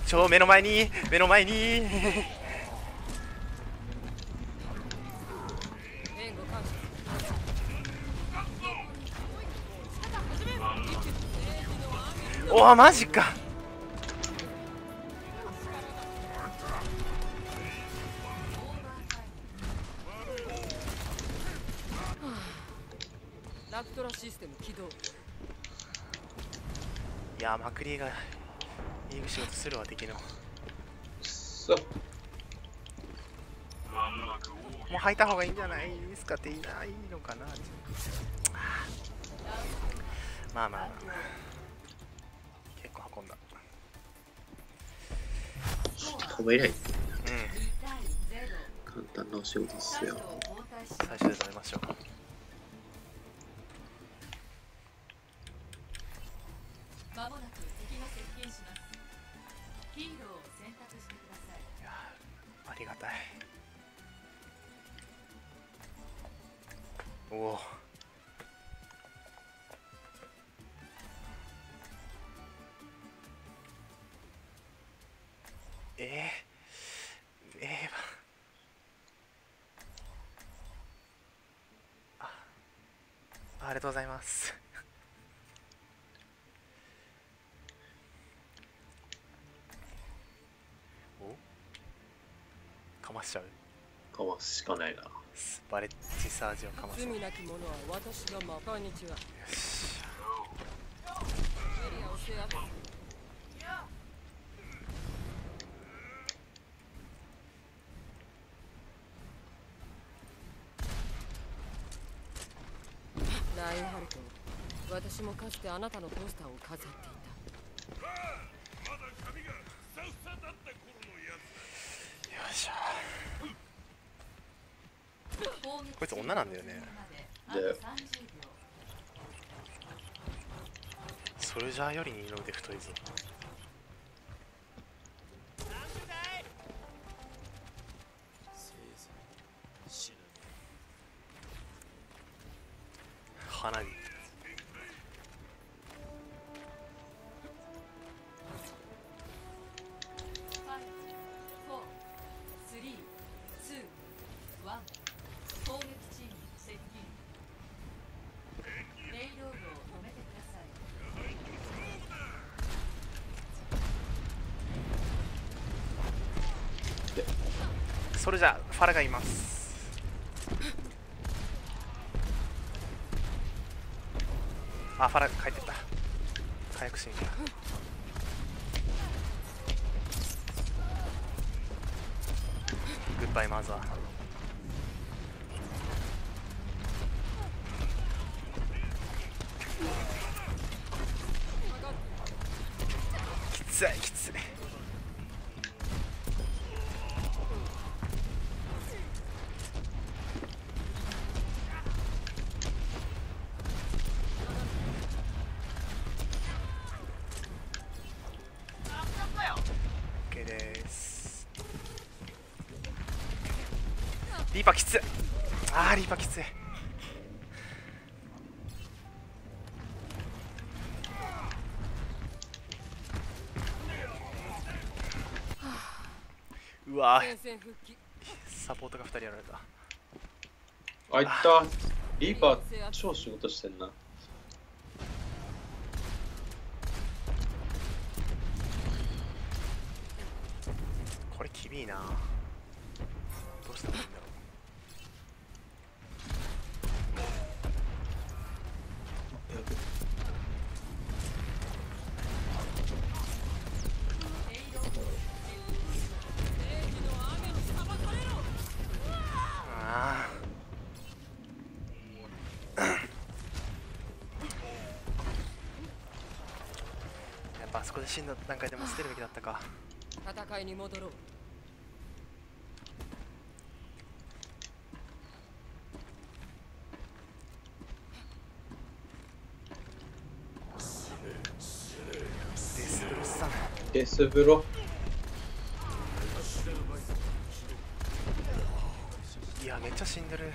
超目の前に目の前に。おおマジか。ラプトラシステム起動。いやマクリーがするわ敵の。もそう。う履いた方がいいんじゃないですかっていいないいのかなまあまあまあ。結構運んだ。止めりゃいいうん。簡単なお仕事っすよ。最初で食べましょうとうございます。お？かましちゃう？かわすしかないな。バレッジサージをかまそう。罪なき者は私がまこんにちは。よしエリアを制圧ラインハルト私もかつてあなたのポスターを飾っていた。よいしょ。こいつ女なんだよね。でソルジャーより二の腕太いぞそれじゃファラがいます。あファラ帰ってった。回復しに来たグッバイマザー戦線復帰。サポートが2人やられた。あいった。リーパー超仕事してんなーやっぱあそこで死んだ段階でもう捨てるべきだったか。戦いに戻ろう。デスブロスさんデスブロいやめっちゃ死んでる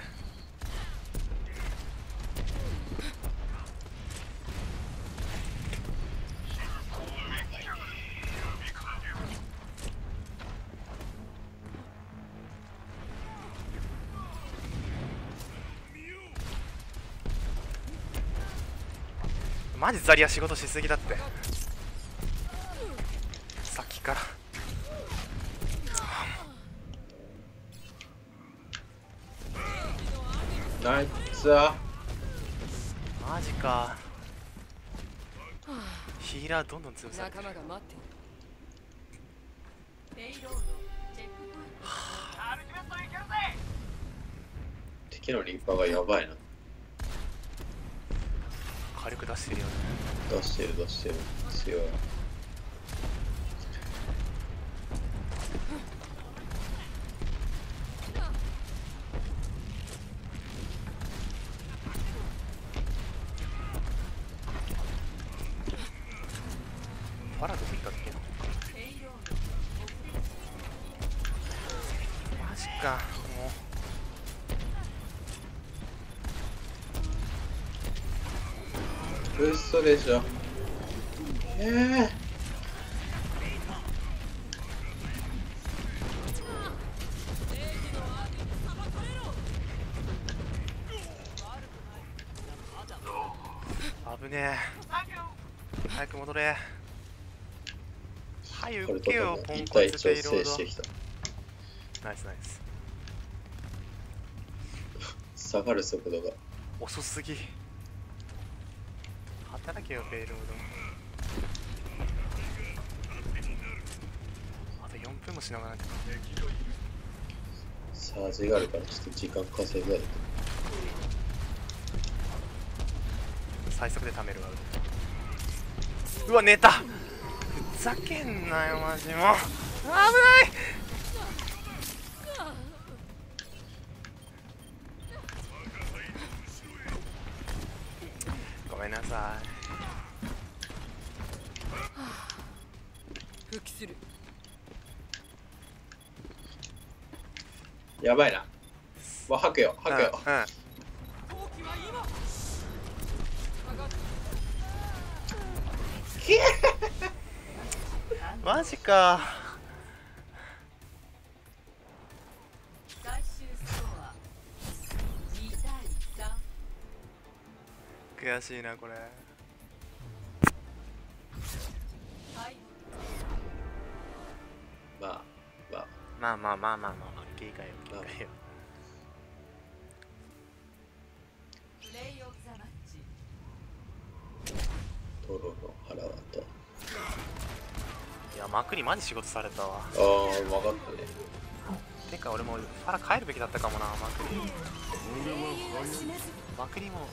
マジザリア仕事しすぎだって。さっきから。ナイツアマジか。ヒーラーどんどん潰されてる。敵のリーパーがやばいなですよですよ。パラドもいたっけマジかもう。嘘でしょ。一対1を制してきたナイスナイス下がる速度が。遅すぎ。働けよペイロードあと4分もしながらサージがあるからちょっと時間稼ぐや最速で貯めるわ。うわ寝た。ざけんなよマジも。危ない！ごめんなさい。復帰する。やばいな。しいなこれ。まあまあ。まあまあまあまあまあ警戒よ警戒よトロの腹渡いやマクにマジ仕事されたわああ分かったねてか俺も腹帰るべきだったかもなマクにマクにも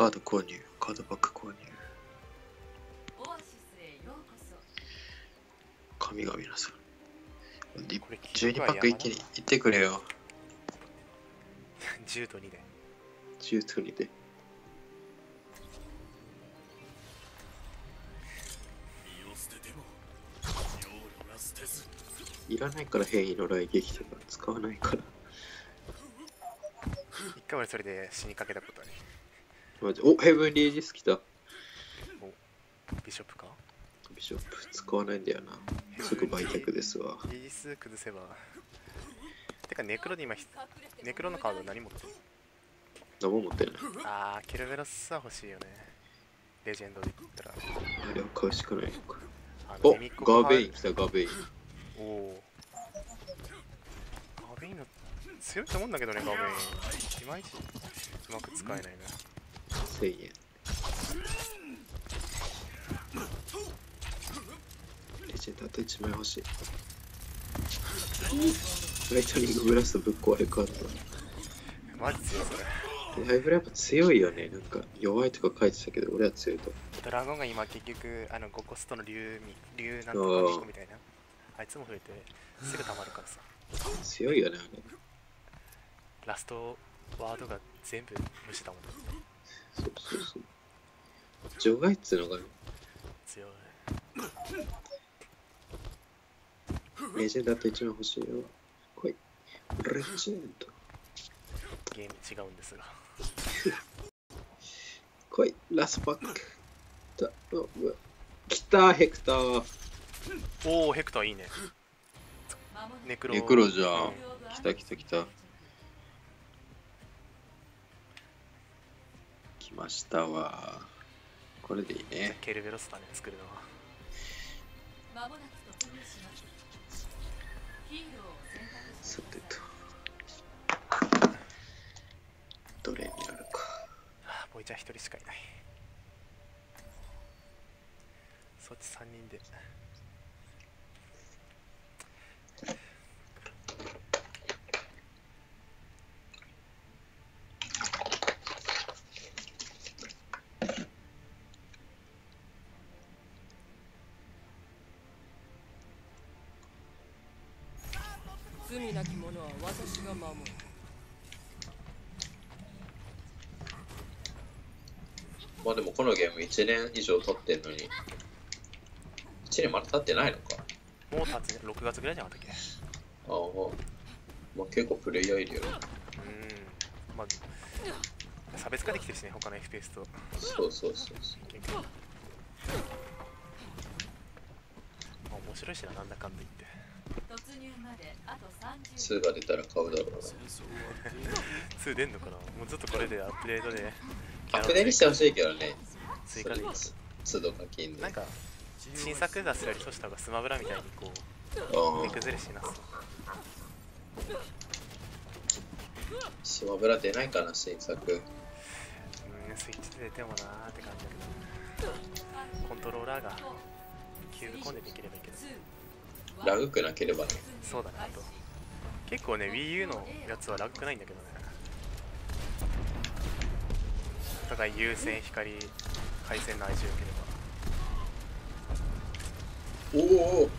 カード購入カードバック購入。神々のさリこれ12パック一気にいってくれよ。10と2で。10と2で。いらないから変異の雷撃とか使わないから。一回俺それで死にかけたことあるマジ。おヘブンリージス来たビショップか？ビショップ使わないんだよな。すぐ売却ですわ。イージス崩せば。てかネクロで今ひネクロのカード何持ってる何も持ってないあーケルベロスは欲しいよね。レジェンドで言ったら。あれを買うしかないのか。あおガーベイン来たガーベイン。おおガーベインの強いと思うんだけどねガーベイン。いまいちうまく使えないな1000円レジェンドあと1枚欲しい。ライトニングブラストぶっ壊れかったマジ強いそれ。ライブラやっぱ強いよね。なんか弱いとか書いてたけど俺は強いとドラゴンが今結局あの5コストの竜み竜なんとか2個みたいな。あいつも増えてすぐ溜まるからさ。強いよねあれ。ラストワードが全部無視だもんねそうそうそう。除外っつうのがね強いレジェンドあと1枚欲しいよ来いレジェンドゲーム違うんですが来いラスパックだうわう来たヘクターおおヘクターいいねネクロネクロじゃんうん来た来た来たましたわ。これでいいね。ケルベロスだね作るのは。さてと。どれになるか。あボイちゃん一人しかいない。そっち3人で罪なき者は私が守るまあでもこのゲーム1年以上経ってんのに1年まだ経ってないのか。もう経つね。6月ぐらいじゃなかったっけ？ああまあ結構プレイヤーいるよね。うん。まあ差別化できてるしね他の FPS と。そうそうそうそう。まあ面白いしななんだかんだ言って。突入まであと30 2が出たら買うだろうな。戦争は停2出んのかな？もうずっとこれでアップデートでアップデートしてほしいけどね。追加で。都度課金で。なんか新作出すよりそした方がスマブラみたいにこうあ手崩れしなそうスマブラ出ないかな新作。うんスイッチで出てもなーって感じだけど。コントローラーがキューブコンでできればいいけどラグくなければね。そうだねあと。結構ね WiiU のやつはラグくないんだけどねお互い優先光回線の味を受ければ。おお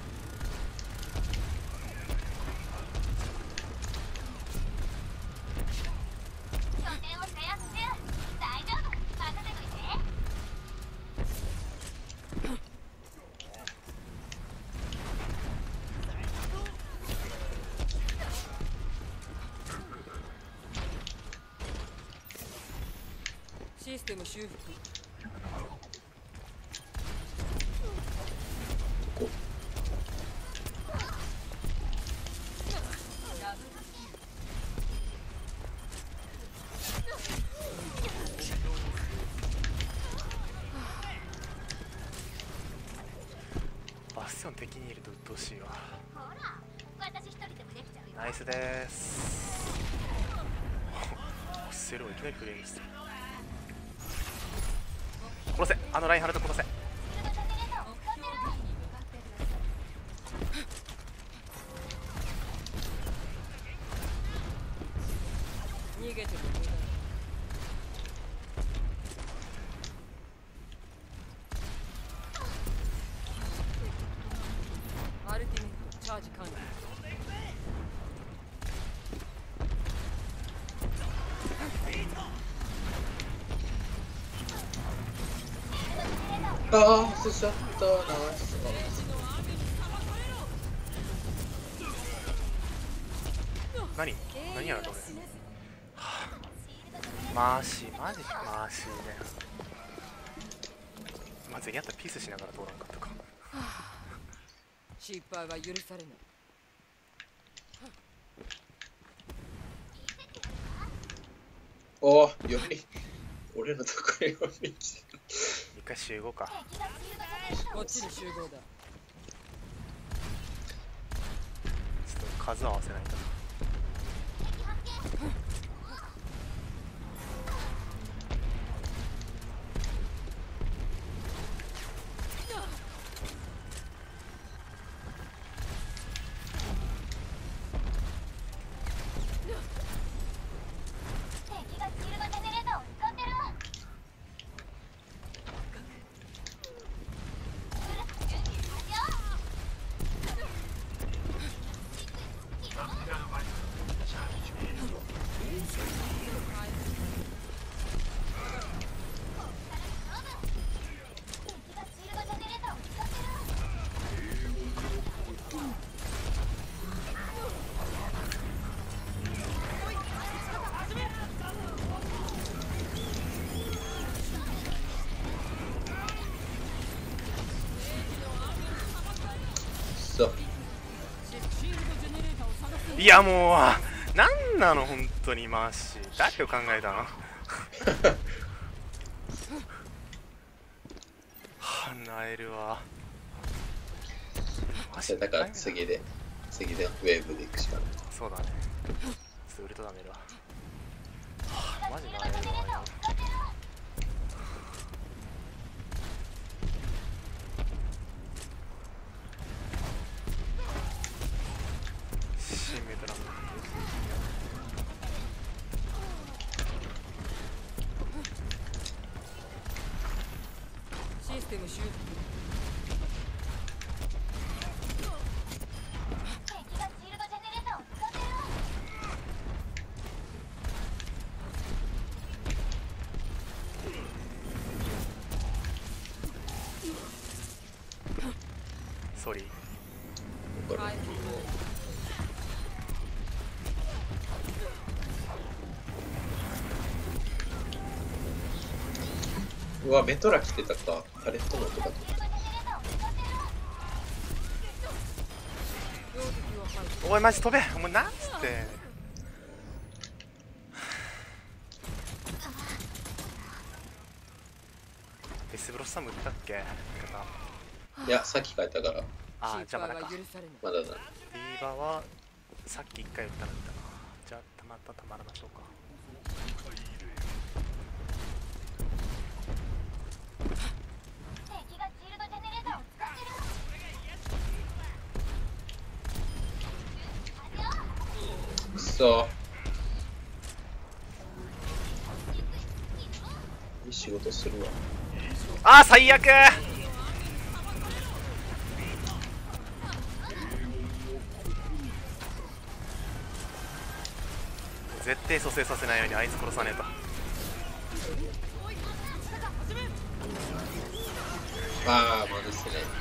のラインハルトああ捨てちゃったナイス何？何やられ？た俺マーシーマジマーシーだよまずやったらピースしながら通らんかったか。失敗は許されないおお4人俺のところ4人一回集合か。こっちに集合だ。ちょっと数合わせないと敵がシールドジェネレーターを使ってる敵がシールドジェネレーターを使ってるそうシールドジェネレーターを探すいやもうなんなの本当にマーシー誰を考えたの？はなえるわ。マジだから次で次でウェーブで行くしかない。そうだね。ちょっとウルトダメるわは。あマジなえるわよシンメトラムシステム修復敵がシールドジェネレーターを使ってるソリーこれはいうわメトラ来てたか。パレットのとか標的を排除おいマジ飛べ。もうなんつって。デスブロッサム打ったっけ？いやさっき書いたから。あーじゃあまだか。許されない。まだだ。ディーバはさっき一回打ったの打ったな。じゃあたまたたまらましょうかいい仕事するわ。あー最悪。絶対蘇生させないようにあいつ殺さねえと。ああまですね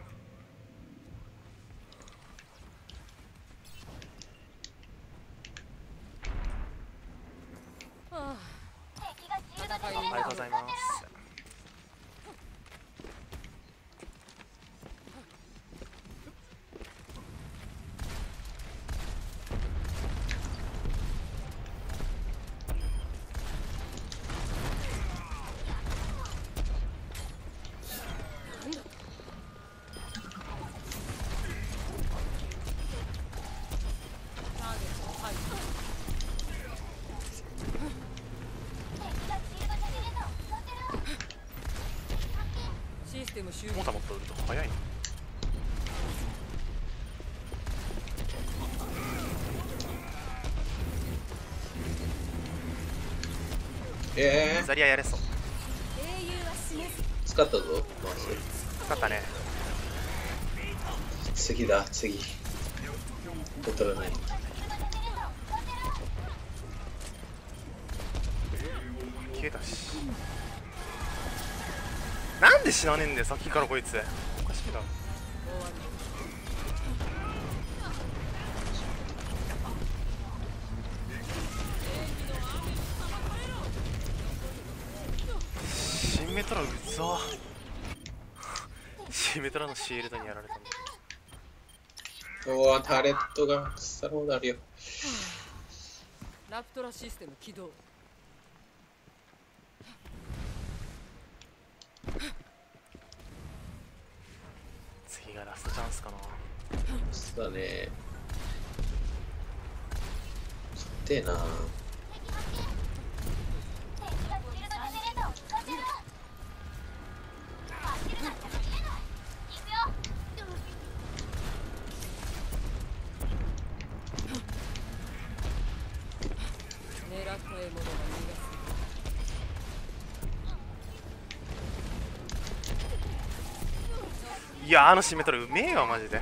はあなんでしないのございますターゲットを排除システム終了もたもっと売ると早いなえザリアやれそう。使ったぞマウス使ったね。次だ次。ボトルない消えたし。なんで死なねえんだよさっきからこいつおかしいだろ終わりシンメトラうざシンメトラのシールドにやられたんだ。うわタレットが腐るほどあるよ。ラプトラシステム起動。やあのシンメトラうめえよマジで。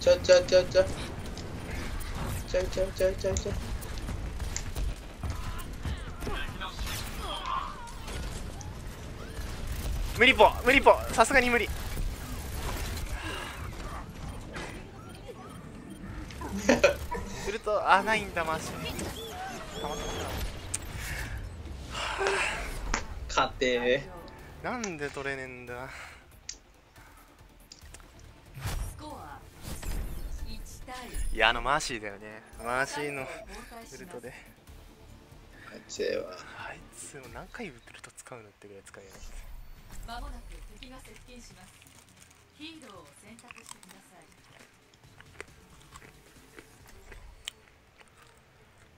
ちゃちゃちゃちゃちゃちゃちゃちゃちゃ無理ぽ無理ぽさすがに無理。するとあないんだマジたまた勝て。なんで取れねえんだ？スコア1対いやあのマーシーだよね。マーシーのウルトで。あいつええわあいつも何回ウルト使うのってぐらい使いやすまもなく敵が接近しますヒーローを選択してください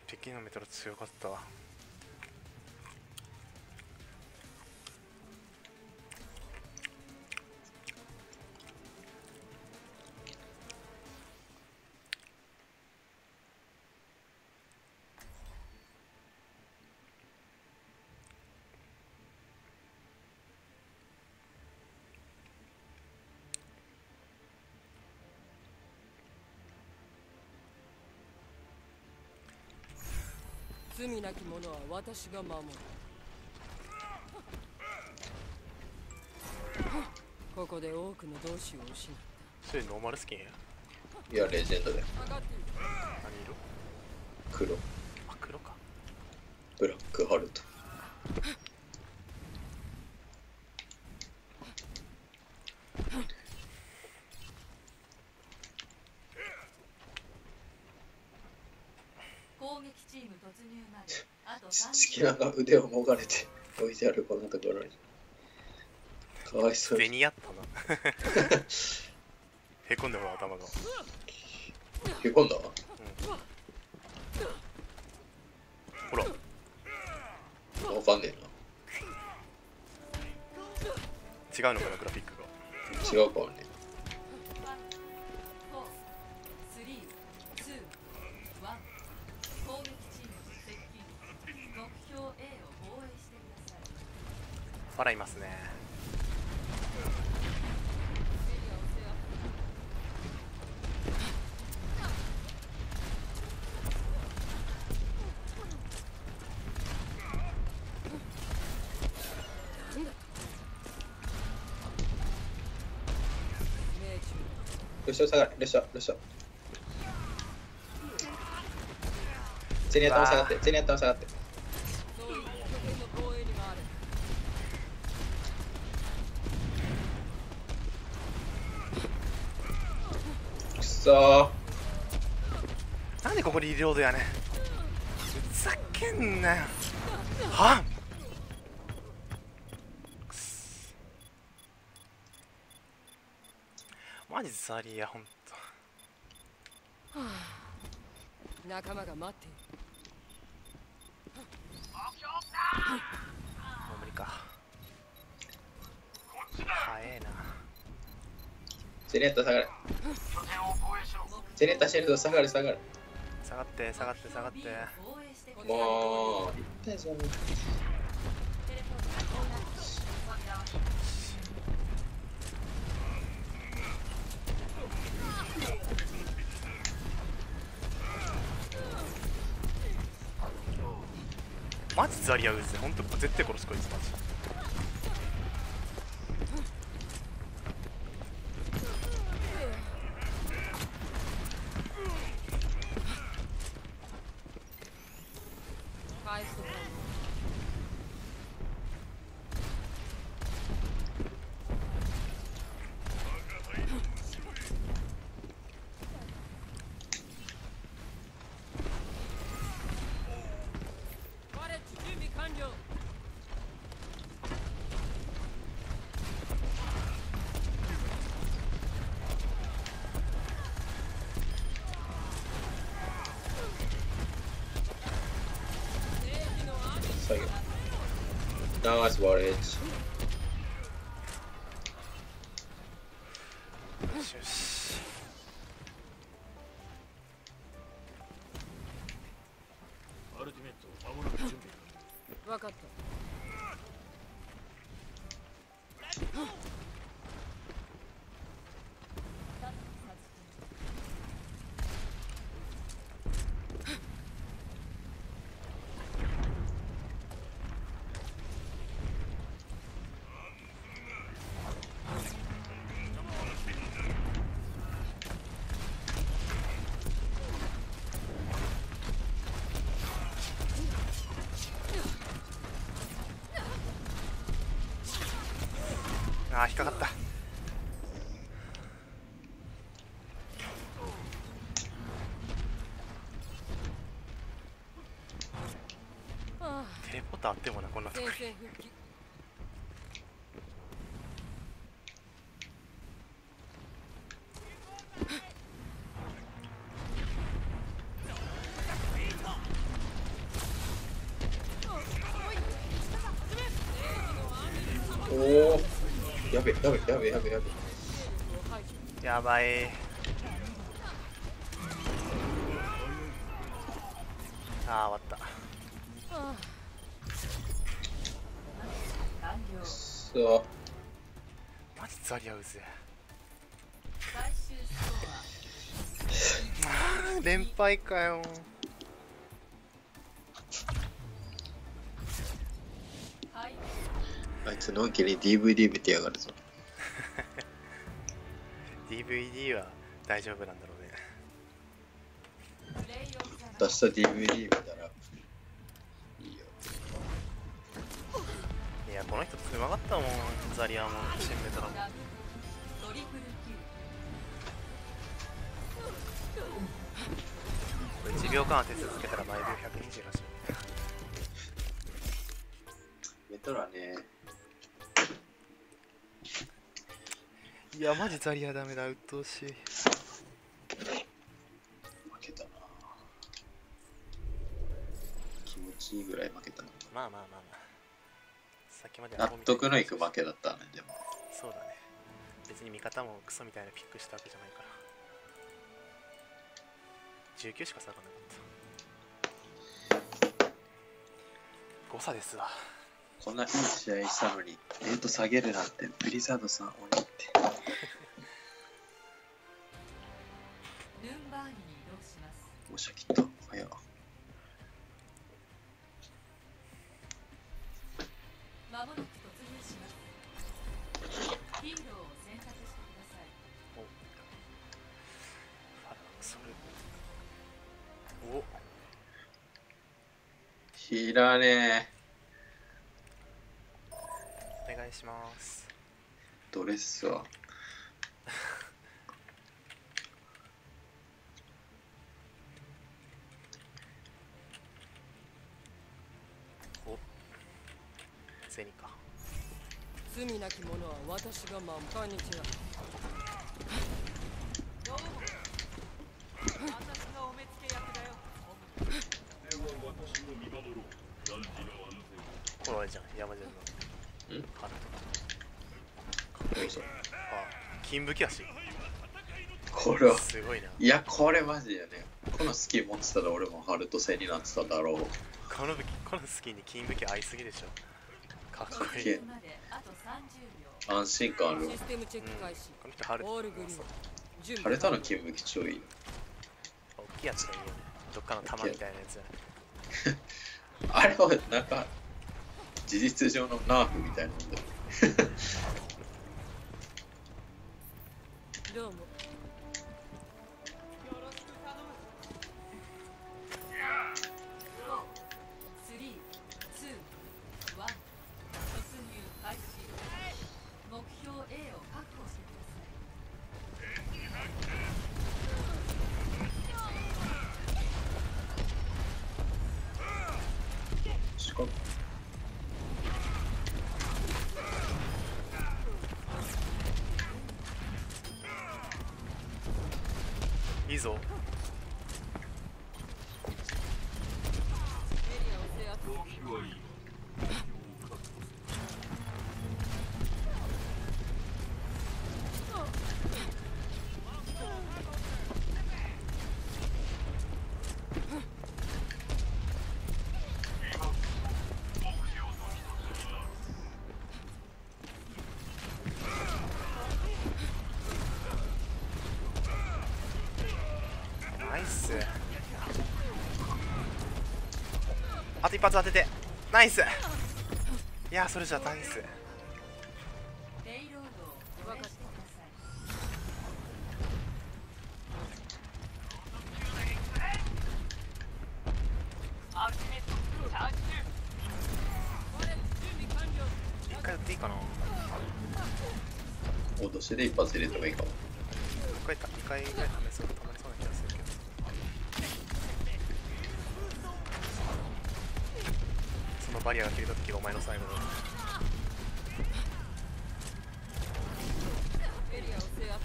敵のメトロ強かったわ罪なき者は私が守る。ここで多くの同志を失っそれノーマルスキンや？いやレジェンドだよ。何色黒。あ黒か。ブラックハルト攻撃チーム突入まであとチ30キナが腕をもがれて置いてあるこんなところにかわいそうに。銭やったな。へこんでほら頭が。へこんだ？わほら。わかんね違うのかなグラフィックが。えな違うかもね笑いますね。列車下がれ列車列車。ゼニアタも下がってゼニアタも下がって。くそなんでここリロードやねん。ふざけんなよ。はくっマジザリアほんと。仲間が待っている。もう無理か。早えなゼニア頭下がれゼニア頭シェルド下がれ下がれ下がって下がって下がって。もう一体じゃんマジザリアウズほんと絶対殺すこいつマジ。おおやべやべやべやべやべやばいー連敗かよ。アはいあいつのんきに DVD 見てやがるぞ。DVD は大丈夫なんだろうね。出した DVD 見たザリアダメだ鬱陶しい。負けたな。気持ちいいぐらい負けたな。まあまあまあまあ。さっきまで納得のいく負けだったねでも。そうだね。別に味方もクソみたいなピックしたわけじゃないから。19しか下がなかった。誤差ですわ。こんないい試合したのにレート下げるなんてブリザードさん鬼ってしますおしゃきっと早まもなく突入しますヒーローを選択してください。おファラそれおいらねえ。お願いします。ドレスはおゼニか罪なき者は私が満帆にちはこれあれじゃん山じゃんのんハルどうぞトあ金武器足これはすごいないやこれマジやね。このスキン持ってたら俺もハルト戦になってただろう。この武器このスキンに金武器合いすぎでしょかっこいい。かっけえまであと30秒安心感あるわ。システムチェック開始、この人ハルトオールグリーン準ハ備ルトの金武器超いい大きいやつがいいよね。どっかの玉みたいなやつ。あれはなんか事実上のナーフみたいなもんだよ どうも発当てて。ナイス。いやそれじゃナイス。一回打っていいかな。脅しで一発入れてもいいかも一回一回ぐらい試そうたまりそうな気がするけどそのバリアが切れた時がお前の最後だエリアを制圧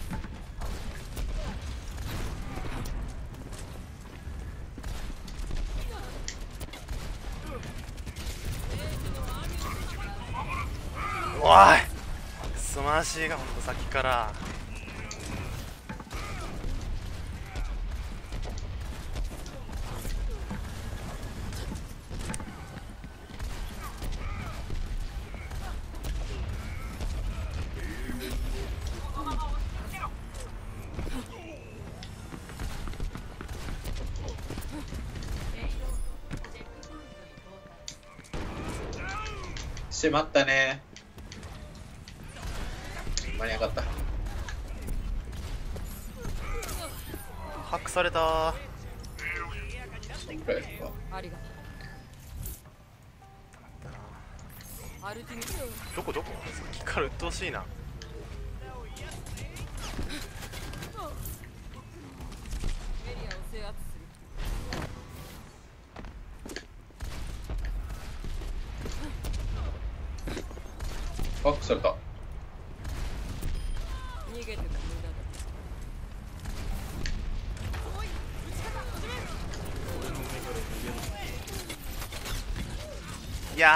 おいスマーシーがほんとさっきから。達。しまったね。間に合かった。ハックされた。どこどこ？さっきから鬱陶しいな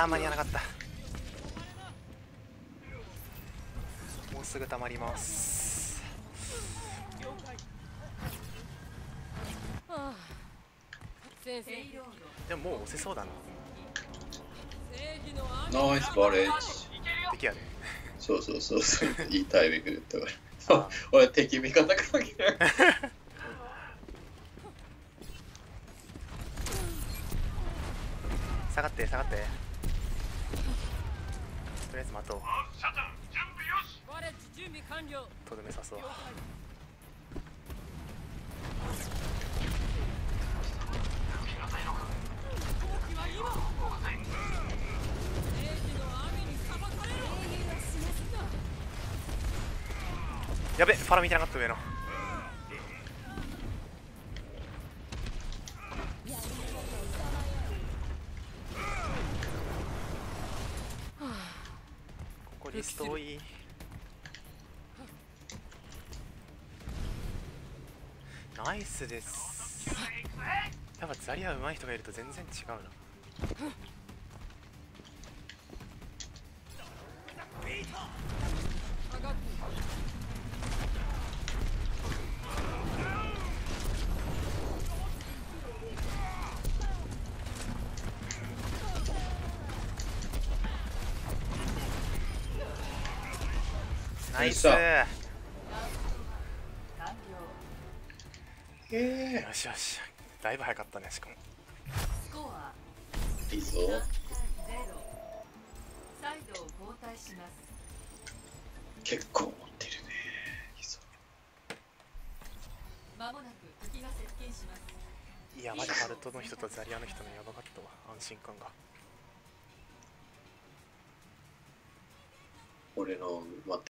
いやー間に合わなかった。もうすぐ溜まります。でももう押せそうだな。ナイスバレッジ敵やね。そうそうそうそう。いいタイミングで言ったから。あ 俺敵味方関係ない。下がって下がってやべファラ見てなかった上のここリスト多い。ナイスです。やっぱザリア上手い人がいると全然違うな。ナイスよしよし。だいぶ早かったねしかも。いいぞ。3対0サイドを交代します結構持ってるね。いいぞ。まもなく敵が接近しますいやマジハルトの人とザリアの人のやばかったわ。安心感が